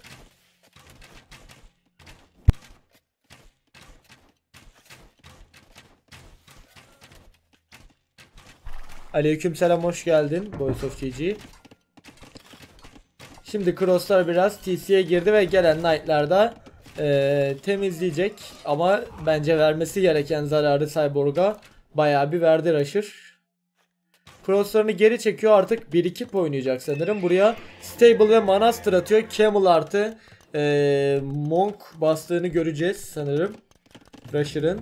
Aleykümselam hoş geldin Voice of GG. Şimdi crosslar biraz TC'ye girdi ve gelen knight'lar da eee, temizleyecek. Ama bence vermesi gereken zararı Cyborg'a bayağı bir verdi Rusher. Crosslarını geri çekiyor artık 1-2 oynayacak sanırım. Buraya Stable ve Manastır atıyor. Camel artı eee, Monk bastığını göreceğiz sanırım. Rusher'ın.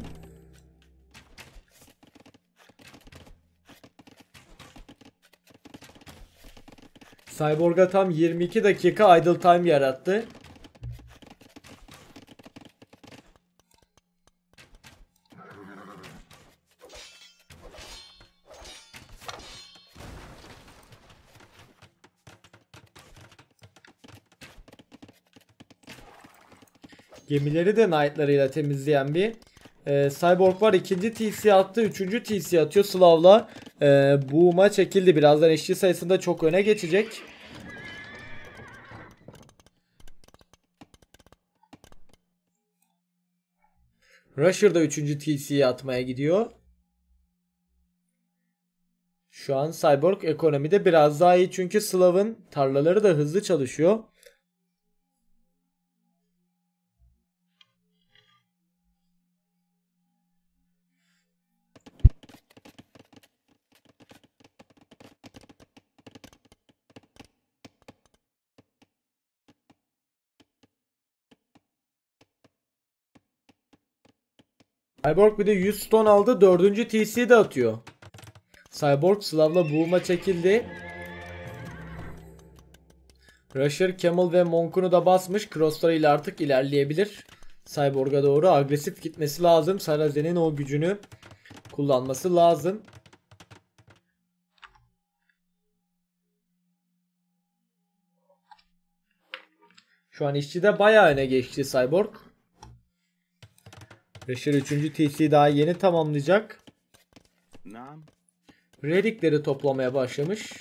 Cyborg'a tam 22 dakika idle time yarattı. Gemileri de knight'larıyla temizleyen bir e, Cyborg var. ikinci TC attı. Üçüncü TC atıyor Slav'la. E, boom'a çekildi. Birazdan eşli sayısında çok öne geçecek. Rusher da 3. TC'ye atmaya gidiyor. Şu an Cyborg ekonomide biraz daha iyi çünkü Slav'ın tarlaları da hızlı çalışıyor. Cyborg bir de 100 stone aldı. Dördüncü TC'yi de atıyor. Cyborg Slav'la boom'a çekildi. Rusher, Camel ve Monk'unu da basmış. Crosslarıyla artık ilerleyebilir. Cyborg'a doğru agresif gitmesi lazım. Sarazen'in o gücünü kullanması lazım. Şu an işçide bayağı öne geçti Cyborg. Rusher 3. TC daha yeni tamamlayacak. Nam. Relic'leri toplamaya başlamış.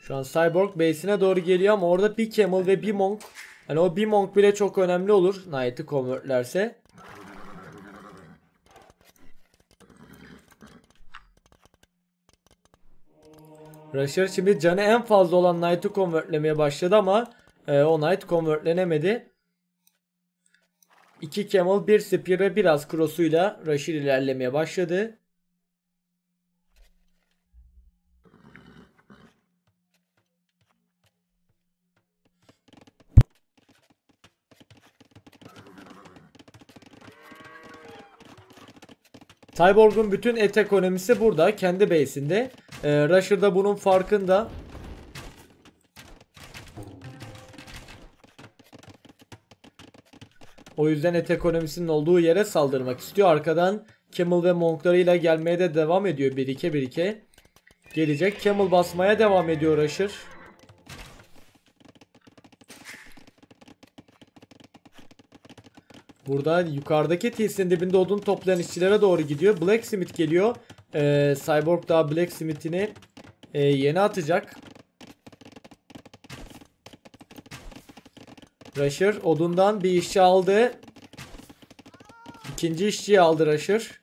Şu an Cyborg base'ine doğru geliyor ama orada bir Camel ve bir Monk. Hani o bir Monk bile çok önemli olur Knight'ı convertlerse. Rusher şimdi canı en fazla olan Knight'ı convertlemeye başladı ama e, o Knight convertlenemedi. 2 Camel, 1 Spear ve biraz cross'uyla Rusher ilerlemeye başladı. Cyborg'un bütün et ekonomisi burada. Kendi base'inde. Ee, Rusher da bunun farkında. O yüzden et ekonomisinin olduğu yere saldırmak istiyor. Arkadan Camel ve Monk'larıyla gelmeye de devam ediyor. 1-2 1-2. Gelecek. Camel basmaya devam ediyor Rusher. Burada yukarıdaki TC'nin dibinde odun toplayan işçilere doğru gidiyor. Blacksmith geliyor. Ee, Cyborg daha Blacksmith'ini e, yeni atacak. Rusher odundan bir işçi aldı. İkinci işçiyi aldı Rusher.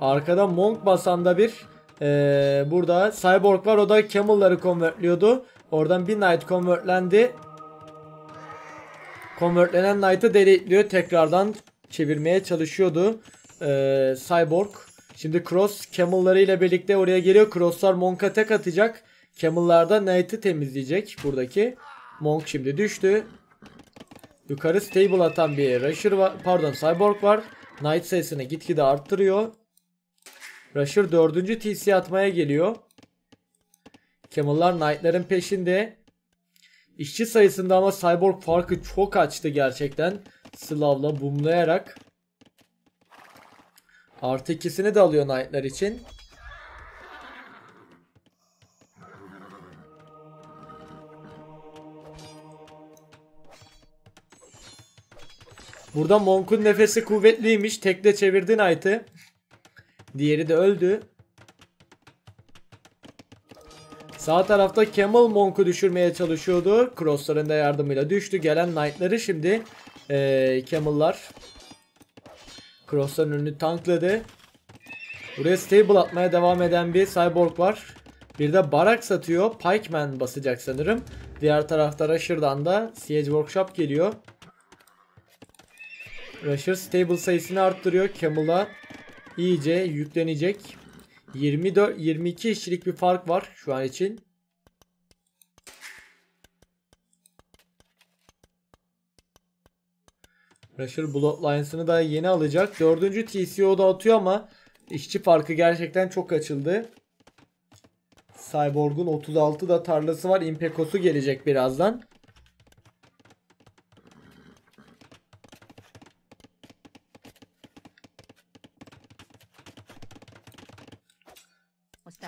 Arkada Monk basan da bir ee, burada Cyborg var o da Camel'ları convertliyordu. Oradan bir Knight convertlendi. Convertlenen Knight'ı deletliyor. Tekrardan çevirmeye çalışıyordu. Ee, Cyborg. Şimdi Cross Camel'ları ile birlikte oraya geliyor. Cross'lar Monk'a tek atacak. Camel'larda Knight'ı temizleyecek buradaki. Monk şimdi düştü. Yukarı stable atan bir Rusher var. Pardon Cyborg var. Knight sayısını gitgide arttırıyor. Rusher dördüncü TC atmaya geliyor. Camel'lar Knight'ların peşinde. İşçi sayısında ama Cyborg farkı çok açtı gerçekten. Slav'la boomlayarak. Artı ikisini de alıyor Knight'lar için. Burada Monk'un nefesi kuvvetliymiş. Tekle çevirdi Knight'ı. Diğeri de öldü. Sağ tarafta Camel Monk'u düşürmeye çalışıyordu. Crossların da yardımıyla düştü. Gelen Knight'ları şimdi ee, Camel'lar Crossların önünü tankladı. Buraya stable atmaya devam eden bir Cyborg var. Bir de Barak satıyor. Pikeman basacak sanırım. Diğer tarafta Rusher'dan da Siege Workshop geliyor. Rusher stable sayısını arttırıyor. Camel'a iyice yüklenecek. 24 22 işçilik bir fark var şu an için. Rusher Bloodlines'ını da yeni alacak. Dördüncü TCO'da atıyor ama işçi farkı gerçekten çok açıldı. Cyborg'un 36 da tarlası var. Impeco'su gelecek birazdan.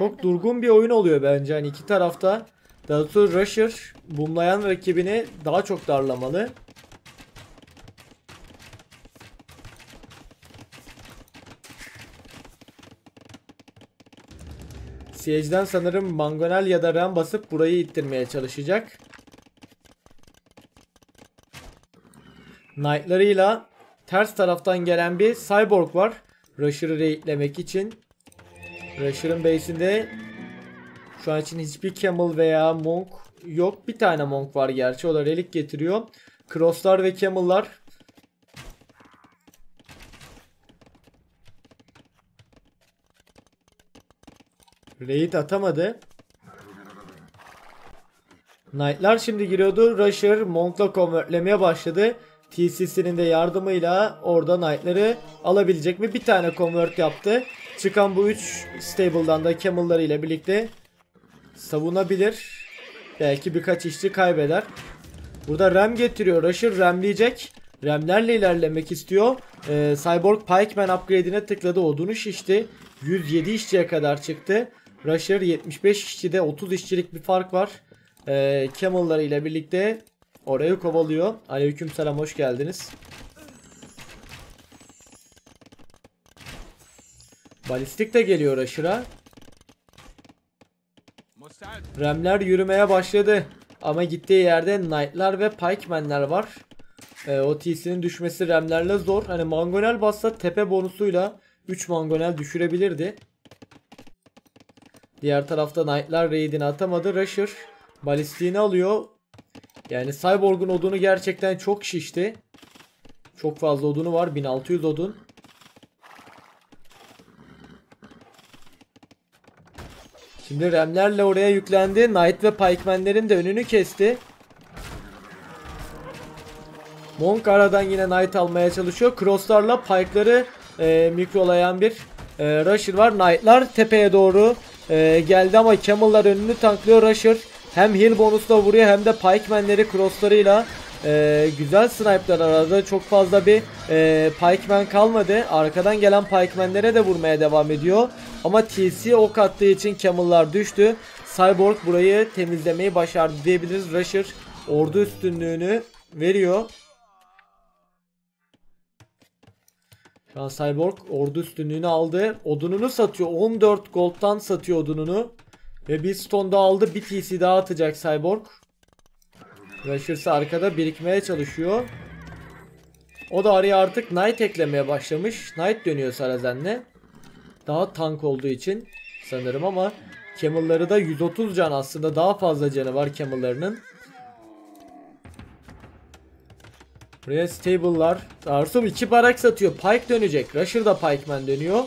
Çok durgun bir oyun oluyor bence. Hani iki tarafta daha doğrusu Rusher boomlayan rakibini daha çok darlamalı. Siege'den sanırım Mangonel ya da Ram basıp burayı ittirmeye çalışacak. Knight'larıyla ters taraftan gelen bir Cyborg var. Rusher'ı raidlemek için. Rusher'ın base'inde şu an için hiçbir Camel veya Monk yok. Bir tane Monk var gerçi. O da relik getiriyor. Cross'lar ve Camel'lar Raid atamadı. Knight'lar şimdi giriyordu. Rusher Monk'la convertlemeye başladı. TCC'nin de yardımıyla orada Knight'ları alabilecek mi? Bir tane convert yaptı. Çıkan bu 3 stable'dan da Camel'ları ile birlikte savunabilir. Belki birkaç işçi kaybeder. Burada Ram getiriyor. Rusher Ramleyecek. Ramlerle ilerlemek istiyor. Ee, Cyborg Pikeman upgrade'ine tıkladı. Odunu şişti. 107 işçiye kadar çıktı. Rusher 75 işçide 30 işçilik bir fark var. Ee, Camel'lar ile birlikte orayı kovalıyor. Aleykümselam hoş geldiniz. Balistik de geliyor. Mustard. Remler yürümeye başladı. Ama gittiği yerde Knight'lar ve Pikeman'ler var. Ee, o TC'nin düşmesi Remlerle zor. Hani Mangonel bassa tepe bonusuyla 3 Mangonel düşürebilirdi. Diğer tarafta Knight'lar raid'ini atamadı. Rusher balistiğini alıyor. Yani Cyborg'un odunu gerçekten çok şişti. Çok fazla odunu var. 1600 odun. Şimdi Remlerle oraya yüklendi. Knight ve Pikeman'lerin de önünü kesti. Monk aradan yine Knight almaya çalışıyor. Crosslarla Pike'ları e, mikrolayan bir e, Rusher var. Knight'lar tepeye doğru e, geldi ama Camel'lar önünü tanklıyor. Rusher hem heal bonusla vuruyor hem de Pikeman'leri crosslarıyla e, güzel snipe'lar aradı. Çok fazla bir e, Pikeman kalmadı. Arkadan gelen Pikeman'lere de vurmaya devam ediyor. Ama TC ok attığı için Camel'lar düştü. Cyborg burayı temizlemeyi başardı diyebiliriz. Rusher ordu üstünlüğünü veriyor. Şu an Cyborg ordu üstünlüğünü aldı. Odununu satıyor. 14 gold'dan satıyor odununu. Ve bir stone daha aldı. Bir TC daha atacak Cyborg. Rusher ise arkada birikmeye çalışıyor. O da araya artık Knight eklemeye başlamış. Knight dönüyor Sarazen'le. Daha tank olduğu için sanırım ama Camel'ları da 130 can aslında daha fazla canı var Camel'larının. Buraya stable'lar. Arsum 2 barak satıyor. Pike dönecek. Rusher da Pikeman dönüyor.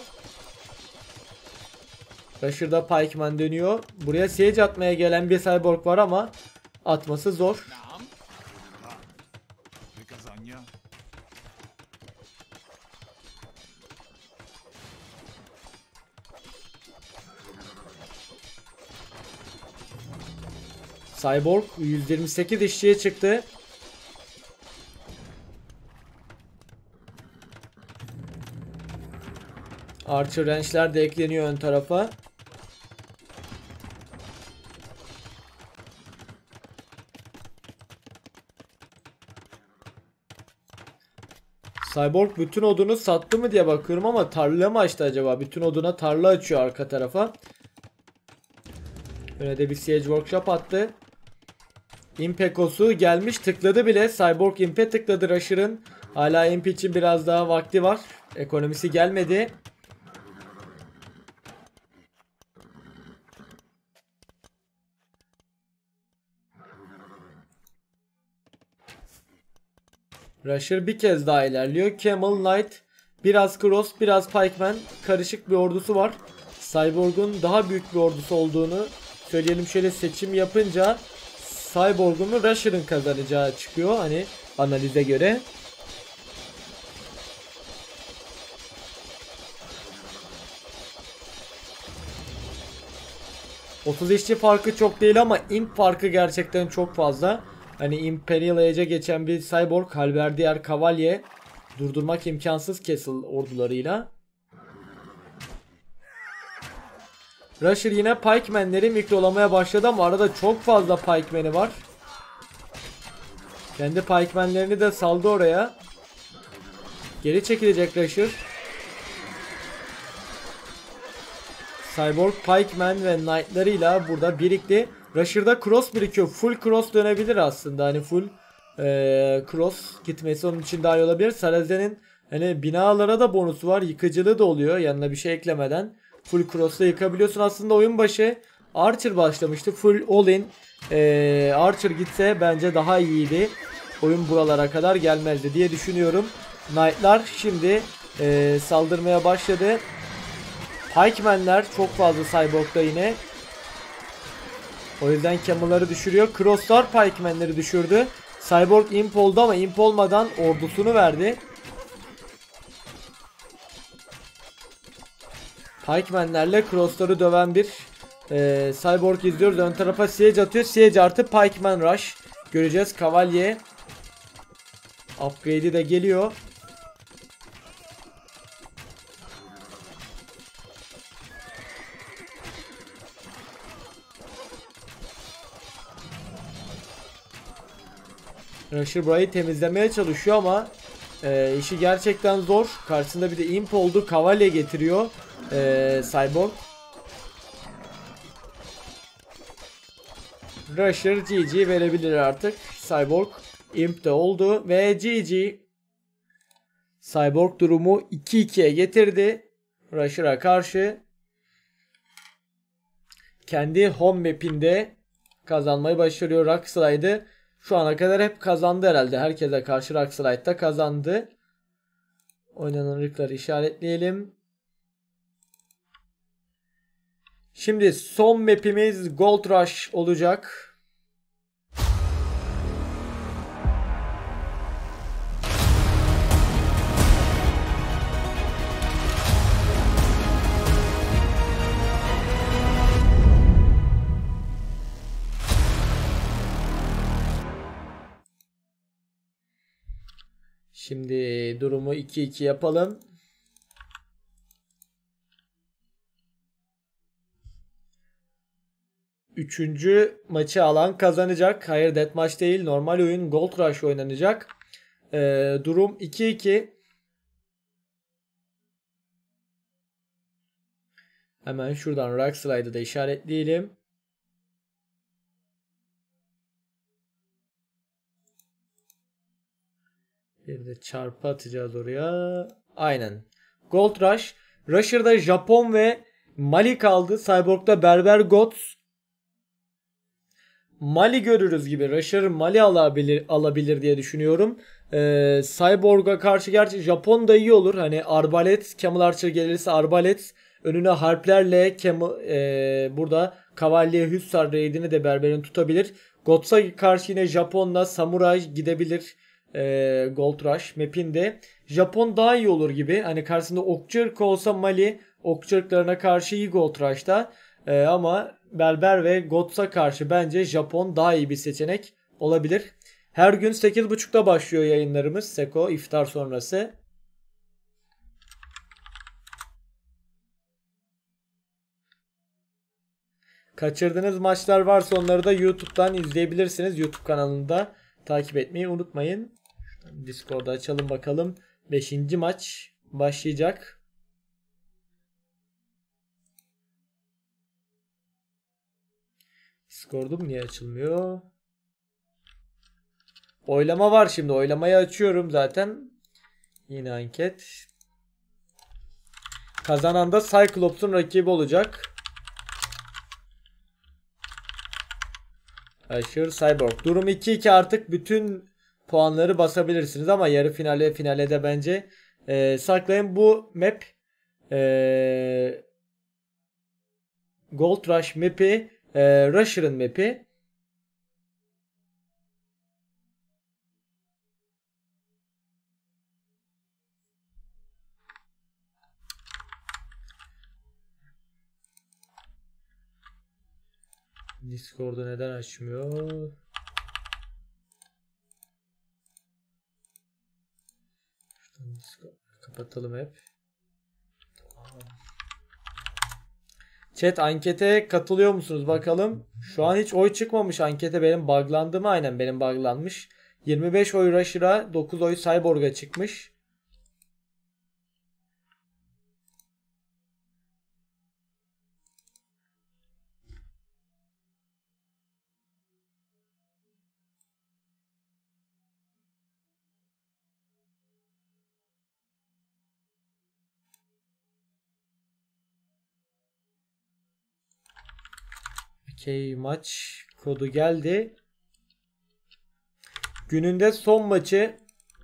Rusher'da Pikeman dönüyor. Buraya siege atmaya gelen bir cyborg var ama atması zor. Cyborg 128 işçiye çıktı. Archer Range'ler de ekleniyor ön tarafa. Cyborg bütün odunu sattı mı diye bakıyorum ama tarla mı açtı acaba? Bütün oduna tarla açıyor arka tarafa. Öne bir Siege Workshop attı. Impekos'u gelmiş tıkladı bile. Cyborg Imp'e tıkladı Rusher'ın. Hala Imp için biraz daha vakti var. Ekonomisi gelmedi. Rusher bir kez daha ilerliyor. Camel Knight, biraz Cross, biraz Pikeman karışık bir ordusu var. Cyborg'un daha büyük bir ordusu olduğunu söyleyelim şöyle seçim yapınca Cyborg'un mu Rusher'ın kazanacağı çıkıyor hani analize göre. ...30 işçi farkı çok değil ama imp farkı gerçekten çok fazla. Hani Imperial Age'e geçen bir Cyborg Halberdier Cavalye durdurmak imkansız Castle ordularıyla. Rusher yine Pikeman'leri mikrolamaya başladı ama arada çok fazla Pikeman'i var. Kendi Pikeman'lerini de saldı oraya. Geri çekilecek Rusher. Cyborg, Pikeman ve Knight'larıyla burada birikti. Rusher'da cross birikiyor. Full cross dönebilir aslında. Hani full eee, cross gitmesi onun için daha iyi olabilir. Sarazen'in hani binalara da bonusu var. Yıkıcılığı da oluyor yanına bir şey eklemeden. Full cross'la yıkabiliyorsun. Aslında oyun başı Archer başlamıştı. Full all in. Eee, Archer gitse bence daha iyiydi. Oyun buralara kadar gelmezdi diye düşünüyorum. Knight'lar şimdi eee, saldırmaya başladı. Pikeman'ler çok fazla Cyborg'da yine. O yüzden Camel'ları düşürüyor. Crosslar Pikeman'leri düşürdü. Cyborg imp oldu ama imp olmadan ordusunu verdi. Pikeman'lerle Cross'ları döven bir e, Cyborg izliyoruz. Ön tarafa Siege atıyor. Siege artı Pikeman Rush. Göreceğiz. Kavalye. Upgrade'i de geliyor. Rusher burayı temizlemeye çalışıyor ama e, işi gerçekten zor. Karşısında bir de imp oldu. Kavalye getiriyor. E, Cyborg. Rusher GG verebilir artık. Cyborg imp de oldu ve GG. Cyborg durumu 2-2'ye getirdi. Rusher'a karşı. Kendi home map'inde kazanmayı başarıyor. Rockslide'ı şu ana kadar hep kazandı herhalde. Herkese karşı Rockslide'da kazandı. Oynanan ırkları işaretleyelim. Şimdi son map'imiz Gold Rush olacak. Şimdi durumu 2-2 yapalım. Üçüncü maçı alan kazanacak. Hayır deathmatch değil. Normal oyun Gold Rush oynanacak. Ee, durum 2-2. Hemen şuradan Rock Slide'ı da işaretleyelim. Bir de çarpı atacağız oraya. Aynen. Gold Rush. Rusher'da Japon ve Mali kaldı. Cyborg'da Berber Gods. Mali görürüz gibi. Rusher Mali alabilir, alabilir diye düşünüyorum. Ee, Cyborg'a karşı gerçi Japon da iyi olur. Hani Arbalet, Camel Archer gelirse Arbalet Önüne harplerle Camel, e, burada Kavalye Hussar raidini de berberin tutabilir. Gots'a karşı yine Japon'la Samurai gidebilir. E, Gold Rush map'inde. Japon daha iyi olur gibi. Hani karşısında okçu ırkı olsa Mali okçu ırklarına karşı iyi Gold Rush'ta. E, ama Berber ve Gots'a karşı bence Japon daha iyi bir seçenek olabilir. Her gün 8.30'da başlıyor yayınlarımız. Seko iftar sonrası. Kaçırdığınız maçlar varsa onları da YouTube'dan izleyebilirsiniz. YouTube kanalında takip etmeyi unutmayın. Discord'da açalım bakalım. 5. maç başlayacak. Discord'um niye açılmıyor? Oylama var şimdi. Oylamayı açıyorum zaten. Yine anket. Kazanan da Cyclops'un rakibi olacak. Aşır Cyborg. Durum 2-2 artık bütün puanları basabilirsiniz ama yarı finale finale de bence e, saklayın. Bu map e, Gold Rush map'i e, Rusher'ın map'i. Discord'u neden açmıyor? Şuradan Discord kapatalım hep. Tamam. Chat ankete katılıyor musunuz bakalım. Şu an hiç oy çıkmamış ankete benim buglandı mı? Aynen benim buglanmış. 25 oy Rusher'a 9 oy Cyborg'a çıkmış. Okey maç kodu geldi. Gününde son maçı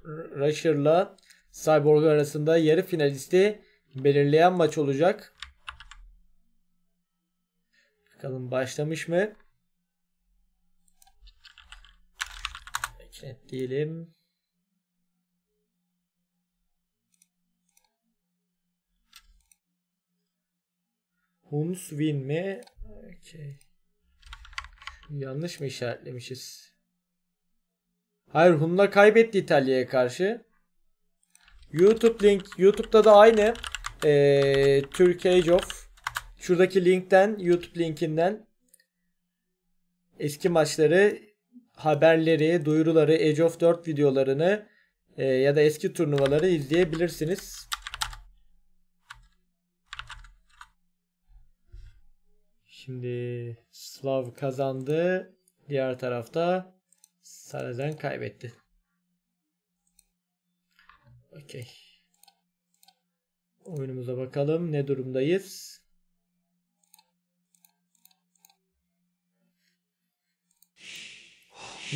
Rusher'la Cyborg arasında yarı finalisti belirleyen maç olacak. Bakalım başlamış mı? Bekletleyelim. Huns win mi? Okay. Yanlış mı işaretlemişiz? Hayır Hun'la kaybetti İtalya'ya karşı. YouTube link YouTube'da da aynı. Ee, Türk Age of. Şuradaki linkten YouTube linkinden eski maçları haberleri, duyuruları, Age of 4 videolarını e, ya da eski turnuvaları izleyebilirsiniz. Şimdi Slav kazandı. Diğer tarafta Sarazen kaybetti. Okey. Oyunumuza bakalım. Ne durumdayız?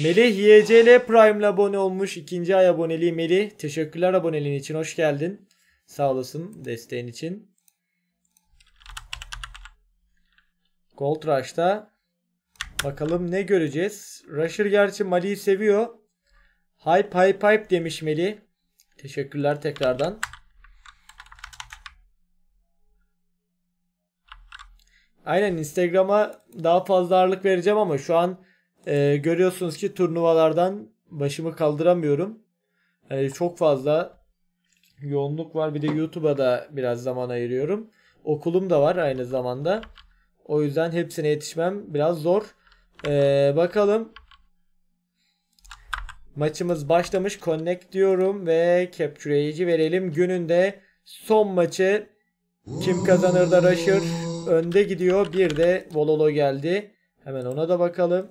Melih YCL Prime'le abone olmuş. ikinci ay aboneliği Melih. Teşekkürler aboneliğin için. Hoş geldin. Sağ olasın desteğin için. Gold Rush'ta bakalım ne göreceğiz. Rusher gerçi Mali'yi seviyor. Hype hype hype demiş Meli. Teşekkürler tekrardan. Aynen Instagram'a daha fazla ağırlık vereceğim ama şu an e, görüyorsunuz ki turnuvalardan başımı kaldıramıyorum. E, çok fazla yoğunluk var. Bir de YouTube'a da biraz zaman ayırıyorum. Okulum da var aynı zamanda. O yüzden hepsine yetişmem biraz zor. Ee, bakalım. Maçımız başlamış. Connect diyorum ve Capture Age'i verelim. Gününde son maçı kim kazanır da Rusher önde gidiyor. Bir de Vololo geldi. Hemen ona da bakalım.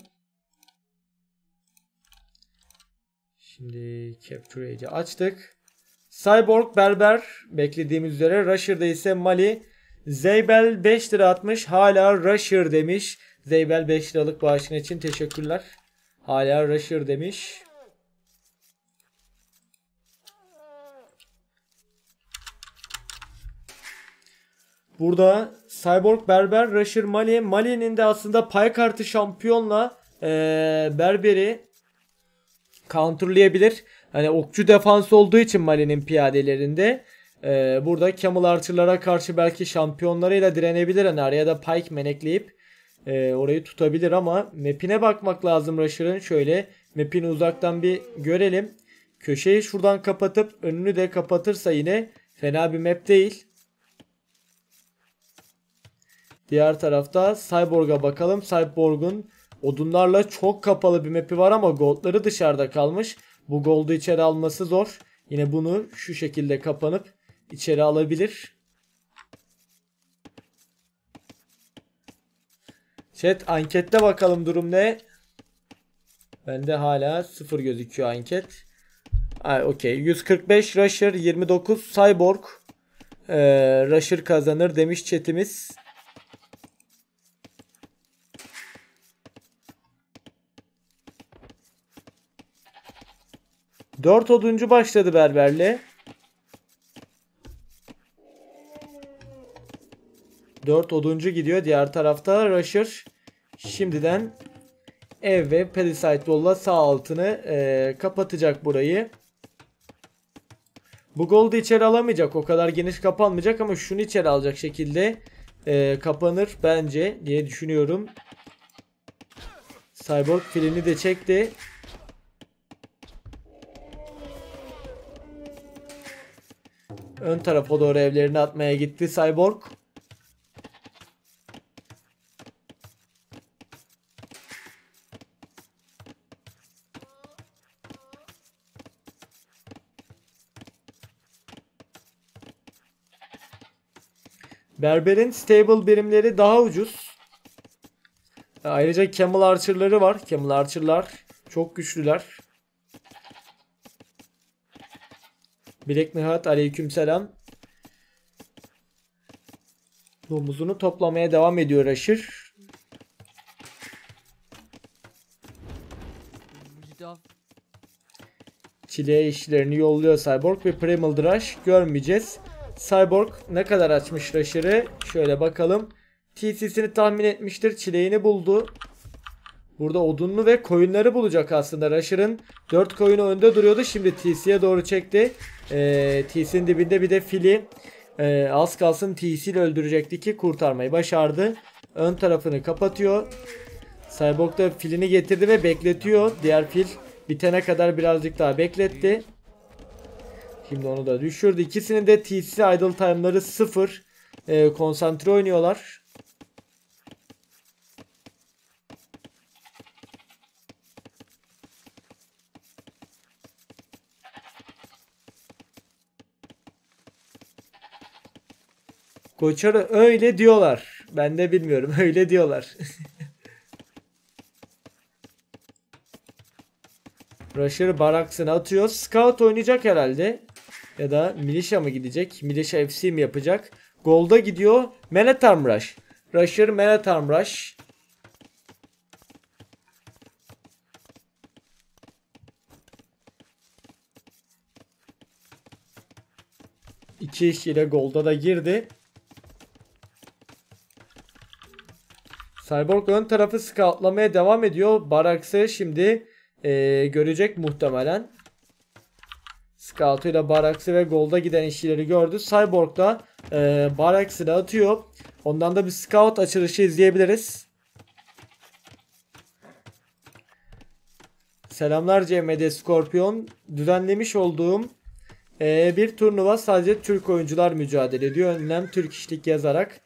Şimdi Capture Age'i açtık. Cyborg Berber beklediğimiz üzere. Rusher'da ise Mali. Zeybel 5 lira atmış. Hala Rusher demiş. Zeybel 5 liralık bağışın için teşekkürler. Hala Rusher demiş. Burada Cyborg, Berber, Rusher, Mali. Mali'nin de aslında pay kartı şampiyonla eee Berber'i counterlayabilir. Hani okçu defans olduğu için Mali'nin piyadelerinde eee, burada Camel Archer'lara karşı belki şampiyonlarıyla direnebilir. Hani araya da Pike menekleyip eee, orayı tutabilir ama map'ine bakmak lazım Rusher'ın. Şöyle map'ini uzaktan bir görelim. Köşeyi şuradan kapatıp önünü de kapatırsa yine fena bir map değil. Diğer tarafta Cyborg'a bakalım. Cyborg'un odunlarla çok kapalı bir map'i var ama goldları dışarıda kalmış. Bu gold'u içeri alması zor. Yine bunu şu şekilde kapanıp içeri alabilir. Chat ankette bakalım durum ne? Bende hala sıfır gözüküyor anket. Ay okey. 145 Rusher 29 Cyborg. Ee, Rusher kazanır demiş chatimiz. Dört oduncu başladı Berber'le. Dört oduncu gidiyor. Diğer tarafta Rusher şimdiden ev ve Palisade Wall'la sağ altını eee, kapatacak burayı. Bu golü içeri alamayacak. O kadar geniş kapanmayacak ama şunu içeri alacak şekilde eee, kapanır bence diye düşünüyorum. Cyborg filini de çekti. Ön tarafa doğru evlerini atmaya gitti Cyborg. Berber'in stable birimleri daha ucuz. Ayrıca Camel Archer'ları var. Camel Archer'lar çok güçlüler. Bilek Nihat aleykümselam. Domuzunu toplamaya devam ediyor Aşır. Çileğe işlerini yolluyor Cyborg ve Primal Rush görmeyeceğiz. Cyborg ne kadar açmış Rush'ırı şöyle bakalım. TC'sini tahmin etmiştir. Çileğini buldu. Burada odunlu ve koyunları bulacak aslında. Rusher'ın 4 koyunu önde duruyordu. Şimdi TC'ye doğru çekti. Ee, TC'nin dibinde bir de fili. Ee, az kalsın TC ile öldürecekti ki kurtarmayı başardı. Ön tarafını kapatıyor. Cyborg da filini getirdi ve bekletiyor. Diğer fil bitene kadar birazcık daha bekletti. Şimdi onu da düşürdü. İkisinin de TC idle time'ları 0. Ee, konsantre oynuyorlar. Koçarı öyle diyorlar. Ben de bilmiyorum. Öyle diyorlar. Rusher Baraks'ını atıyor. Scout oynayacak herhalde. Ya da Militia mı gidecek? Militia FC mi yapacak? Golda gidiyor. Meletarm Rush. Rusher Meletarm Rush. İki işiyle golda da girdi. Cyborg ön tarafı scoutlamaya devam ediyor. Baraks'ı şimdi eee, görecek muhtemelen. Scout'uyla Baraks'ı ve Gold'a giden işçileri gördü. Cyborg da eee Baraks'ı da atıyor. Ondan da bir Scout açılışı izleyebiliriz. Selamlar CMD Scorpion. Düzenlemiş olduğum eee, bir turnuva sadece Türk oyuncular mücadele ediyor. Önlem Türk işlik yazarak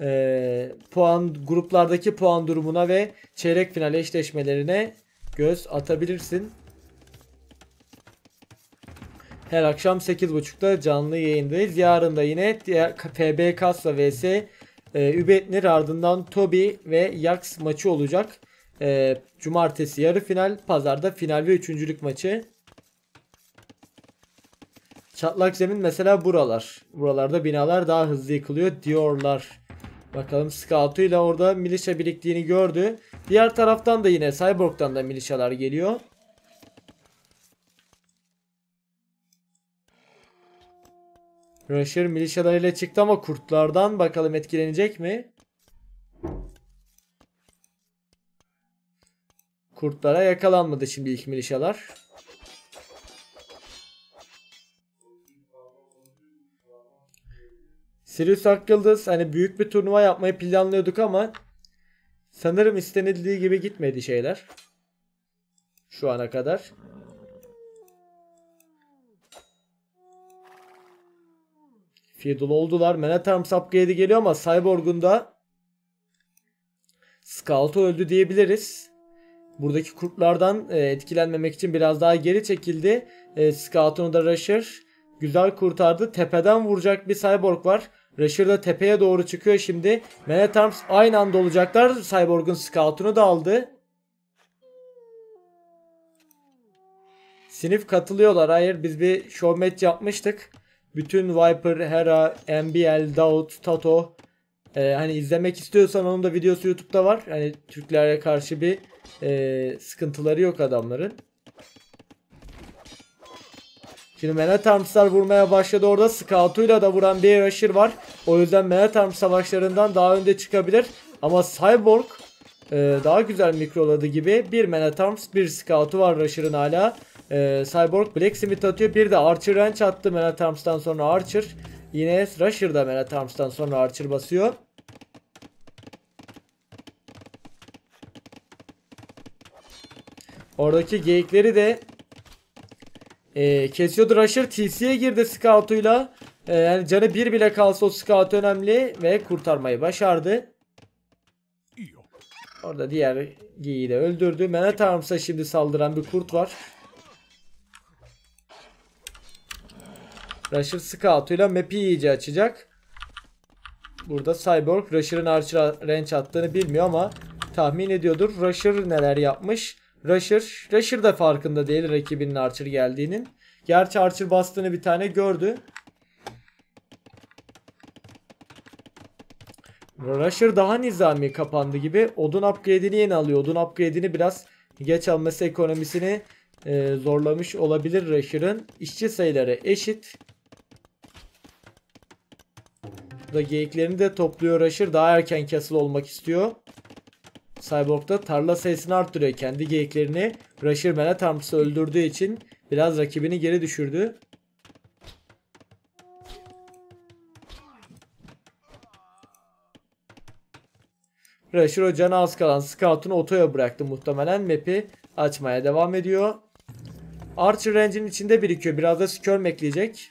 eee, puan gruplardaki puan durumuna ve çeyrek final eşleşmelerine göz atabilirsin. Her akşam 8.30'da canlı yayındayız. Yarın da yine FB Kassa vs e, Übetnir ardından Tobi ve Yax maçı olacak. E, cumartesi yarı final, pazarda final ve üçüncülük maçı. Çatlak zemin mesela buralar. Buralarda binalar daha hızlı yıkılıyor diyorlar. Bakalım scout'uyla orada milişa biriktiğini gördü. Diğer taraftan da yine Cyborg'dan da milişalar geliyor. Rusher milişalarıyla çıktı ama kurtlardan bakalım etkilenecek mi? Kurtlara yakalanmadı şimdi ilk milişalar. Sirius Akyıldız hani büyük bir turnuva yapmayı planlıyorduk ama sanırım istenildiği gibi gitmedi şeyler. Şu ana kadar. Fiddle oldular. Menatarms upgrade'i geliyor ama Cyborg'un da Scout'u öldü diyebiliriz. Buradaki kurtlardan e, etkilenmemek için biraz daha geri çekildi. E, Scout'unu da Rusher güzel kurtardı. Tepeden vuracak bir Cyborg var. Rusher da tepeye doğru çıkıyor şimdi. Menatarms aynı anda olacaklar. Cyborg'un Scout'unu da aldı. Sinif katılıyorlar. Hayır biz bir show yapmıştık. Bütün Viper, Hera, MBL, Daut, Tato e, hani izlemek istiyorsan onun da videosu YouTube'da var. Hani Türklere karşı bir e, sıkıntıları yok adamların. Şimdi Menatarms'lar vurmaya başladı orada. Scout'uyla da vuran bir Rusher var. O yüzden Menatarms savaşlarından daha önde çıkabilir. Ama Cyborg e, daha güzel mikroladı gibi. Bir Menatarms bir Scout'u var Rusher'ın hala. E, Cyborg Blacksmith atıyor. Bir de Archer Ranch attı Menatarms'tan sonra Archer. Yine Rusher da Menatarms'tan sonra Archer basıyor. Oradaki geyikleri de e, kesiyordu. Rusher TC'ye girdi Scout'uyla. E, yani canı bir bile kalsa o Scout önemli ve kurtarmayı başardı. Orada diğer geyiği de öldürdü. Menatarms'a şimdi saldıran bir kurt var. Rusher Scout'uyla map'i iyice açacak. Burada Cyborg Rusher'ın Archer range attığını bilmiyor ama tahmin ediyordur. Rusher neler yapmış? Rusher, Rusher da farkında değil rakibinin Archer geldiğinin. Gerçi Archer bastığını bir tane gördü. Rusher daha nizami kapandı gibi. Odun upgrade'ini yeni alıyor. Odun upgrade'ini biraz geç alması ekonomisini e, zorlamış olabilir Rusher'ın. İşçi sayıları eşit. Burada geyiklerini de topluyor Rusher. Daha erken castle olmak istiyor. Cyborg'da tarla sayısını arttırıyor. Kendi geyiklerini Rusher Menatarms'ı öldürdüğü için biraz rakibini geri düşürdü. Rusher o canı az kalan Scout'unu otoya bıraktı muhtemelen. Map'i açmaya devam ediyor. Archer range'in içinde birikiyor. Biraz da Skirm ekleyecek.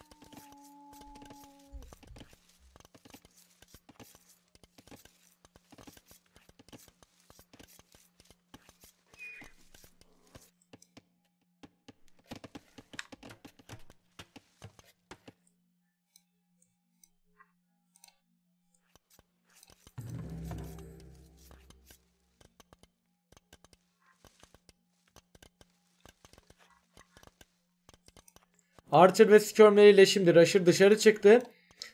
Archer ve Skirm'leriyle şimdi Rusher dışarı çıktı.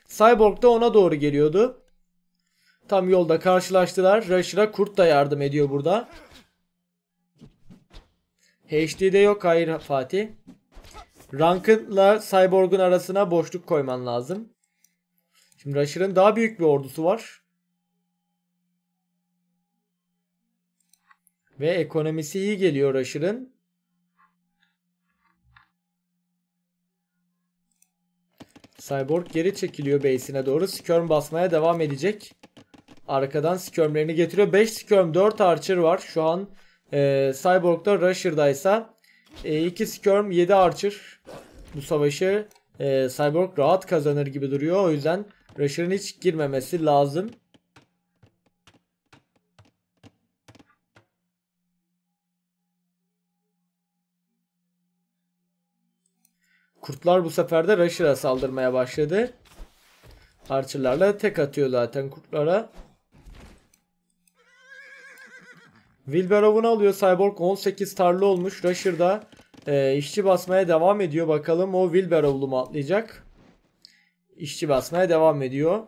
Cyborg da ona doğru geliyordu. Tam yolda karşılaştılar. Rusher'a Kurt da yardım ediyor burada. HD'de yok. Hayır Fatih. Rank'ınla Cyborg'un arasına boşluk koyman lazım. Şimdi Rusher'ın daha büyük bir ordusu var. Ve ekonomisi iyi geliyor Rusher'ın. Cyborg geri çekiliyor base'ine doğru. Skirm basmaya devam edecek. Arkadan Skirm'lerini getiriyor. 5 Skirm 4 Archer var. Şu an e, Cyborg'da Rusher'daysa 2 e, Skirm 7 Archer. Bu savaşı e, Cyborg rahat kazanır gibi duruyor. O yüzden Rusher'ın hiç girmemesi lazım. Kurtlar bu sefer de Rusher'a saldırmaya başladı. Archer'larla tek atıyor zaten kurtlara. Wilbarow'unu alıyor. Cyborg 18 tarlı olmuş. Rusher'da e, işçi basmaya devam ediyor. Bakalım o Wilbarow'lu mu atlayacak? İşçi basmaya devam ediyor.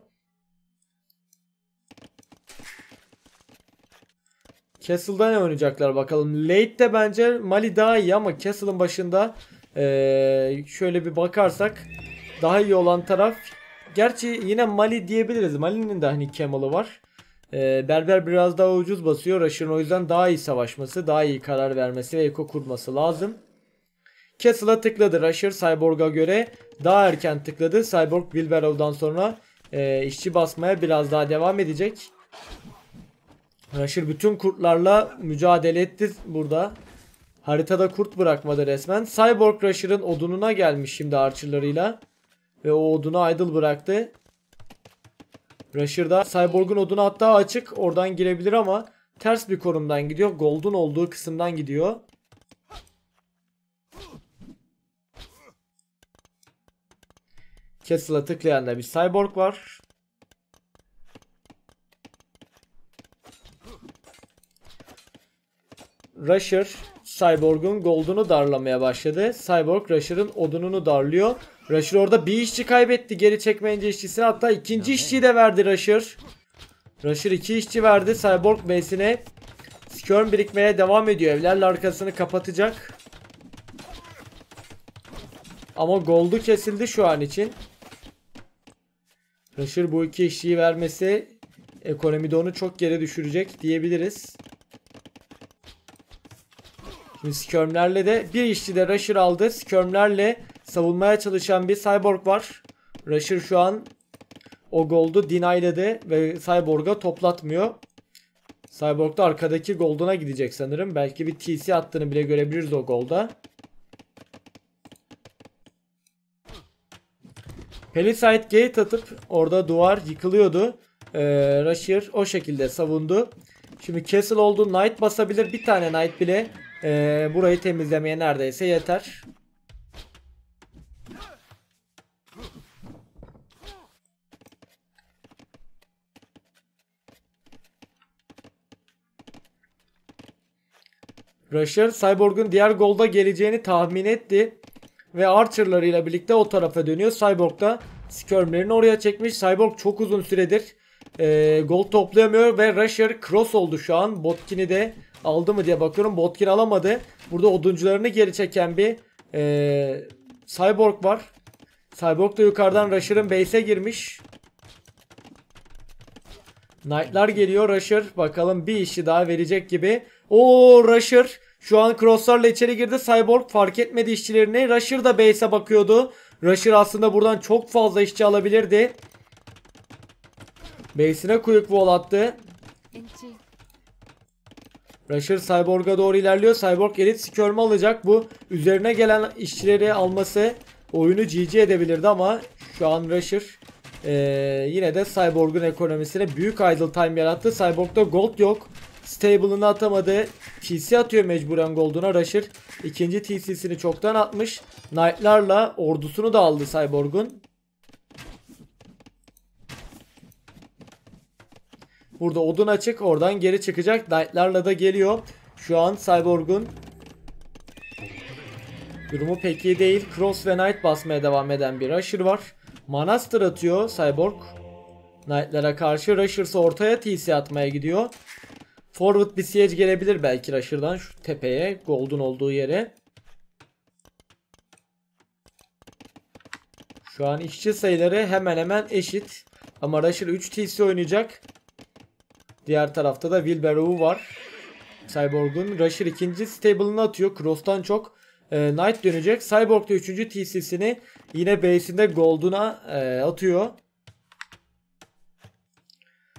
Castle'da ne oynayacaklar bakalım. Late'de bence Mali daha iyi ama Castle'ın başında ee, şöyle bir bakarsak daha iyi olan taraf gerçi yine Mali diyebiliriz. Mali'nin de hani Camel'ı var. Ee, Berber biraz daha ucuz basıyor. Rush'ın o yüzden daha iyi savaşması, daha iyi karar vermesi ve eko kurması lazım. Castle'a tıkladı Rusher Cyborg'a göre. Daha erken tıkladı. Cyborg Wilbarrow'dan sonra e, işçi basmaya biraz daha devam edecek. Rusher bütün kurtlarla mücadele etti burada. Haritada kurt bırakmadı resmen. Cyborg Rusher'ın odununa gelmiş şimdi archerlarıyla. Ve o odunu idle bıraktı. Rusher'da Cyborg'un odunu hatta açık. Oradan girebilir ama ters bir konumdan gidiyor. Gold'un olduğu kısımdan gidiyor. Castle'a tıklayan da bir Cyborg var. Rusher Cyborg'un gold'unu darlamaya başladı. Cyborg Rusher'ın odununu darlıyor. Rusher orada bir işçi kaybetti geri çekmeyince işçisini hatta ikinci işçiyi de verdi Rusher. Rusher iki işçi verdi Cyborg base'ine. Skirm birikmeye devam ediyor. Evlerle arkasını kapatacak. Ama gold'u kesildi şu an için. Rusher bu iki işçiyi vermesi ekonomide onu çok geri düşürecek diyebiliriz. Şimdi Skirm'lerle de bir işçi de Rusher aldı. Skirm'lerle savunmaya çalışan bir Cyborg var. Rusher şu an o gold'u deny'ledi ve Cyborg'a toplatmıyor. Cyborg da arkadaki gold'una gidecek sanırım. Belki bir TC attığını bile görebiliriz o gold'a. Palisade gate atıp orada duvar yıkılıyordu. Ee, Rusher o şekilde savundu. Şimdi Castle oldu. Knight basabilir. Bir tane Knight bile ee, burayı temizlemeye neredeyse yeter. Rusher Cyborg'un diğer golda geleceğini tahmin etti. Ve Archer'larıyla birlikte o tarafa dönüyor. Cyborg da Skirm'lerini oraya çekmiş. Cyborg çok uzun süredir e, gol toplayamıyor ve Rusher cross oldu şu an. Botkin'i de aldı mı diye bakıyorum. Botkin alamadı. Burada oduncularını geri çeken bir e, Cyborg var. Cyborg da yukarıdan Rusher'ın base'e girmiş. Knight'lar geliyor Rusher. Bakalım bir işi daha verecek gibi. O Rusher şu an crosslarla içeri girdi. Cyborg fark etmedi işçilerini. Rusher da base'e bakıyordu. Rusher aslında buradan çok fazla işçi alabilirdi. Base'ine quick wall attı. Rusher Cyborg'a doğru ilerliyor. Cyborg elit skirm alacak. Bu üzerine gelen işçileri alması oyunu GG edebilirdi ama şu an Rusher eee, yine de Cyborg'un ekonomisine büyük idle time yarattı. Cyborg'da gold yok. Stable'ını atamadı. TC atıyor mecburen gold'una Rusher. İkinci TC'sini çoktan atmış. Knight'larla ordusunu da aldı Cyborg'un. Burada odun açık. Oradan geri çıkacak. Knight'larla da geliyor. Şu an Cyborg'un durumu pek iyi değil. Cross ve Knight basmaya devam eden bir Rusher var. Manastır atıyor Cyborg. Knight'lara karşı Rusher ortaya TC atmaya gidiyor. Forward bir siege gelebilir belki Rusher'dan şu tepeye. Gold'un olduğu yere. Şu an işçi sayıları hemen hemen eşit. Ama Rusher 3 TC oynayacak. Diğer tarafta da Wilbarrow var. Cyborg'un Rusher ikinci stable'ını atıyor. Cross'tan çok e, Knight dönecek. Cyborg da üçüncü TC'sini yine base'inde Gold'una e, atıyor.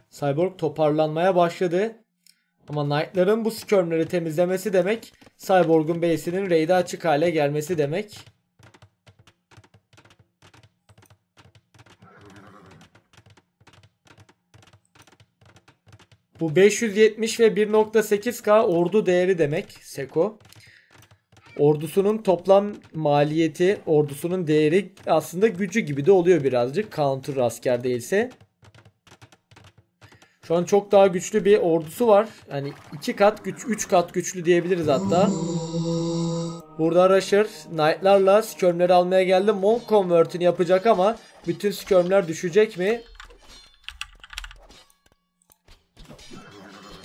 Cyborg toparlanmaya başladı. Ama Knight'ların bu skirmleri temizlemesi demek Cyborg'un base'inin raid'e açık hale gelmesi demek. Bu 570 ve 1.8k ordu değeri demek Seko. Ordusunun toplam maliyeti, ordusunun değeri aslında gücü gibi de oluyor birazcık counter asker değilse. Şu an çok daha güçlü bir ordusu var. Yani 2 kat güç, 3 kat güçlü diyebiliriz hatta. Burada Rusher Knight'larla skirmleri almaya geldi. Monk Convert'ini yapacak ama bütün skirmler düşecek mi?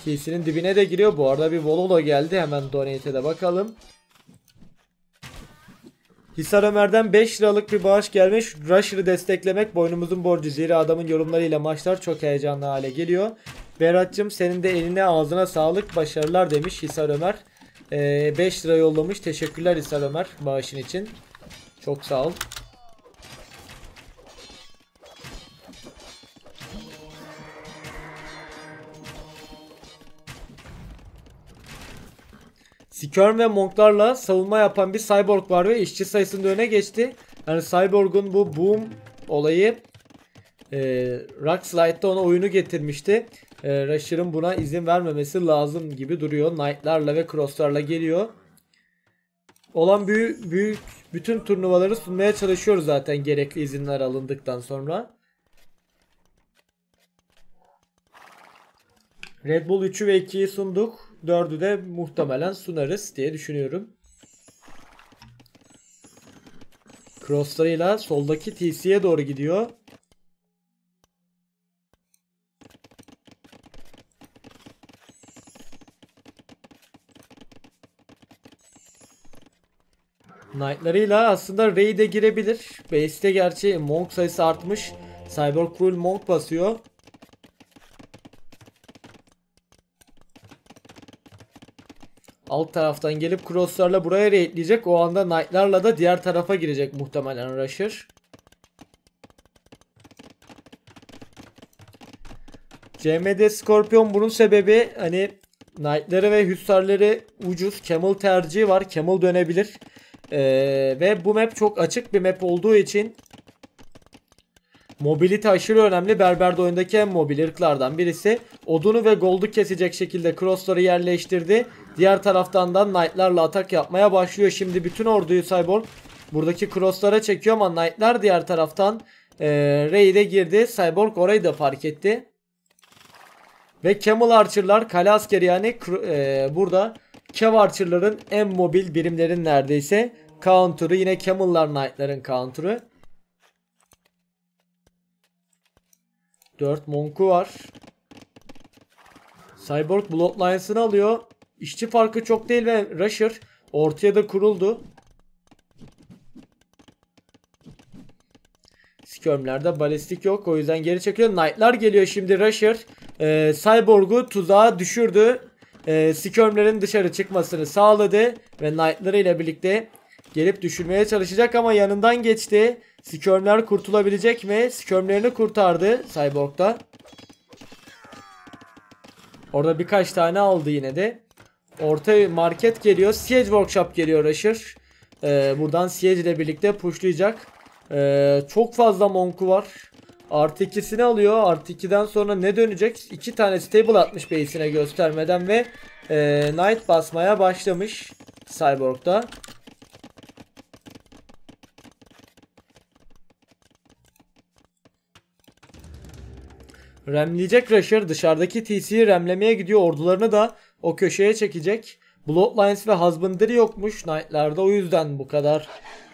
TC'nin dibine de giriyor. Bu arada bir Vololo geldi. Hemen donate'e de bakalım. Hisar Ömer'den 5 liralık bir bağış gelmiş. Rusher'ı desteklemek boynumuzun borcu. Zira adamın yorumlarıyla maçlar çok heyecanlı hale geliyor. Berat'cığım senin de eline ağzına sağlık başarılar demiş Hisar Ömer. Ee, 5 lira yollamış. Teşekkürler Hisar Ömer bağışın için. Çok sağ ol. Skirm ve Monk'larla savunma yapan bir Cyborg var ve işçi sayısında öne geçti. Yani Cyborg'un bu boom olayı e, Rock Slide'da ona oyunu getirmişti. E, Rusher'ın buna izin vermemesi lazım gibi duruyor. Knight'larla ve Cross'larla geliyor. Olan büyük, büyük bütün turnuvaları sunmaya çalışıyoruz zaten gerekli izinler alındıktan sonra. Red Bull 3'ü ve 2'yi sunduk. 4'ü de muhtemelen sunarız diye düşünüyorum. Crosslarıyla soldaki TC'ye doğru gidiyor. Knight'larıyla aslında raid'e girebilir. Base'te gerçi Monk sayısı artmış. Cyber Cruel Monk basıyor. Alt taraftan gelip crosslarla buraya raidleyecek. O anda knight'larla da diğer tarafa girecek muhtemelen Rusher. CMD Scorpion bunun sebebi hani knight'ları ve hussarları ucuz. Camel tercihi var. Camel dönebilir. Ee, ve bu map çok açık bir map olduğu için Mobility aşırı önemli. Berber'de oyundaki en mobil ırklardan birisi. Odunu ve gold'u kesecek şekilde crossları yerleştirdi. Diğer taraftan da knight'larla atak yapmaya başlıyor. Şimdi bütün orduyu Cyborg buradaki crosslara çekiyor ama knight'lar diğer taraftan e, raid'e girdi. Cyborg orayı da fark etti. Ve Camel Archer'lar kale askeri yani e, burada Cav Archer'ların en mobil birimlerin neredeyse counter'ı. Yine Camel'lar Knight'ların counter'ı. 4 Monk'u var. Cyborg Bloodlines'ını alıyor. İşçi farkı çok değil ve Rusher ortaya da kuruldu. Skirm'lerde balistik yok. O yüzden geri çekiyor. Knight'lar geliyor şimdi Rusher. Ee, Cyborg'u tuzağa düşürdü. Ee, Skirm'lerin dışarı çıkmasını sağladı. Ve Knight'ları ile birlikte gelip düşürmeye çalışacak ama yanından geçti. Skirm'ler kurtulabilecek mi? Skirm'lerini kurtardı Cyborg'da. Orada birkaç tane aldı yine de. Orta market geliyor. Siege Workshop geliyor Rusher. Ee, buradan Siege ile birlikte pushlayacak. Ee, çok fazla Monk'u var. Artı ikisini alıyor. Artı 2'den sonra ne dönecek? İki tane stable atmış base'ine göstermeden ve e, Knight basmaya başlamış Cyborg'da. Remleyecek Rusher dışarıdaki TC'yi remlemeye gidiyor. Ordularını da o köşeye çekecek. Bloodlines ve Husbandry yokmuş Knight'larda. O yüzden bu kadar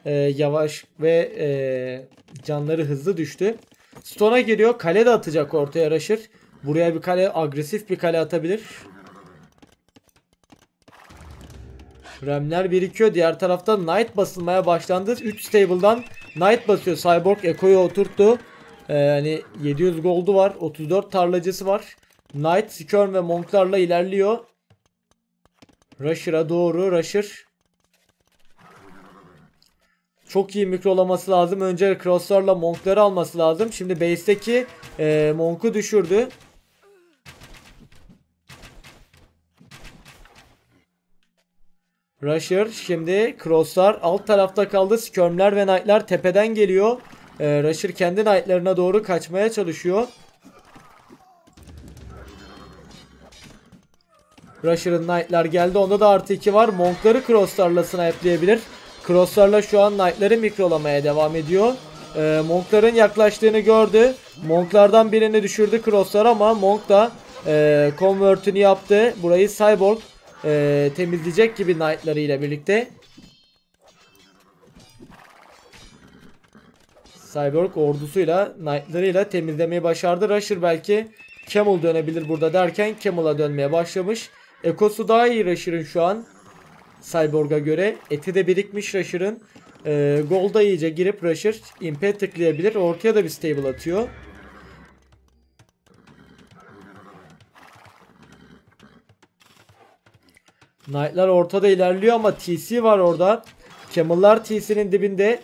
e, yavaş ve e, canları hızlı düştü. Stone'a giriyor. Kale de atacak ortaya Rusher. Buraya bir kale agresif bir kale atabilir. Remler birikiyor. Diğer tarafta Knight basılmaya başlandı. 3 stable'dan Knight basıyor. Cyborg Echo'yu oturttu. Ee, yani 700 gold'u var. 34 tarlacısı var. Knight, Skirm ve Monk'larla ilerliyor. Rusher'a doğru. Rusher. Çok iyi mikrolaması lazım. Önce crosslarla Monk'ları alması lazım. Şimdi base'teki e, Monk'u düşürdü. Rusher şimdi crosslar alt tarafta kaldı. Skirm'ler ve Knight'lar tepeden geliyor. Ee, Rusher kendi Knight'larına doğru kaçmaya çalışıyor. Rusher'ın Knight'lar geldi. Onda da artı 2 var. Monk'ları crosslarla snipe'leyebilir. Crosslarla şu an Knight'ları mikrolamaya devam ediyor. Ee, Monk'ların yaklaştığını gördü. Monk'lardan birini düşürdü crosslar ama Monk da e, convert'ünü yaptı. Burayı Cyborg e, temizleyecek gibi Knight'ları ile birlikte. Cyborg ordusuyla Knight'larıyla temizlemeyi başardı. Rusher belki Camel dönebilir burada derken Camel'a dönmeye başlamış. Ekosu daha iyi Rusher'ın şu an. Cyborg'a göre. Eti de birikmiş Rusher'ın. e, Gold'a iyice girip Rusher Imp'e tıklayabilir. Ortaya da bir stable atıyor. Knight'lar ortada ilerliyor ama TC var orada. Camel'lar TC'nin dibinde.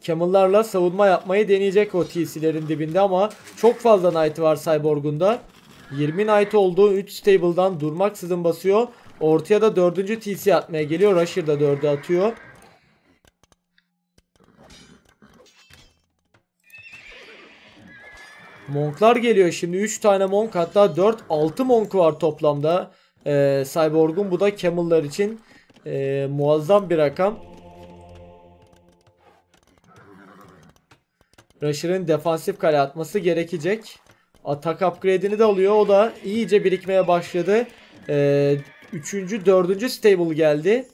Camel'larla savunma yapmayı deneyecek o TC'lerin dibinde ama çok fazla Knight var Cyborg'un da. 20 Knight olduğu 3 stable'dan durmaksızın basıyor. Ortaya da 4. TC atmaya geliyor. Rusher da 4'ü atıyor. Monklar geliyor şimdi 3 tane monk hatta 4 6 monk var toplamda. Ee, Cyborg'un bu da Camel'lar için ee, muazzam bir rakam. Rusher'ın defansif kale atması gerekecek. Atak upgrade'ini de alıyor. O da iyice birikmeye başladı. Ee, üçüncü, dördüncü stable geldi.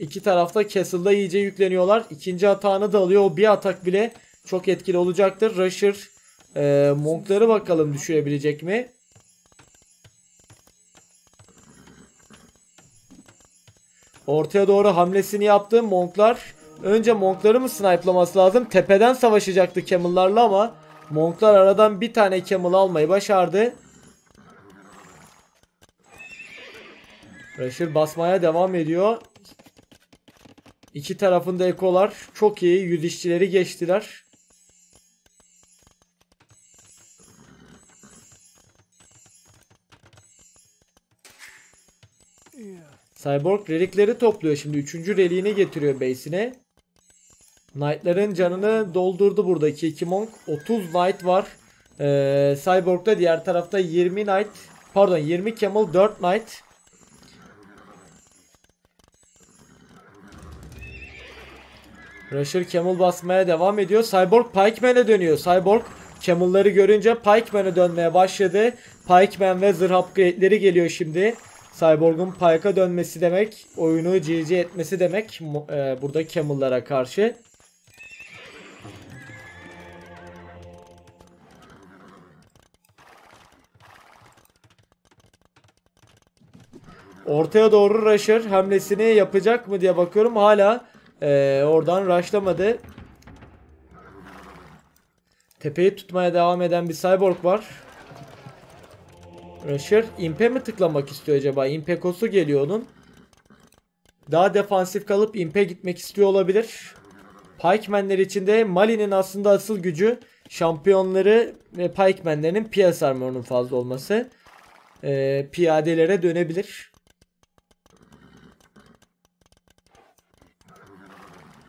İki tarafta Castle'da iyice yükleniyorlar. İkinci atağını da alıyor. O bir atak bile çok etkili olacaktır. Rusher e, Monk'ları bakalım düşürebilecek mi? Ortaya doğru hamlesini yaptı. Monklar önce Monkları mı snipe'laması lazım? Tepeden savaşacaktı Camel'larla ama Monklar aradan bir tane Camel almayı başardı. Rusher basmaya devam ediyor. İki tarafında ekolar çok iyi. Yüz geçtiler. Cyborg relikleri topluyor şimdi. Üçüncü reliğini getiriyor base'ine. Knight'ların canını doldurdu buradaki iki monk. 30 Knight var. Ee, Cyborg'da diğer tarafta 20 Knight. Pardon 20 Camel 4 Knight. Rusher Camel basmaya devam ediyor. Cyborg Pikeman'e dönüyor. Cyborg Camel'ları görünce Pikeman'e dönmeye başladı. Pikeman ve zırh upgrade'leri geliyor şimdi. Cyborg'un Pike'a dönmesi demek, oyunu GG etmesi demek e, burada Camel'lara karşı. Ortaya doğru Rusher hamlesini yapacak mı diye bakıyorum. Hala e, oradan rushlamadı. Tepeyi tutmaya devam eden bir cyborg var. Rusher impe mi tıklamak istiyor acaba? Impe kosu geliyor onun. Daha defansif kalıp impe gitmek istiyor olabilir. Pikemenler içinde Mali'nin aslında asıl gücü şampiyonları ve Pikemenlerin piyasa armorunun fazla olması. Ee, piyadelere dönebilir.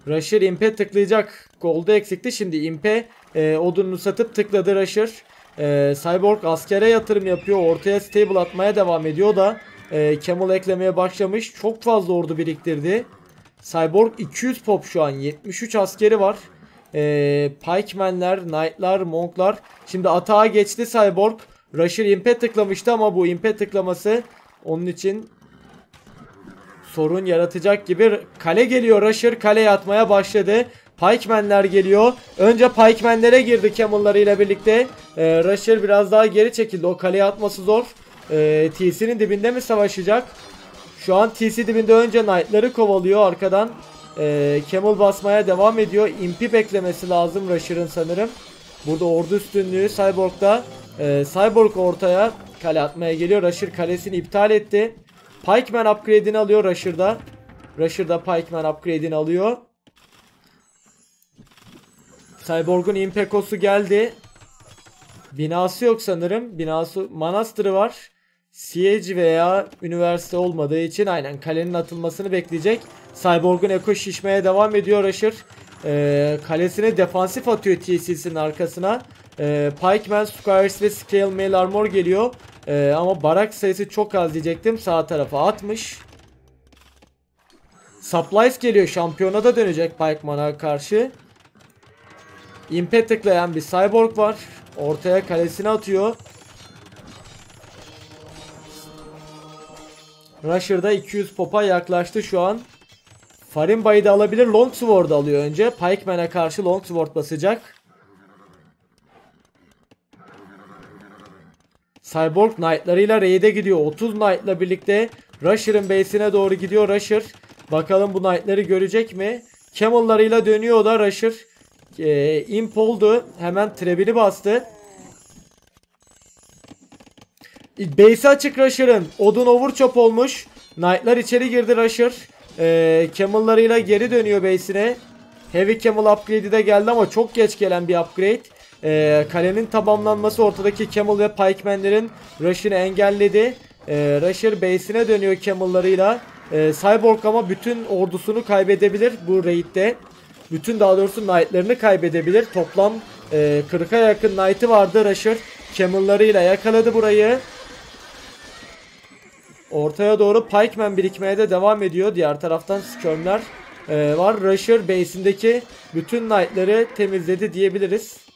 Rusher impe tıklayacak. Gold'u eksikti. Şimdi impe e, odununu satıp tıkladı Rusher. E, Cyborg askere yatırım yapıyor. Ortaya stable atmaya devam ediyor da e, Camel eklemeye başlamış. Çok fazla ordu biriktirdi. Cyborg 200 pop şu an. 73 askeri var. E, Pikemenler, Knight'lar, Monk'lar. Şimdi atağa geçti Cyborg. Rusher impe tıklamıştı ama bu impe tıklaması onun için sorun yaratacak gibi. Kale geliyor Rusher. Kaleye atmaya başladı. Pikemenler geliyor. Önce Pikemenlere girdi Camel'ları ile birlikte. Ee, Rusher biraz daha geri çekildi. O kaleye atması zor. Ee, TC'nin dibinde mi savaşacak? Şu an TC dibinde önce Knight'ları kovalıyor arkadan. Ee, Camel basmaya devam ediyor. Impi beklemesi lazım Rusher'ın sanırım. Burada ordu üstünlüğü Cyborg'da. Ee, Cyborg ortaya kale atmaya geliyor. Rusher kalesini iptal etti. Pikeman upgrade'ini alıyor Rusher'da. Rusher'da Pikeman upgrade'ini alıyor. Cyborg'un impekosu geldi. Binası yok sanırım. Binası manastırı var. Siege veya üniversite olmadığı için aynen kalenin atılmasını bekleyecek. Cyborg'un eko şişmeye devam ediyor Rusher. Ee, kalesine defansif atıyor TC'sinin arkasına. Ee, Pikeman, Squires ve Scale Mail Armor geliyor. Ee, ama barak sayısı çok az diyecektim. Sağ tarafa atmış. Supplies geliyor. Şampiyona da dönecek Pikeman'a karşı. Impe tıklayan bir cyborg var. Ortaya kalesini atıyor. Rusher'da 200 popa yaklaştı şu an. Farinbay'ı da alabilir. Longsword alıyor önce. Pikeman'a karşı Longsword basacak. Cyborg Knight'larıyla raid'e gidiyor. 30 Knight'la birlikte Rusher'ın base'ine doğru gidiyor. Rusher Bakalım bu Knight'ları görecek mi? Camel'larıyla dönüyor o da Rusher. Ee, imp oldu. Hemen trebini bastı. Base açık Rusher'ın. Odun overchop olmuş. Knight'lar içeri girdi Rusher. Ee, Camel'larıyla geri dönüyor base'ine. Heavy Camel upgrade'i de geldi ama çok geç gelen bir upgrade. Ee, kalenin tamamlanması ortadaki Camel ve Pikeman'lerin rush'ını engelledi. Ee, Rusher base'ine dönüyor Camel'larıyla. Ee, Cyborg ama bütün ordusunu kaybedebilir bu raid'de. Bütün daha doğrusu Knight'larını kaybedebilir. Toplam e, 40'a yakın Knight'ı vardı Rusher. Camel'larıyla yakaladı burayı. Ortaya doğru Pikeman birikmeye de devam ediyor. Diğer taraftan Skirm'ler e, var. Rusher base'indeki bütün Knight'ları temizledi diyebiliriz.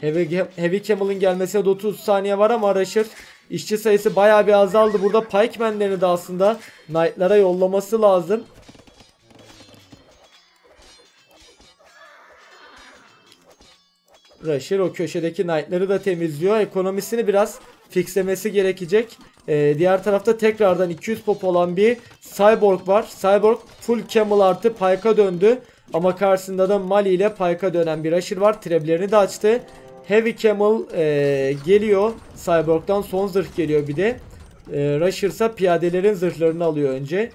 Heavy, Heavy Camel'ın gelmesine de 30 saniye var ama Rusher işçi sayısı bayağı bir azaldı. Burada Pikeman'lerini de aslında Knight'lara yollaması lazım. Rusher o köşedeki Knight'ları da temizliyor. Ekonomisini biraz fixlemesi gerekecek. Ee, diğer tarafta tekrardan 200 pop olan bir Cyborg var. Cyborg full Camel artı Pike'a döndü. Ama karşısında da Mali ile Pike'a dönen bir Rusher var. Treblerini de açtı. Heavy Camel e, geliyor. Cyborg'dan son zırh geliyor bir de. E, Rusher ise piyadelerin zırhlarını alıyor önce.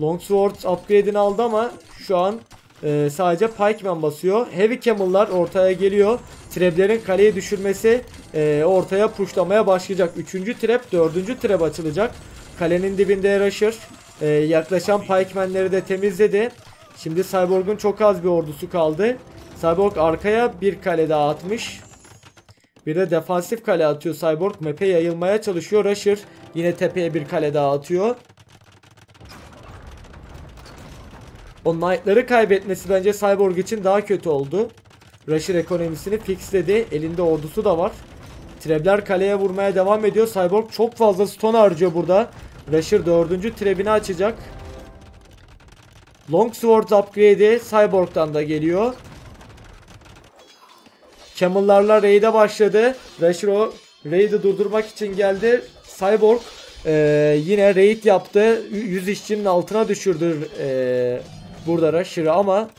Longsword upgrade'ini aldı ama şu an e, sadece Pikeman basıyor. Heavy Camel'lar ortaya geliyor. Trap'lerin kaleye düşürmesi e, ortaya pushlamaya başlayacak. Üçüncü trap, dördüncü trap açılacak. Kalenin dibinde Rusher. E, yaklaşan Pikeman'leri de temizledi. Şimdi Cyborg'un çok az bir ordusu kaldı. Cyborg arkaya bir kale daha atmış. Bir de defansif kale atıyor Cyborg. Map'e yayılmaya çalışıyor. Rusher yine tepeye bir kale daha atıyor. O Knight'ları kaybetmesi bence Cyborg için daha kötü oldu. Rusher ekonomisini fixledi. Elinde ordusu da var. Trebler kaleye vurmaya devam ediyor. Cyborg çok fazla stone harcıyor burada. Rusher dördüncü trebini açacak. Longsword upgrade'i Cyborg'dan da geliyor. Camel'larla raid'e başladı. Rusher o raid'i durdurmak için geldi. Cyborg e, yine raid yaptı. 100 işçinin altına düşürdü e, burada Rusher'ı ama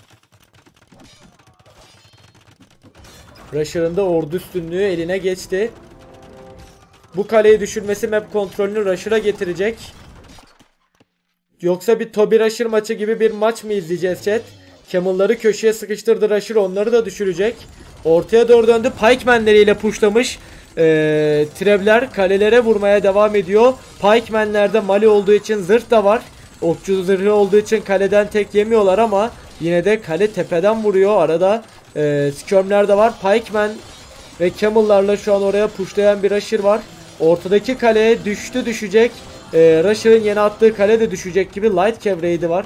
Rusher'ın da ordu üstünlüğü eline geçti. Bu kaleyi düşürmesi map kontrolünü Rusher'a getirecek. Yoksa bir Toby Rusher maçı gibi bir maç mı izleyeceğiz chat? Camel'ları köşeye sıkıştırdı Rusher onları da düşürecek. Ortaya doğru döndü. Pikeman'leriyle pushlamış. Ee, Trebler kalelere vurmaya devam ediyor. Pikeman'lerde Mali olduğu için zırh da var. Okçu zırhı olduğu için kaleden tek yemiyorlar ama yine de kale tepeden vuruyor. Arada e, Skirm'ler de var. Pikeman ve Camel'larla şu an oraya pushlayan bir Rusher var. Ortadaki kaleye düştü düşecek. E, Rusher'ın yeni attığı kale de düşecek gibi Light Cav raid'i var.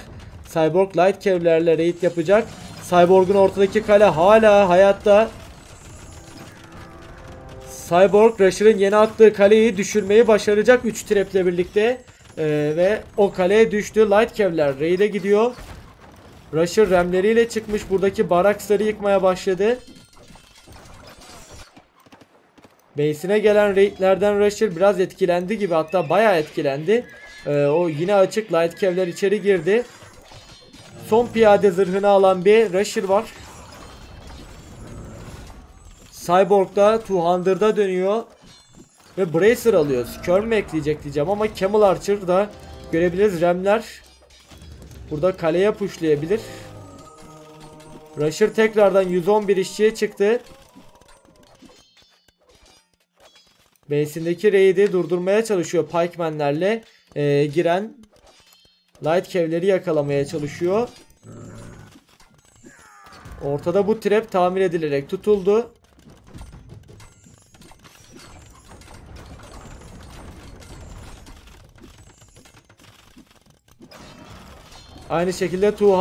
Cyborg Light Cav'lerle raid yapacak. Cyborg'un ortadaki kale hala hayatta. Cyborg Rusher'ın yeni attığı kaleyi düşürmeyi başaracak 3 trap'le birlikte. Ee, ve o kaleye düştü. Light Cav'ler raid'e gidiyor. Rusher remleriyle çıkmış. Buradaki baraksları yıkmaya başladı. Base'ine gelen raidlerden Rusher biraz etkilendi gibi. Hatta bayağı etkilendi. Ee, o yine açık. Light Cav'ler içeri girdi. Son piyade zırhını alan bir Rusher var. Cyborg'da 200'da dönüyor. Ve Bracer alıyor. Skirm mi ekleyecek diyeceğim ama Camel Archer da görebiliriz. Remler burada kaleye pushlayabilir. Rusher tekrardan 111 işçiye çıktı. Base'indeki raid'i durdurmaya çalışıyor Pikeman'lerle ee, giren Light Cav'leri yakalamaya çalışıyor. Ortada bu trap tamir edilerek tutuldu. Aynı şekilde 200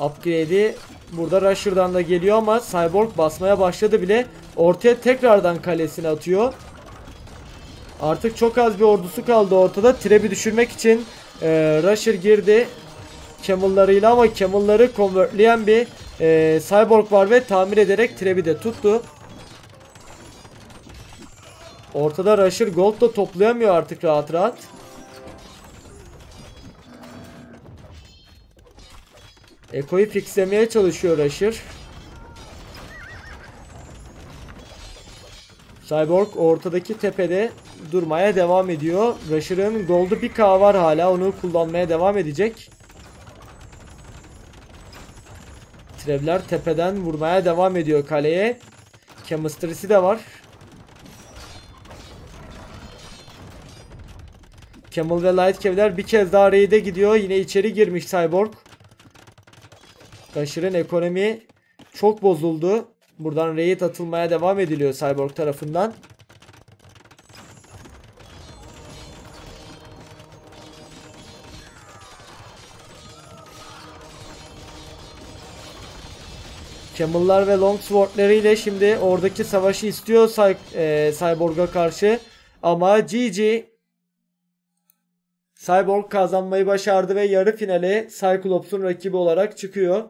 upgrade'i burada Rusher'dan da geliyor ama Cyborg basmaya başladı bile. Ortaya tekrardan kalesini atıyor. Artık çok az bir ordusu kaldı ortada. Trap'i düşürmek için e, Rusher girdi. Camel'larıyla ama Camel'ları convertleyen bir e, Cyborg var ve tamir ederek Trap'i de tuttu. Ortada Rusher Gold da toplayamıyor artık rahat rahat. Eko'yu fixlemeye çalışıyor Rusher. Cyborg ortadaki tepede durmaya devam ediyor. Rusher'ın Gold'u 1k var hala. Onu kullanmaya devam edecek. Trevler tepeden vurmaya devam ediyor kaleye. Chemistry'si de var. Camel ve Light Kevler bir kez daha raid'e gidiyor. Yine içeri girmiş Cyborg. Rusher'ın ekonomi çok bozuldu. Buradan raid atılmaya devam ediliyor Cyborg tarafından. Camel'lar ve Longsword'ları ile şimdi oradaki savaşı istiyor Cy e, Cyborg'a karşı. Ama GG Cyborg kazanmayı başardı ve yarı finale Cyclops'un rakibi olarak çıkıyor.